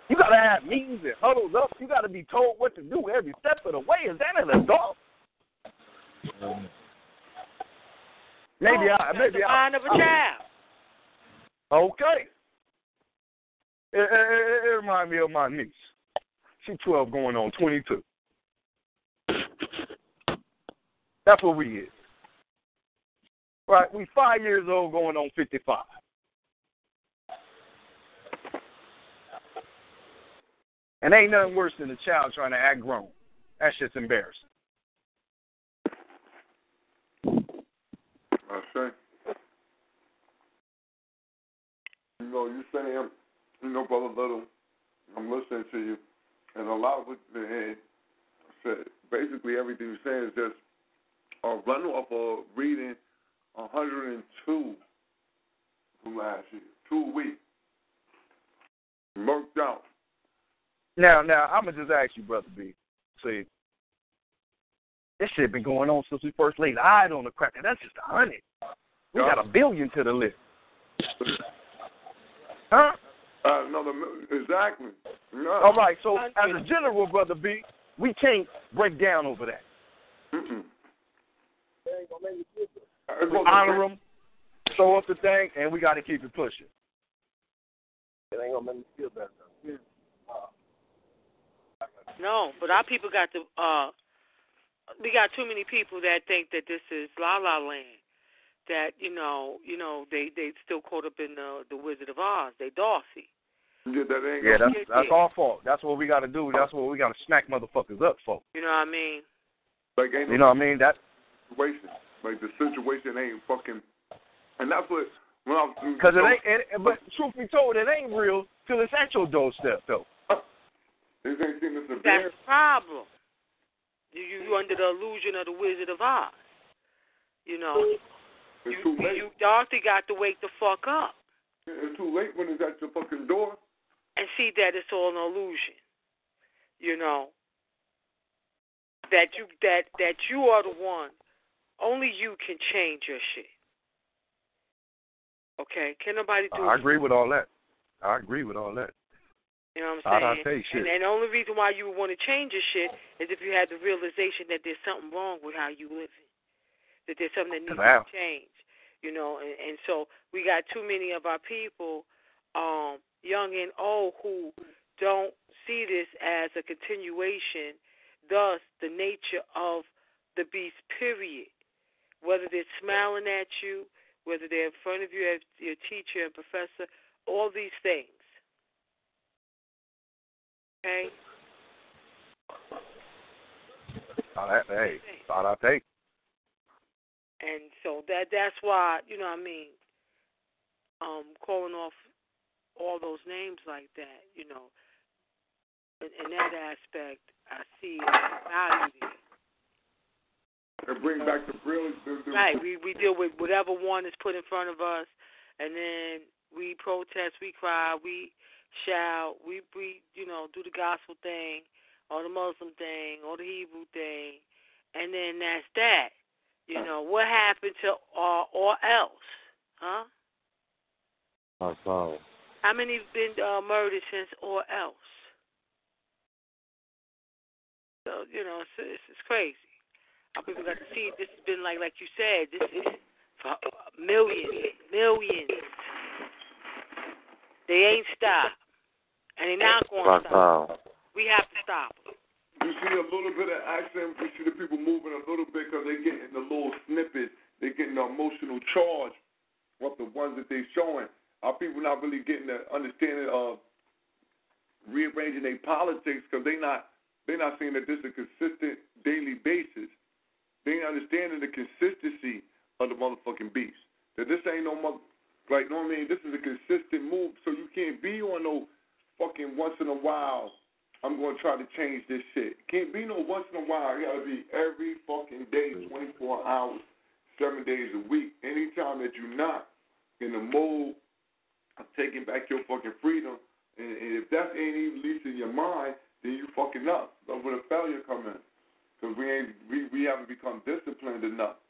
You gotta have meetings and huddles up. You gotta be told what to do every step of the way. Is that an adult? Maybe oh, I maybe the I mind of a child. Okay. It, it, it, it reminds me of my niece. She's 12 going on 22. That's what we is. Right, we five years old going on 55. And ain't nothing worse than a child trying to act grown. That's just embarrassing. I say. You know, you saying, you know, Brother Little, I'm listening to you, and a lot of what you said, basically everything you're saying is just a runoff of reading 102 from last year, two weeks. Murked out. Now, now, I'm gonna just ask you, brother B. See, this shit been going on since we first laid eyes on the cracker. That's just a hundred. We got a billion to the list. Huh? Uh, another, exactly. No. All right. So, as a general, brother B, we can't break down over that. Mm-mm. We honor them, show up the thing, and we got to keep it pushing. It ain't gonna make me feel better. No, but our people got the uh we got too many people that think that this is la la land. That, you know, you know, they they still caught up in the the Wizard of Oz. They Dorothy. Yeah, that ain't Yeah, that's that's our fault. That's what we got to do. That's what we got to smack motherfuckers up for. You know what I mean? like ain't You know what I mean? That situation. Like the situation ain't fucking, and that's what when I was because it ain't. It, but truth be told, it ain't real till it's at your doorstep, though. <laughs> This ain't seen this That's the problem. You you under the illusion of the Wizard of Oz. You know, It's you too late. you Dorothy got to wake the fuck up It's too late when it's at your fucking door. and see that it's all an illusion. You know that you that that you are the one. Only you can change your shit. Okay, can nobody do I agree with all that. I agree with all that. You know what I'm saying? And, and the only reason why you would want to change your shit is if you had the realization that there's something wrong with how you living, that there's something that needs Wow. to change. You know, and, and so we got too many of our people, um, young and old, who don't see this as a continuation. Thus, the nature of the beast. Period. Whether they're smiling at you, whether they're in front of you as your teacher and professor, all these things. Okay? Thought I, hey, thought I take. And so that that's why, you know what I mean, um, calling off all those names like that, you know, in, in that aspect, I see value there. And bring back the brilliance. The, the, Right. We we deal with whatever one is put in front of us, and then we protest, we cry, we shout, we we you know do the gospel thing, or the Muslim thing, or the Hebrew thing, and then that's that. You know what happened to uh, or else, huh? That's all. How many have been uh, murdered since or else? So you know it's it's, it's crazy. Our people got to see. This has been like, like you said, this is for millions, millions. They ain't stopped, and they're not going to stop. We have to stop. them. You see a little bit of action. You see the people moving a little bit because they're getting the little snippets. They're getting the emotional charge of the ones that they're showing. Our people not really getting the understanding of rearranging their politics because they not they're not seeing that this is a consistent daily basis. They ain't understanding the consistency of the motherfucking beast. That this ain't no mother like you know what I mean. This is a consistent move, so you can't be on no fucking once in a while. I'm going to try to change this shit. Can't be no once in a while. It got to be every fucking day, 24 hours, seven days a week. Anytime that you're not in the mode of taking back your fucking freedom, and, and if that ain't even least in your mind, then you fucking up. That's where the failure come in. Because we ain't we, we haven't become disciplined enough.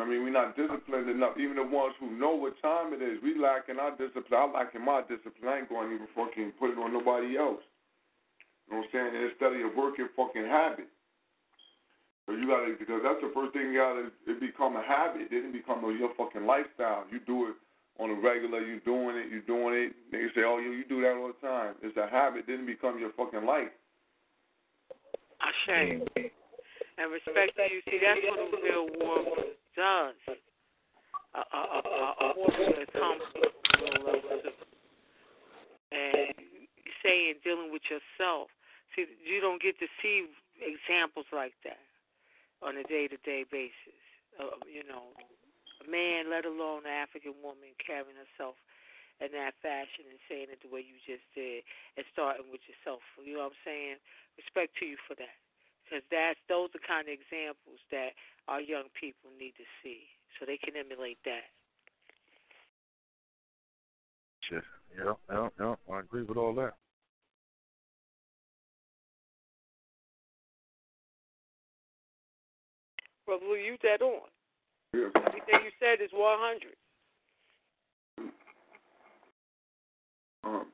I mean, we're not disciplined enough. Even the ones who know what time it is, we lacking our discipline. I lacking my discipline. I ain't going to even fucking put it on nobody else. You know what I'm saying? Instead of your working fucking habit. So you gotta because that's the first thing you gotta it become a habit. It didn't become a, your fucking lifestyle. You do it on a regular, you doing it, you doing it. They say, Oh you you do that all the time. It's a habit, it didn't become your fucking life. Shame. And respect you. See, that's what a real woman does. A, a, a, a, woman that. And saying, dealing with yourself. See, you don't get to see examples like that on a day to day basis. Uh, you know, a man, let alone an African woman, carrying herself in that fashion and saying it the way you just did and starting with yourself. You know what I'm saying? Respect to you for that. Because that's those are kind of examples that our young people need to see, so they can emulate that. Shit. Yeah, yeah, yeah. I agree with all that. Brother Lou, you dead on. Yeah. Everything you said is 100. Um,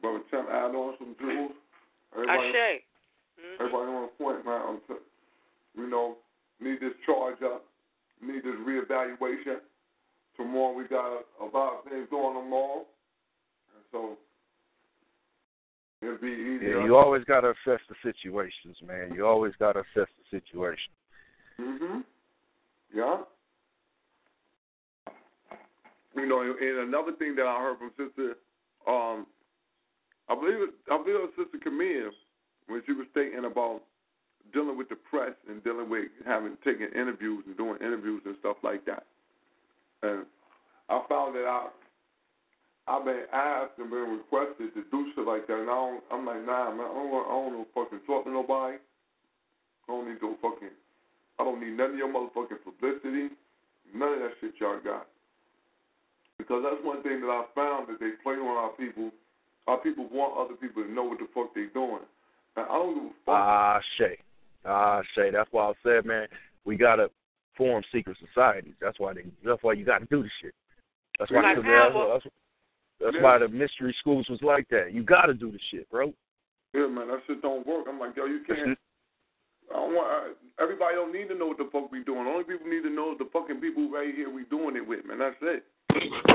Brother Tim, add on some jewels. Everybody, Ashe. Mhm. everybody on point, man. I'm t- you know, need this charge up, need this reevaluation. Tomorrow we got a lot of things going on tomorrow. And so it'll be easier. Yeah, you always got to assess the situations, man. You always got to assess the situation. Mhm. Yeah. You know, and another thing that I heard from Sister, um, I believe it, I believe it was Sister Camille when she was stating about dealing with the press and dealing with having taking interviews and doing interviews and stuff like that. And I found that I I've been asked and been requested to do shit like that, and I don't, I'm like, nah, man, I don't, I don't want to fucking talk to nobody. I don't need no fucking, I don't need none of your motherfucking publicity, none of that shit y'all got. Because that's one thing that I found that they play on our people. Our people want other people to know what the fuck they're doing. And I don't give a fuck. Ah, Shay. Ah, Shay. That's why I said, man, we gotta form secret societies. That's why they. That's why you got to do the shit. That's why. Like That's, that's, that's Yeah. why the mystery schools was like that. You got to do the shit, bro. Yeah, man, that shit don't work. I'm like, yo, you can't. I don't want. I, everybody don't need to know what the fuck we doing. Only people need to know is the fucking people right here we doing it with, man. That's it.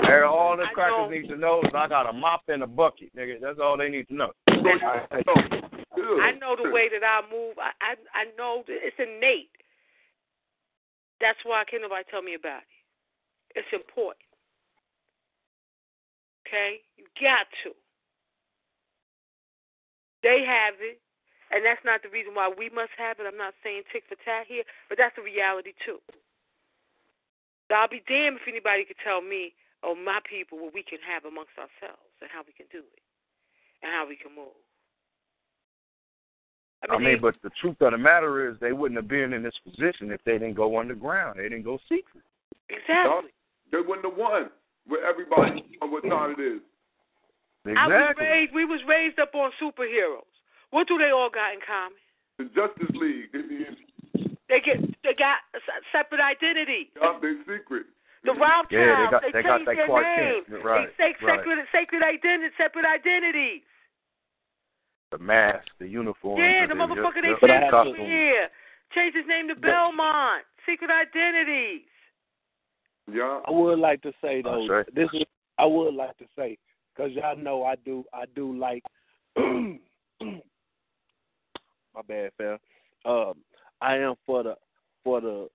Hey, all the crackers need to know is I got a mop and a bucket, nigga. That's all they need to know. I know the way that I move. I I, I know it's innate. That's why I can't nobody tell me about it. It's important. Okay, you got to. They have it, and that's not the reason why we must have it. I'm not saying tick for tat here, but that's the reality too. So I'll be damned if anybody could tell me or my people what we can have amongst ourselves and how we can do it and how we can move. I mean, but the truth of the matter is, they wouldn't have been in this position if they didn't go underground. They didn't go secret. Exactly. They wouldn't have won with everybody on what time it is. Exactly. I was raised. We was raised up on superheroes. What do they all got in common? The Justice League, they, They get they got se- separate identities. they, they secret. The Roundtowns, Yeah, they got- they got changed that their Clark. Kent. Right, They take right. sacred sacred identity, separate identities. The mask, the uniform. Yeah, the the, motherfucker they yep, sent yep, over Changed his name to Belmont. Secret Identities. Yeah. I would like to say though, sure. this is I would like to say because y'all know I do I do like <clears throat> my bad fam. Um, I am for the for the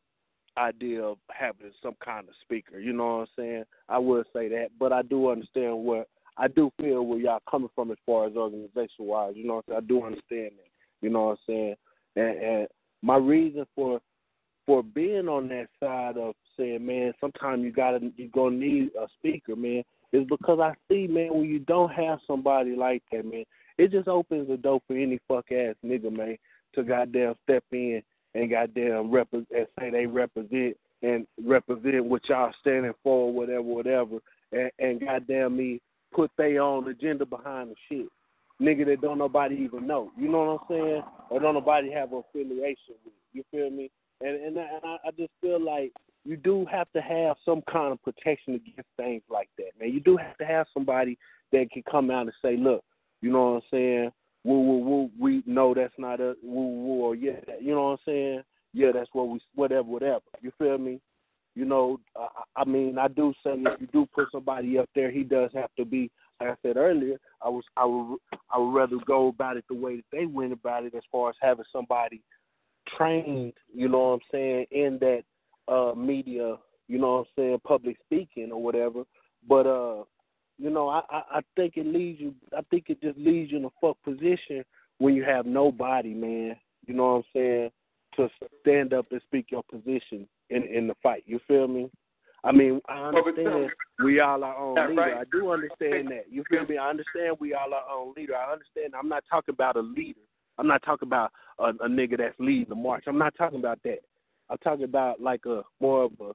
idea of having some kind of speaker. You know what I'm saying? I would say that, but I do understand where I do feel where y'all coming from as far as organization wise. You know what I'm saying? I do understand that. You know what I'm saying? And, and my reason for for being on that side of saying, man, sometimes you gotta you gonna need a speaker, man, is because I see, man, when you don't have somebody like that, man, it just opens the door for any fuck ass nigga, man, to goddamn step in and goddamn rep and say they represent and represent what y'all standing for, whatever, whatever, and, and goddamn me put their own agenda behind the shit. Nigga that don't nobody even know. You know what I'm saying? Or don't nobody have affiliation with. You feel me? And and, I, and I just feel like you do have to have some kind of protection against things like that, man. You do have to have somebody that can come out and say, look, you know what I'm saying? Woo woo woo. We know that's not a woo woo or yeah. You know what I'm saying? Yeah, that's what we whatever whatever. You feel me? You know, I, I mean, I do say if you do put somebody up there, he does have to be. Like I said earlier, I was I would I would rather go about it the way that they went about it, as far as having somebody trained. You know what I'm saying in that uh media. You know what I'm saying public speaking or whatever. But uh, you know, I, I I think it leaves you. I think it just leaves you in a fuck position when you have nobody, man. You know what I'm saying? To stand up and speak your position in in the fight. You feel me? I mean, I understand we all our own leader. right. I do understand that. You feel me? I understand we all our own leader. I understand. I'm not talking about a leader. I'm not talking about a, a nigga that's leading the march. I'm not talking about that. I'm talking about like a more of a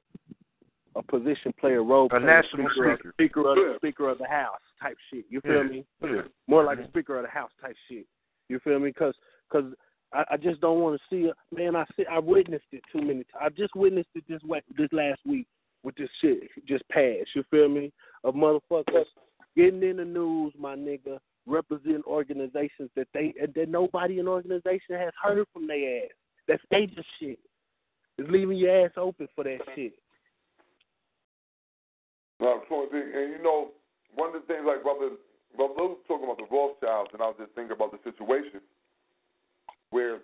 a position player, role A national speaker, of- speaker. speaker of Yeah. speaker of the house type shit. You feel Yeah. me? Yeah. More like a speaker of the house type shit. You feel me? Because cause I, I just don't want to see it. Man, I see I witnessed it too many times. I just witnessed it this way, this last week with this shit just passed. You feel me? Of motherfuckers getting in the news, my nigga, representing organizations that they that nobody in organization has heard from their ass. That's agent shit. It's leaving your ass open for that shit. And you know, one of the things like brother brother Lou was talking about the Rothschilds, and I was just thinking about the situation where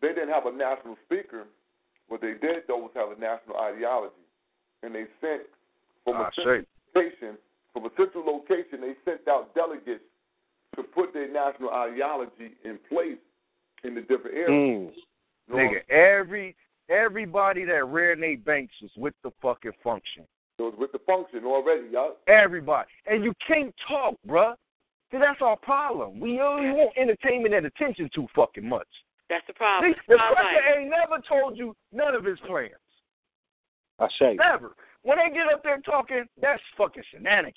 they didn't have a national speaker. What they did though was have a national ideology, and they sent from a Ah, central location from a central location. They sent out delegates to put their national ideology in place in the different areas. Mm. You know, Nigga, every everybody that ran their banks was with the fucking function. So it's with the function already, y'all. Everybody. And you can't talk, bruh. See, that's our problem. We only want entertainment and attention too fucking much. That's the problem. See, the Spotlight. president ain't never told you none of his plans. I say. Never. When they get up there talking, that's fucking shenanigans.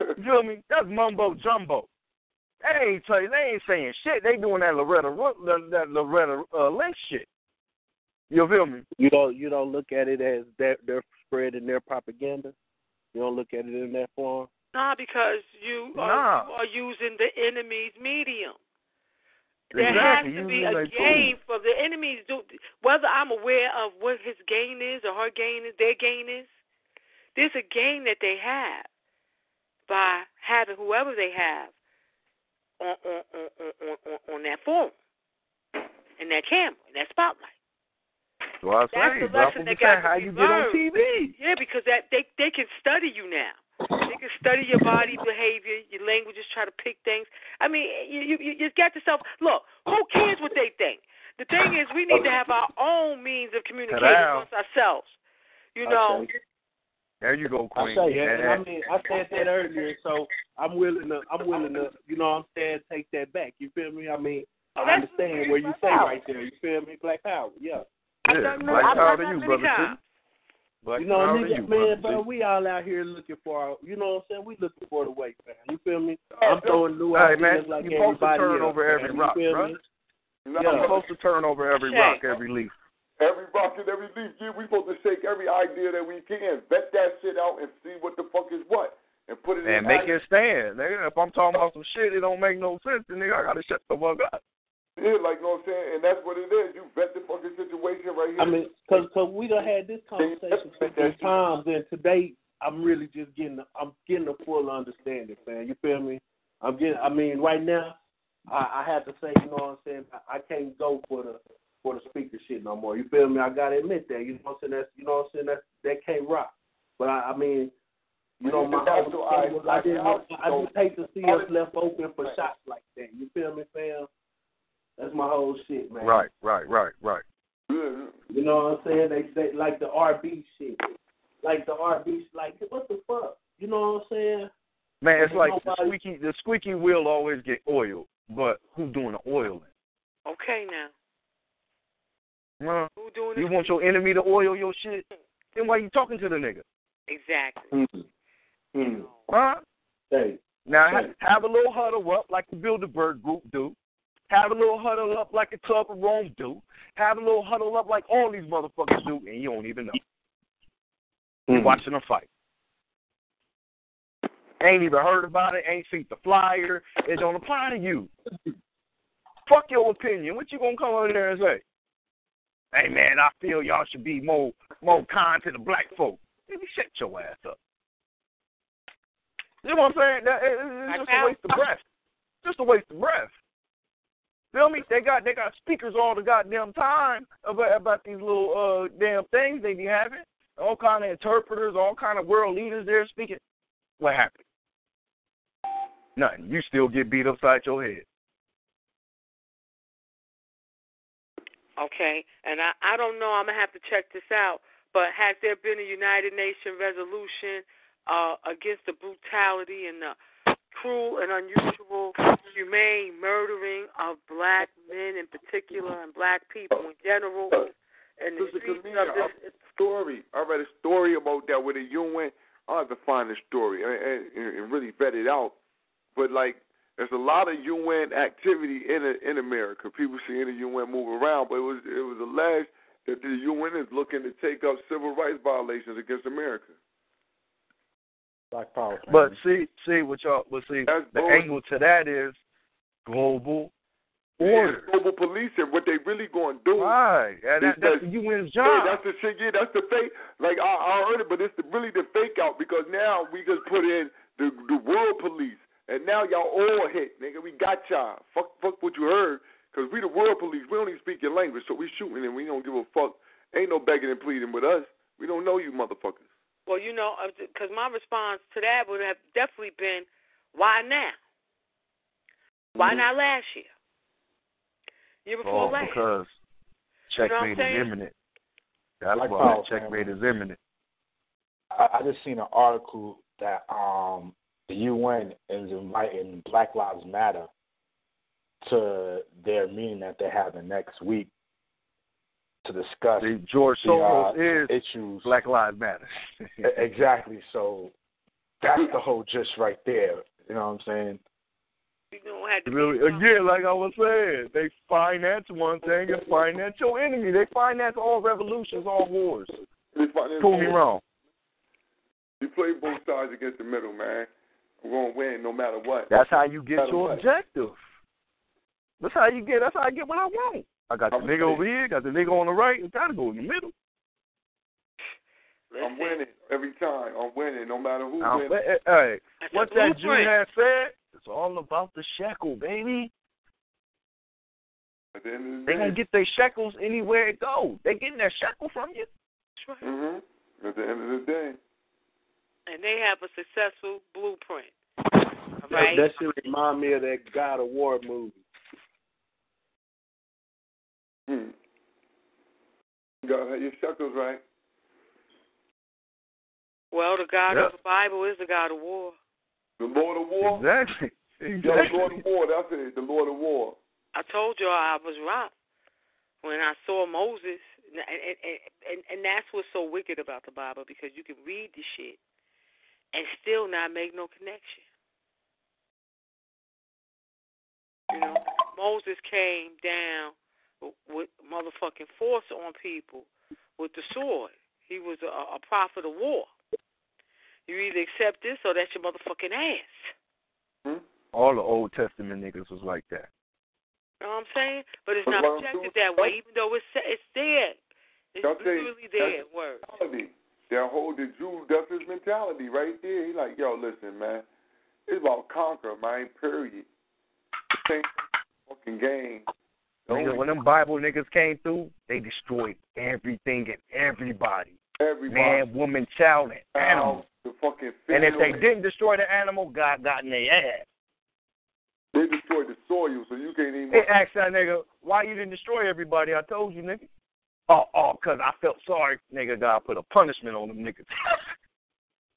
You feel me? That's mumbo jumbo. They ain't tell you, they ain't saying shit. They doing that Loretta Ro- that, that Loretta uh, Lynch shit. You feel me? You don't you don't look at it as they're, they're spreading their propaganda. You don't look at it in that form. Nah, because you are, Nah. you are using the enemy's medium. There Exactly. has to be a gain for the enemies. Do whether I'm aware of what his gain is or her gain is, their gain is. There's a gain that they have by having whoever they have on on on on on, that phone, in that camera, in that spotlight. So I That's say, the lesson that got how to be you get on learned. TV. Yeah, because that they they can study you now. They can study your body behavior, your languages, try to pick things. I mean, you you you just got yourself. Look, who cares what they think? The thing is, we need to have our own means of communicating Ta-da. amongst ourselves. You know, I There you go, I Queen. say, And- and I mean, I said that earlier, so I'm willing to, I'm willing to, you know, what I'm saying, take that back. You feel me? I mean, Oh, I understand where you say right there. You feel me? Black power, yeah. Yeah, black power to you, brother. Times. Black you know, power to nigga, you, man, brother. bro, we all out here looking for, our, you know what I'm saying? We looking for the way, man. You feel me? I'm throwing new Hey, ideas man, like you supposed to turn else. over every You rock, feel bro. me? No, You're Yeah. supposed to turn over every Shay. rock, every leaf. Every rock and every leaf, yeah, we supposed to shake every idea that we can, vet that shit out, and see what the fuck is what, and put it in. And make action. it stand. Nigga, if I'm talking about some shit, it don't make no sense, then nigga, I gotta shut the fuck up. Yeah, like you know what I'm saying, and that's what it is. You vet the fucking situation right here. I mean, cause, cause we done had this conversation fifty times, and today I'm really just getting, I'm getting a full understanding, man. You feel me? I'm getting. I mean, right now, I, I have to say, you know what I'm saying. I, I can't go for the for the speaker shit no more. You feel me? I gotta admit that. You know what I'm saying? That's you know what I'm saying. That that can't rock. But I, I mean, you know, my whole was I didn't. I- I just hate to see us left open for shots like that. You feel me, fam? That's my whole shit, man. Right, right, right, right. You know what I'm saying? They say like the RB shit, like the RB, like what the fuck? You know what I'm saying? Man, it's like the squeaky the squeaky wheel always get oiled, but who's doing the oiling? Okay now. Huh? Who doing You want your enemy to oil your shit? Then why you talking to the nigga? Exactly. Mm. Huh? Hey, Now ha- have a little huddle up like the Bilderberg group do. Have a little huddle up like the Club of Rome do. Have a little huddle up like all these motherfuckers do, and you don't even know. You're mm-hmm. watching them fight. Ain't even heard about it. Ain't seen the flyer. It don't apply to you. Fuck your opinion. What you gonna come over there and say? Hey man, I feel y'all should be more more kind to the black folk. Maybe shut your ass up. You know what I'm saying? That, it- it's just a waste of breath. Just a waste of breath. Feel me? They got they got speakers all the goddamn time about about these little uh damn things they be having. All kind of interpreters, all kind of world leaders there speaking. What happened? Nothing. You still get beat upside your head. Okay, and I I don't know. I'm gonna have to check this out. But has there been a United Nations resolution uh, against the brutality and the cruel and unusual, humane murdering of black men in particular and black people in general? And the streets Camilla, of this, story. I read a story about that with the UN. I have to find the story and, and, and really vet it out. But like, there's a lot of UN activity in in America. People seeing the UN move around, but it was it was alleged that the UN is looking to take up civil rights violations against America. Black Power. But see, see what y'all, but see, That's the bullshit. angle to that is global Yeah, order. global policing. What they really going to do? Right, and that, that's the UN's Yeah, job. that's the shit. Yeah, that's the fake. Like I, I heard it, but it's the, really the fake out because now we just put in the the world police, and now y'all all hit, nigga. We got y'all. Fuck, fuck what you heard, because we the world police. We don't even speak your language, so we shooting and we don't give a fuck. Ain't no begging and pleading with us. We don't know you motherfuckers. Well, you know, because my response to that would have definitely been, why now? Why Mm-hmm. not last year? Year before Oh, last. because You know checkmate is imminent. That's Black why Power, checkmate is imminent. I, I just seen an article that um the UN is inviting Black Lives Matter to their meeting that they're having next week to discuss See, George the, Soros uh, is issues. Black Lives Matter. <laughs> Exactly. So that's the whole gist right there. You know what I'm saying? You know, had to be Really, again, like I was saying, they finance one thing and finance your enemy. They finance all revolutions, all wars. They finance Prove me wrong. You play both sides against the middle, man. We're gonna win no matter what. That's how you get Matter your what. objective. That's how you get. That's how I get what I want. I got the nigga over here, got the nigga on the right. It's gotta go in the middle. I'm winning every time. I'm winning no matter who Now, wins. but, uh, Hey, what that Jew blueprint. had said, it's all about the shekel, baby. At the end of the They day. gonna get their shekels anywhere it goes. They getting their shekel from you. That's right. hmm At the end of the day. And they have a successful blueprint. All that, right? that shit remind me of that God of War movie. Hmm. You gotta your shekels right. Well, the God Yep. of the Bible is the God of war. The Lord of War. Exactly. <laughs> Yeah, the Lord of War. That's it. The Lord of War. I told you I was right when I saw Moses, and and, and and that's what's so wicked about the Bible because you can read the shit and still not make no connection. You know, Moses came down with motherfucking force on people with the sword. He was a, a prophet of war. You either accept this or that's your motherfucking ass. Hmm? All the Old Testament niggas was like that. You know what I'm saying? But it's But not projected that way, even though it's it's there. It's say literally there that's in words. mentality. That whole the Jew, that's his mentality right there. He like, yo, listen, man, it's about conquer, man. Period. Ain't fucking game. Nigga, when them Bible niggas came through, they destroyed everything and everybody. Everybody. Man, woman, child, and animal. The fucking And if they didn't destroy the animal, God got in their ass. they destroyed the soil, so you can't even. They asked that nigga, why you didn't destroy everybody? I told you, nigga. Uh-uh, oh, oh, because I felt sorry. Nigga, God put a punishment on them niggas.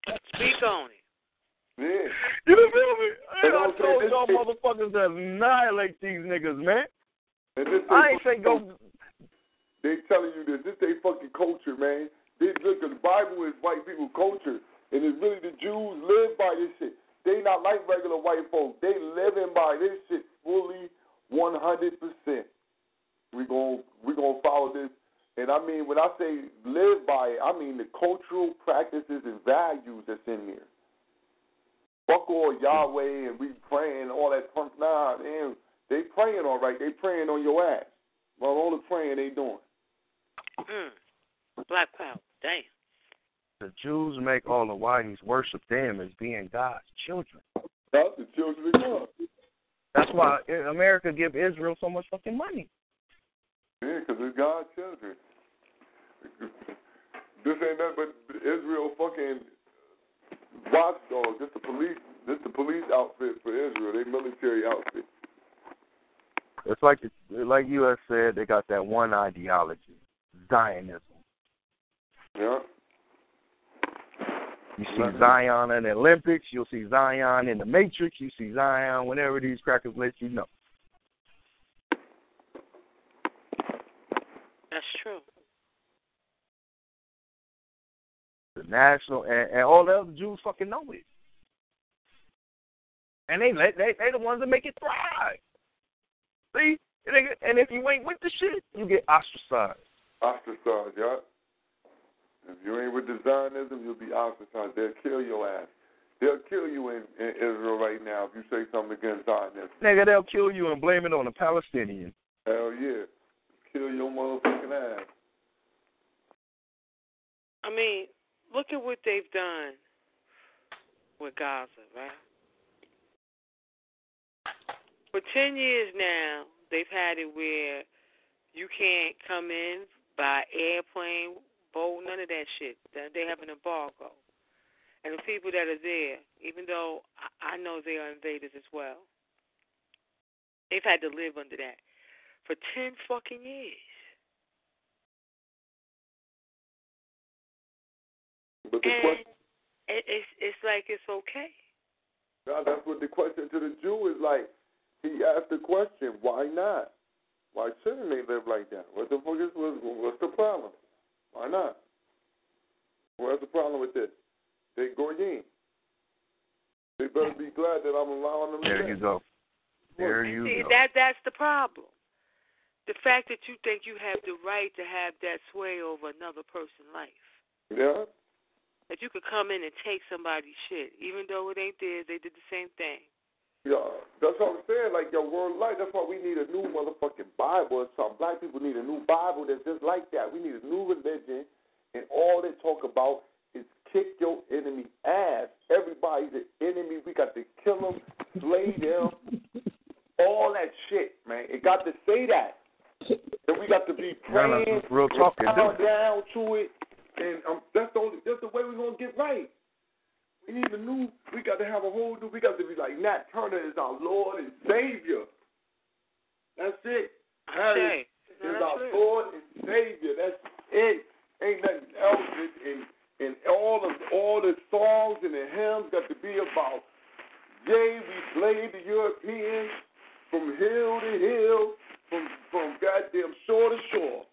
<laughs> Speak on it. Yeah. You feel me? And I told y'all motherfuckers to annihilate these niggas, man. And this I ain't say go. They telling you this. This they fucking culture, man. They look, the Bible is white people culture, and it's really the Jews live by this shit. They not like regular white folk. They living by this shit fully, one hundred percent. We gon' we gonna follow this, and I mean when I say live by it, I mean the cultural practices and values that's in there. Fuck all Yahweh and we praying all that punk. Nah, man, they praying all right. They praying on your ass. Well, all the praying they doing. Mm. Black power. Damn. The Jews make all the whiteys worship them as being God's children. That's the children of God. That's why America give Israel so much fucking money. Yeah, because it's God's children. <laughs> This ain't nothing but Israel fucking watchdog. This the police. This the police outfit for Israel. They military outfit. It's like like you U.S. said, they got that one ideology, Zionism. Yeah. You see Zion in the Olympics, you'll see Zion in the Matrix, you see Zion whenever these crackers let you know. That's true. The national and, and all the other Jews fucking know it. And they let they they the ones that make it thrive. See? And if you ain't with the shit, you get ostracized. Ostracized, yeah. If you ain't with the Zionism, you'll be ostracized. They'll kill your ass. They'll kill you in, in Israel right now if you say something against Zionism. Nigga, they'll kill you and blame it on the Palestinian. Hell yeah. Kill your motherfucking ass. I mean, look at what they've done with Gaza, right? For 10 years now, they've had it where you can't come in by airplane, boat, none of that shit. They have an embargo. And the people that are there, even though I know they are invaders as well, they've had to live under that for 10 fucking years. But the And question, it's it's like it's okay. now that's what the question to the Jew is like. He asked the question, why not? Why shouldn't they live like that? What the fuck is what, what's the problem? Why not? What's the problem with this? They go in. They better be glad that I'm allowing them to There live. you go. There you See, go. that that's the problem. The fact that you think you have the right to have that sway over another person's life. Yeah. That you could come in and take somebody's shit, even though it ain't theirs, they did the same thing. Yeah, that's what I'm saying. Like your world life. That's why we need a new motherfucking Bible or something. Black people need a new Bible that's just like that. We need a new religion, and all they talk about is kick your enemy ass. Everybody's an enemy. We got to kill them, slay them, all that shit, man. It got to say that. And we got to be no, praying, real talk, it bow do. down to it, and um, that's the only, that's the way we're gonna get right. We need a new. We got to have a whole new. We got to be like Nat Turner is our Lord and Savior. That's it. That say. is, No, is our true. Lord and Savior. That's it. Ain't nothing else. And, and, and all of all the songs and the hymns got to be about. Yea, we slayed the Europeans from hill to hill, from from goddamn shore to shore.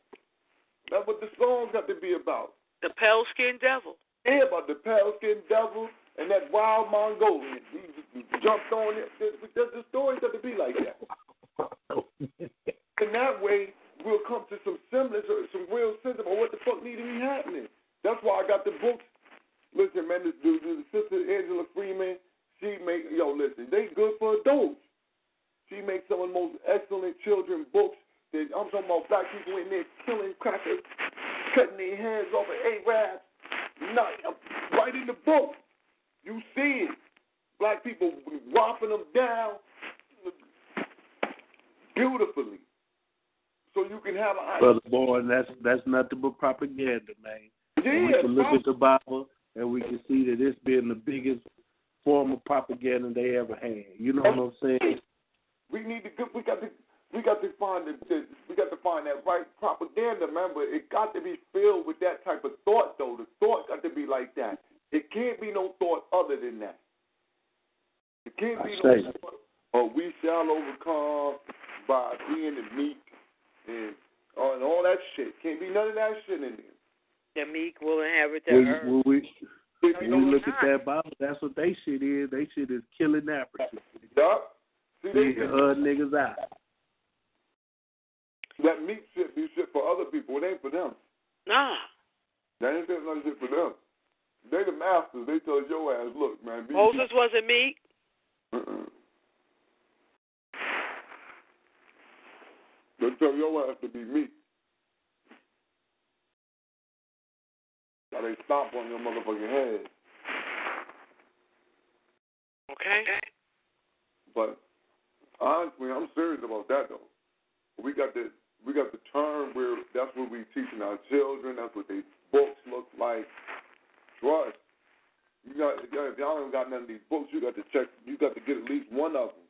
That's what the songs got to be about. The pale skinned devil. Yeah, about the pale skinned devil and that wild Mongolian. Jumped on it. The, the, stories got to be like that. In that way, we'll come to some semblance or some real sense of what the fuck need to be happening. That's why I got the books. Listen, man, the, the, the sister Angela Freeman, she make yo listen. They good for adults. She makes some of the most excellent children books. That I'm talking about black people in there killing crackers, cutting their heads off of Arabs. Not uh, right in the book. You see it. Black people whopping them down beautifully. So you can have an Brother boy, that's that's nothing but propaganda, man. And we Yeah, can look at the Bible and we can see that it's been the biggest form of propaganda they ever had. You know what I'm saying? We need to we got to we got to find the, the we got to find that right propaganda, man. But it got to be filled with that type of thought, though. The thought got to be like that. It can't be no thought other than that. It can't be I no say. thought. Oh, we shall overcome by being the meek and oh, and all that shit. Can't be none of that shit in there. The meek will inherit the When, earth. when we If you we look it's at that Bible, that's what they shit is. They shit is killing Africans. Yup. See, they They hug niggas out. that meat shit be shit for other people. It ain't for them. Nah. That ain't none shit for them. They the masters. They tell your ass, look, man. Be Moses wasn't me. Uh-uh. They tell your ass to be me. Now they stomp on your motherfucking head. Okay. But honestly, I'm serious about that though. We got the we got the term where that's what we teaching our children. That's what they books look like. Trust. You got if y'all ain't got none of these books, you got to check. You got to get at least one of them.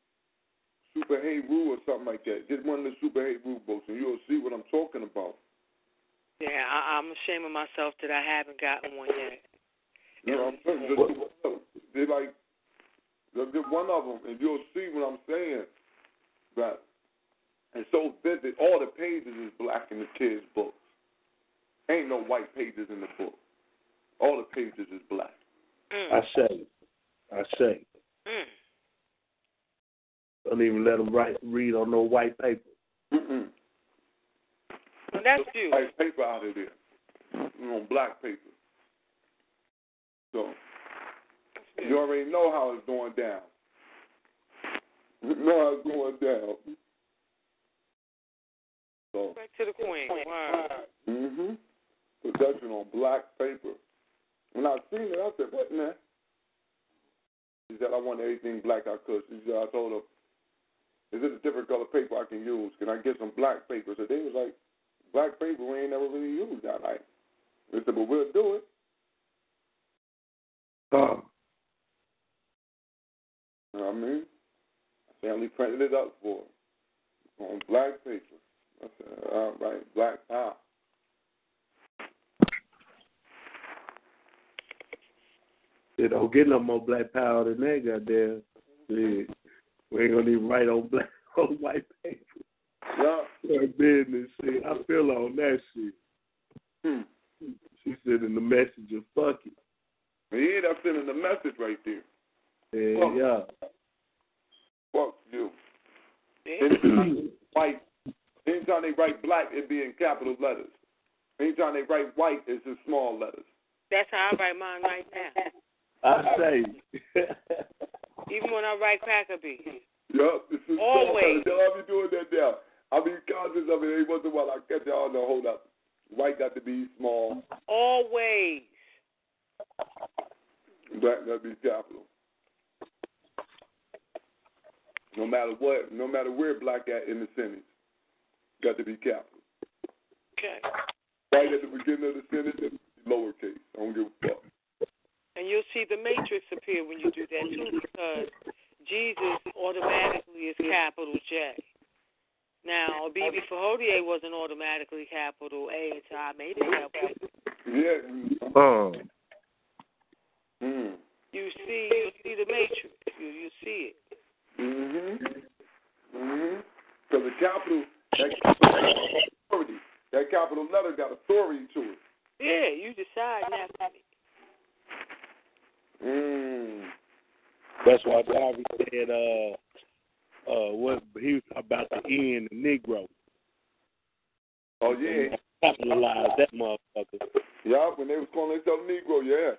Super Hey Rule or something like that. Get one of the Super Hey Rule books, and you'll see what I'm talking about. Yeah, I, I'm ashamed of myself that I haven't gotten one yet. You know I'm saying? Just get one of them. They like just get one of them, and you'll see what I'm saying. That it's so vivid. All the pages is black in the kids' books. Ain't no white pages in the book. All the pages is black. I say, I say, Mm. don't even let them write read on no white paper. Mm-mm. Well, that's you. White paper out of there. You know, black paper. So you already know how it's going down. You know how it's going down. So. Back to the queen. Wow. Mm-hmm. Production on black paper. When I seen it, I said, what, man? She said, I want everything black I could. She said, I told her, is it a different color paper I can use? Can I get some black paper? So they was like, black paper we ain't never really used that night. They said, but we'll do it. Oh, You know what I mean? Family printed it up for her on black paper. I said, all right, black power. They don't get no more black power than that, goddamn. Shit. We ain't gonna even write on black <laughs> on white paper. Yeah. Her business shit. I feel on that shit. Hmm. She said in the messenger, fuck it. Yeah, that's sending the message right there. Yeah, Fuck. yeah. Fuck you. <clears throat> Anytime white, anytime they write black, it be in capital letters. Anytime they write white, it's in small letters. That's how I write mine right now. I say. Even when I write cracker beats. Yup, this is Always. So, I'll be doing that now. I'll be conscious of it every once in a while. I catch y'all. No, hold up. White got to be small. Always. Black got to be capital. No matter what, no matter where black at in the sentence, got to be capital. Okay. White at the beginning of the sentence, lowercase. I don't give a fuck. And you'll see the matrix appear when you do that too, because Jesus automatically is capital J. Now, BB Fahodier wasn't automatically capital A until I made it that way. Yeah. Oh. Mm. You see, you see the matrix. You you see it. Mhm. Mhm. So the capital, that capital authority, that capital letter got authority to it. Yeah, you decide that for me. Mm. That's why Bobby said, uh, uh, what he was about to end the Negro. Oh yeah. Capitalize that motherfucker. Yeah, when they was calling themselves Negro, yeah.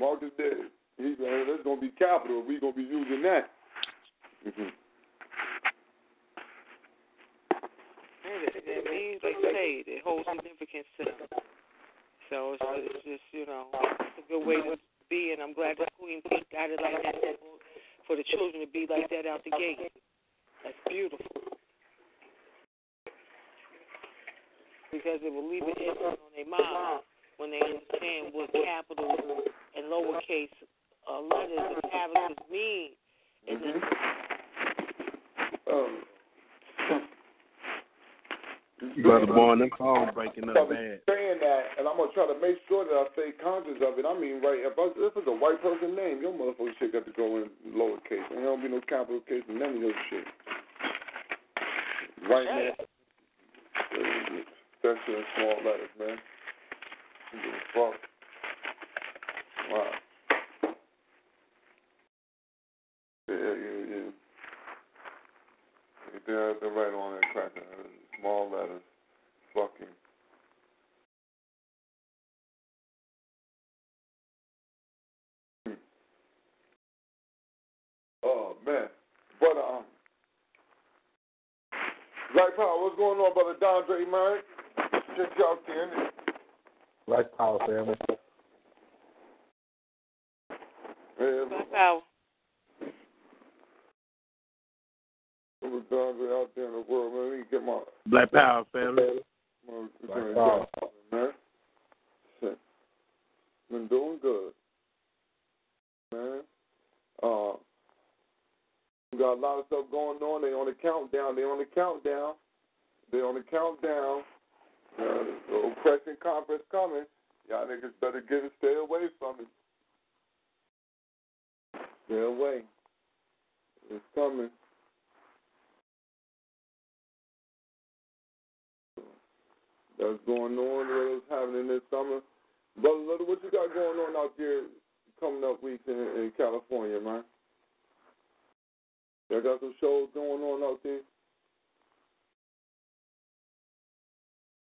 Marcus did. He said, that's gonna be capital. We gonna be using that. Mm-hmm. It, it means, like you say, it holds significance to them. So it's, it's just, you know, it's a good way to be, and I'm glad that Queen P got it like that for the children to be like that out the gate. That's beautiful. Because it will leave an imprint on their mind when they understand what capital and lowercase uh, letters and characters mean. The, Um, Brother Born, them phones breaking So up I'm bad. saying that, and I'm gonna try to make sure that I stay conscious of it. I mean, right? If, I, if it's a white person name, your motherfucker shit got to go in lowercase. And there don't be no capital case in none of your shit. White man, especially in small letters, man. Who give a fuck? Wow. Yeah, yeah, yeah. They're, they're right on that cracker. Small letters. Fucking. Hmm. Oh man, but um, Black Power, what's going on, brother Dondre, man? Check you out there. Black Power family. Yeah, Black Power. Brother Dondre out there in the world, man. Let me get my Black Power family. my Black Power. man. Shit. Been doing good, man. Uh, we got a lot of stuff going on. They on the countdown. They on the countdown. They on the countdown. Uh, the oppression conference coming. Y'all niggas better get it. Stay away from it. Stay away. It's coming. That's going on. What's happening this summer? Brother Little, what you got going on out there coming up weeks in, in California, man? Y'all got some shows going on out there?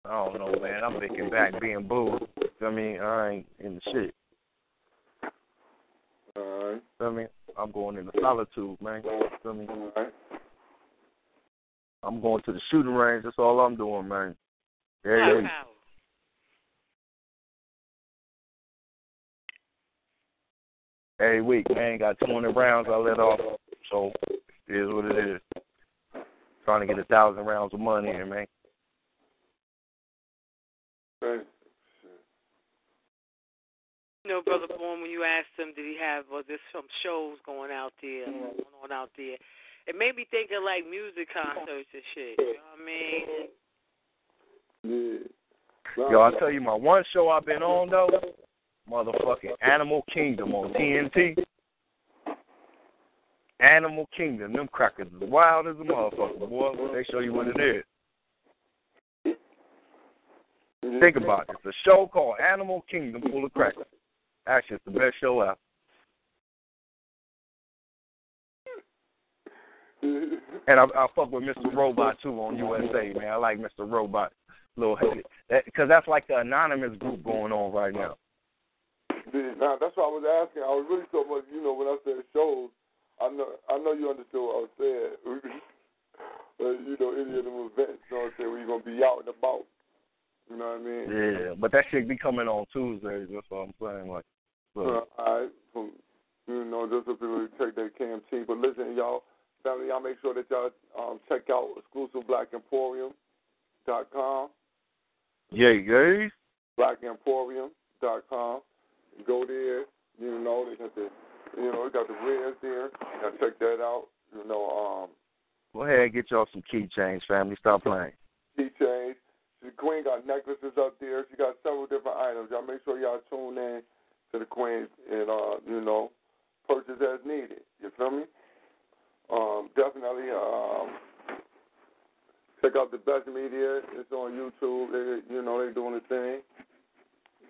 I don't know, man. I'm thinking back being booed. I mean, I ain't in the shit. All right. I mean, I'm going into solitude, man. I mean, All right. I'm going to the shooting range. That's all I'm doing, man. Black Every week. Every week, man. Got 200 rounds I let off. So it is what it is. Trying to get a thousand rounds of money in, man. Hey. You know, Brother Bourne, when you asked him, did he have, was there some shows going out there, going on out there? It made me think of like music concerts and shit. You know what I mean? Yo, I tell you, my one show I've been on though, motherfucking Animal Kingdom on TNT. Animal Kingdom, them crackers wild as a motherfucker, boy. They show you what it is. Think about it. It's a show called Animal Kingdom full of crackers. Actually, it's the best show out. And I, I fuck with Mr. Robot too on USA, man. I like Mr. Robot, little that because that's like the anonymous group going on right now. See, now that's what I was asking. I was really talking about, you know, when I said shows, I know I know you understood what I was saying. <laughs> uh, you know, any of them events, you know what I'm saying, where you're gonna be out and about. You know what I mean? Yeah, but that shit be coming on Tuesdays. That's what I'm saying. Like, Uh, look, all right. From, you know, just so people check their KMT. But listen, y'all, family, y'all make sure that y'all um, check out exclusiveblackemporium.com. yeah, guys. blackemporium.com. Go there. You know, they got the, you know, they got the reds there. Y'all check that out. You know, um, Go ahead and get y'all some keychains, family. Stop playing. keychains. The queen got necklaces up there. She got several different items. Y'all make sure y'all tune in to the queen and uh, you know, purchase as needed. You feel me? Um, definitely um check out the best media. It's on YouTube. They, you know, they doing the thing.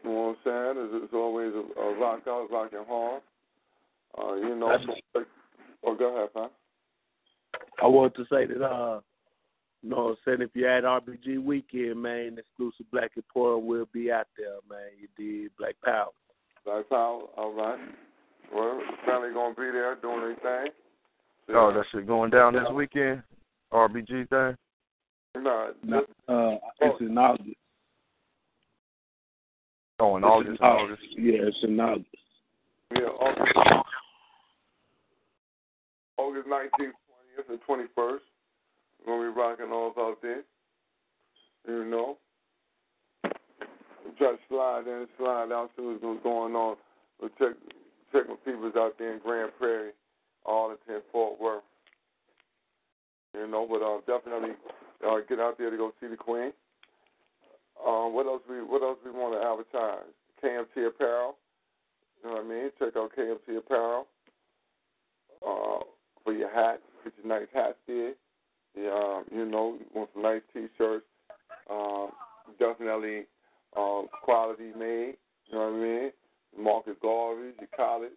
You know what I'm saying? It's, it's always a, a rock out, rock and hard. Uh, you know, oh, go ahead, man. I want to say that, uh, you know what I'm saying, if you're at RBG weekend, man, exclusive Black Emporium will be out there, man. You did Black Power. Black Power, all right. Well, the family gonna be there doing their thing. Oh, that shit going down this weekend. RBG thing. Nah, No, uh, it's in August. Oh, in It's August, in August. Yeah, it's in August. Yeah, August, August 19th, 20th, and 21st. We're going to be rocking off out there. You know. Try to slide in, slide out, see what's going on. We'll check, check my peoples out there in Grand Prairie, all the Arlington, Fort Worth. You know, but uh, definitely uh, get out there to go see the Queen. Uh, what else we What else we want to advertise? KMT Apparel. You know what I mean? Check out KMT Apparel uh, for your hats. Get your nice hats there. Yeah, um, you know, you want some nice T-shirts. Um, definitely um, quality made. You know what I mean? Marcus Garvey, you call it.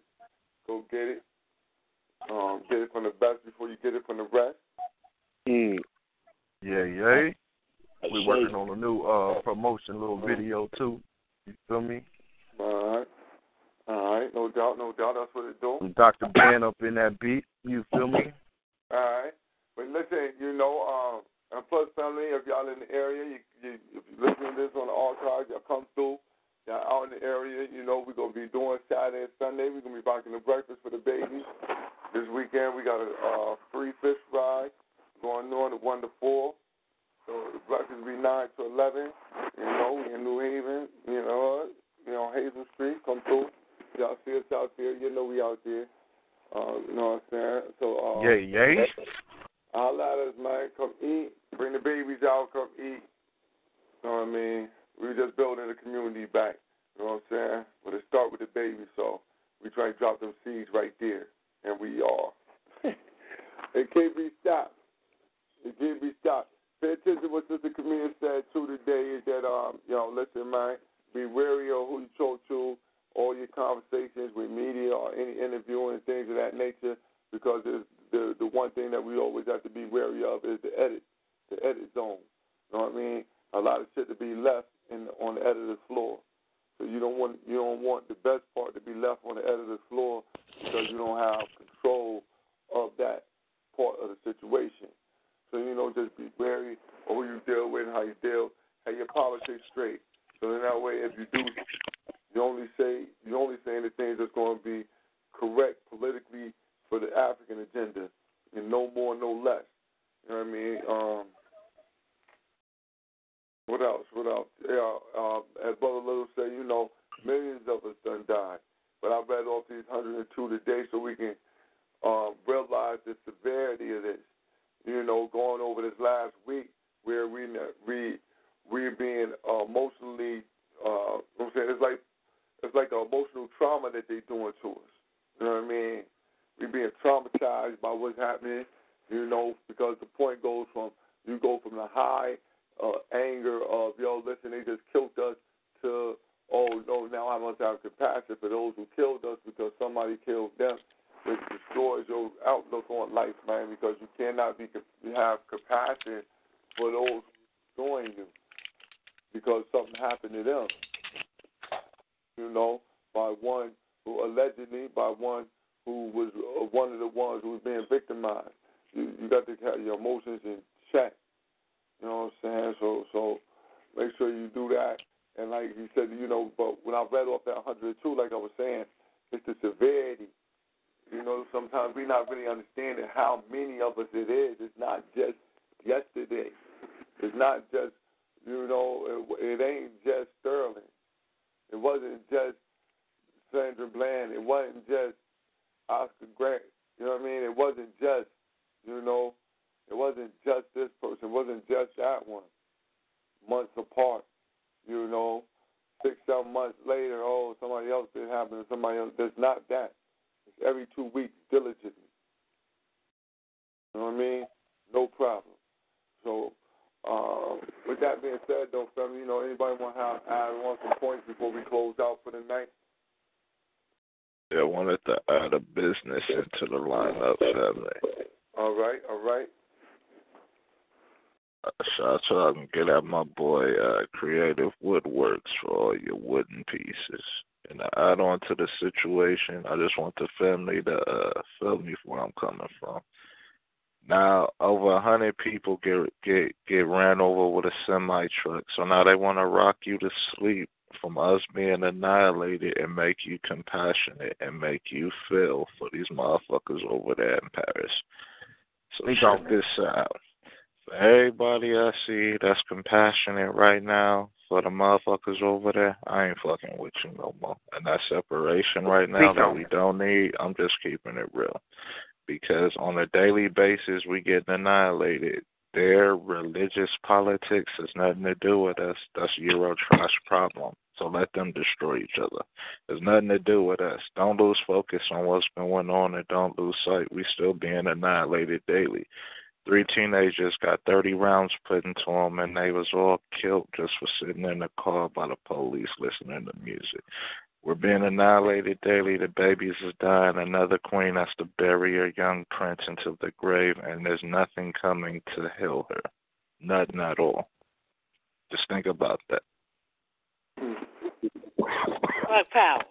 Go get it. Um, get it from the best before you get it from the rest. Mm. Yeah, yeah. We're working on a new uh promotion little video too. You feel me? All right. All right. No doubt. No doubt. That's what it doing. Dr. Ben up in that beat. You feel me? All right. But listen, you know, um, and plus, family, if y'all in the area, you, you, if you listen to this on the archive, y'all come through. Y'all out in the area, you know, we're going to be doing Saturday and Sunday. We're going to be rocking the breakfast for the babies. This weekend, we got a uh, free fish fry going on at 1 to 4. So the breakfast be 9 to 11. You know, we in New Haven, you know, you know, Hazen Street. Come through. Y'all see us out there. You know we out there. Uh, you know what I'm saying? So, uh, Yeah, yeah. All at us, man. Come eat. Bring the babies out. Come eat. You know what I mean? We just building the community back. You know what I'm saying? But it start with the baby, so we try to drop them seeds right there, and we are. <laughs> it can't be stopped. It can't be stopped. Pay attention to what Sister Camille said too today is that um, you know, listen, man, be wary of who you talk to, all your conversations with media or any interviewing things of that nature, because it's the the one thing that we always have to be wary of is the edit, the edit zone. You know what I mean? A lot of shit to be left in on the editor's floor. So you don't want you don't want the best part to be left on the editor's floor because you don't have control of that part of the situation. So you know, just be wary of who you deal with, how you deal, have your politics straight. So in that way, if you do, you only say you only saying the things that's going to be correct politically for the African agenda, and no more, no less. You know what I mean? Um, what else? What else? Yeah, uh, as Brother Little said, you know, millions of us done died. But I read off these 102 today so we can um, realize the severity of this. You know, going over this last week where we we we're being uh, emotionally, uh, I'm saying it's like it's like the emotional trauma that they're doing to us. You know what I mean? We're being traumatized by what's happening. You know, because the point goes from you go from the high uh, anger of yo, listen, they just killed us to oh no, now I must have compassion for those who killed us because somebody killed them. It destroys your outlook on life, man, because you cannot be you have compassion for those doing you because something happened to them. You know, by one who allegedly by one who was uh, one of the ones who was being victimized. You you got to have your emotions in check. You know what I'm saying? So so make sure you do that. And like you said, you know, but when I read off that 102, like I was saying, it's the severity. You know, sometimes we're not really understanding how many of us it is. It's not just yesterday. It's not just, you know, it, it ain't just Sterling. It wasn't just Sandra Bland. It wasn't just Oscar Grant. You know what I mean? It wasn't just, you know, it wasn't just this person. It wasn't just that one. Months apart, you know, six, seven months later, oh, somebody else did happen to somebody else. There's not that. Every two weeks, diligently. You know what I mean? No problem. So, uh, with that being said, though, family, you know, anybody want to have, add on some points before we close out for the night? Yeah, I wanted to add a business into the lineup, family. All right, all right. Uh, shout out and get at my boy uh, Creative Woodworks for all your wooden pieces. And to add on to the situation, I just want the family to uh, feel me for where I'm coming from. Now over a hundred people get get get ran over with a semi truck. So now they want to rock you to sleep from us being annihilated and make you compassionate and make you feel for these motherfuckers over there in Paris. So check this out. For everybody I see that's compassionate right now for the motherfuckers over there, I ain't fucking with you no more. And that separation right now that we don't need, I'm just keeping it real. Because on a daily basis we get annihilated. Their religious politics has nothing to do with us. That's Euro trash problem. So let them destroy each other. There's nothing to do with us. Don't lose focus on what's going on and don't lose sight. We still being annihilated daily. Three teenagers got 30 rounds put into them, and they was all killed just for sitting in the car by the police listening to music. We're being annihilated daily. The babies is dying. Another queen has to bury her young prince into the grave, and there's nothing coming to heal her. Nothing at all. Just think about that. Black power.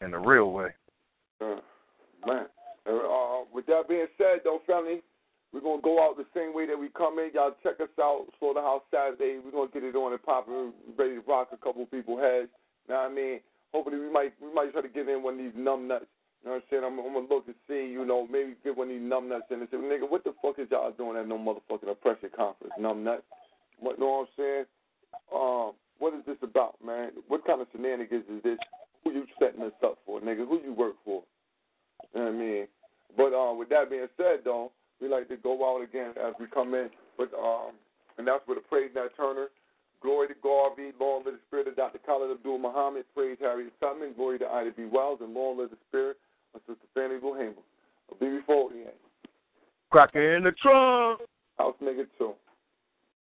In the real way. Uh, man. Uh, with that being said, though, family, we're gonna go out the same way that we come in. Y'all check us out, Slaughterhouse Saturday. We're gonna get it on and popping, ready to rock a couple people heads. You know what I mean? Hopefully, we might we might try to get in one of these numb nuts. You know what I'm saying? I'm, I'm gonna look and see, you know, maybe get one of these numb nuts in and say, nigga, what the fuck is y'all doing at no motherfucking oppression conference, numb nuts? What know what I'm saying? Um, what is this about, man? What kind of shenanigans is this? Who you setting this up for, nigga? Who you work for? You know what I mean? But uh, with that being said, though, we like to go out again as we come in. But um, and that's with the praise Nat Turner. Glory to Garvey, long live the spirit of Dr. Khalid Abdul Muhammad, praise Harriet Tubman, glory to Ida B. Wells, and long live the spirit of Sister Fannie Lou Hamer. I'll be before the end. Cracker in the trunk. House nigga too.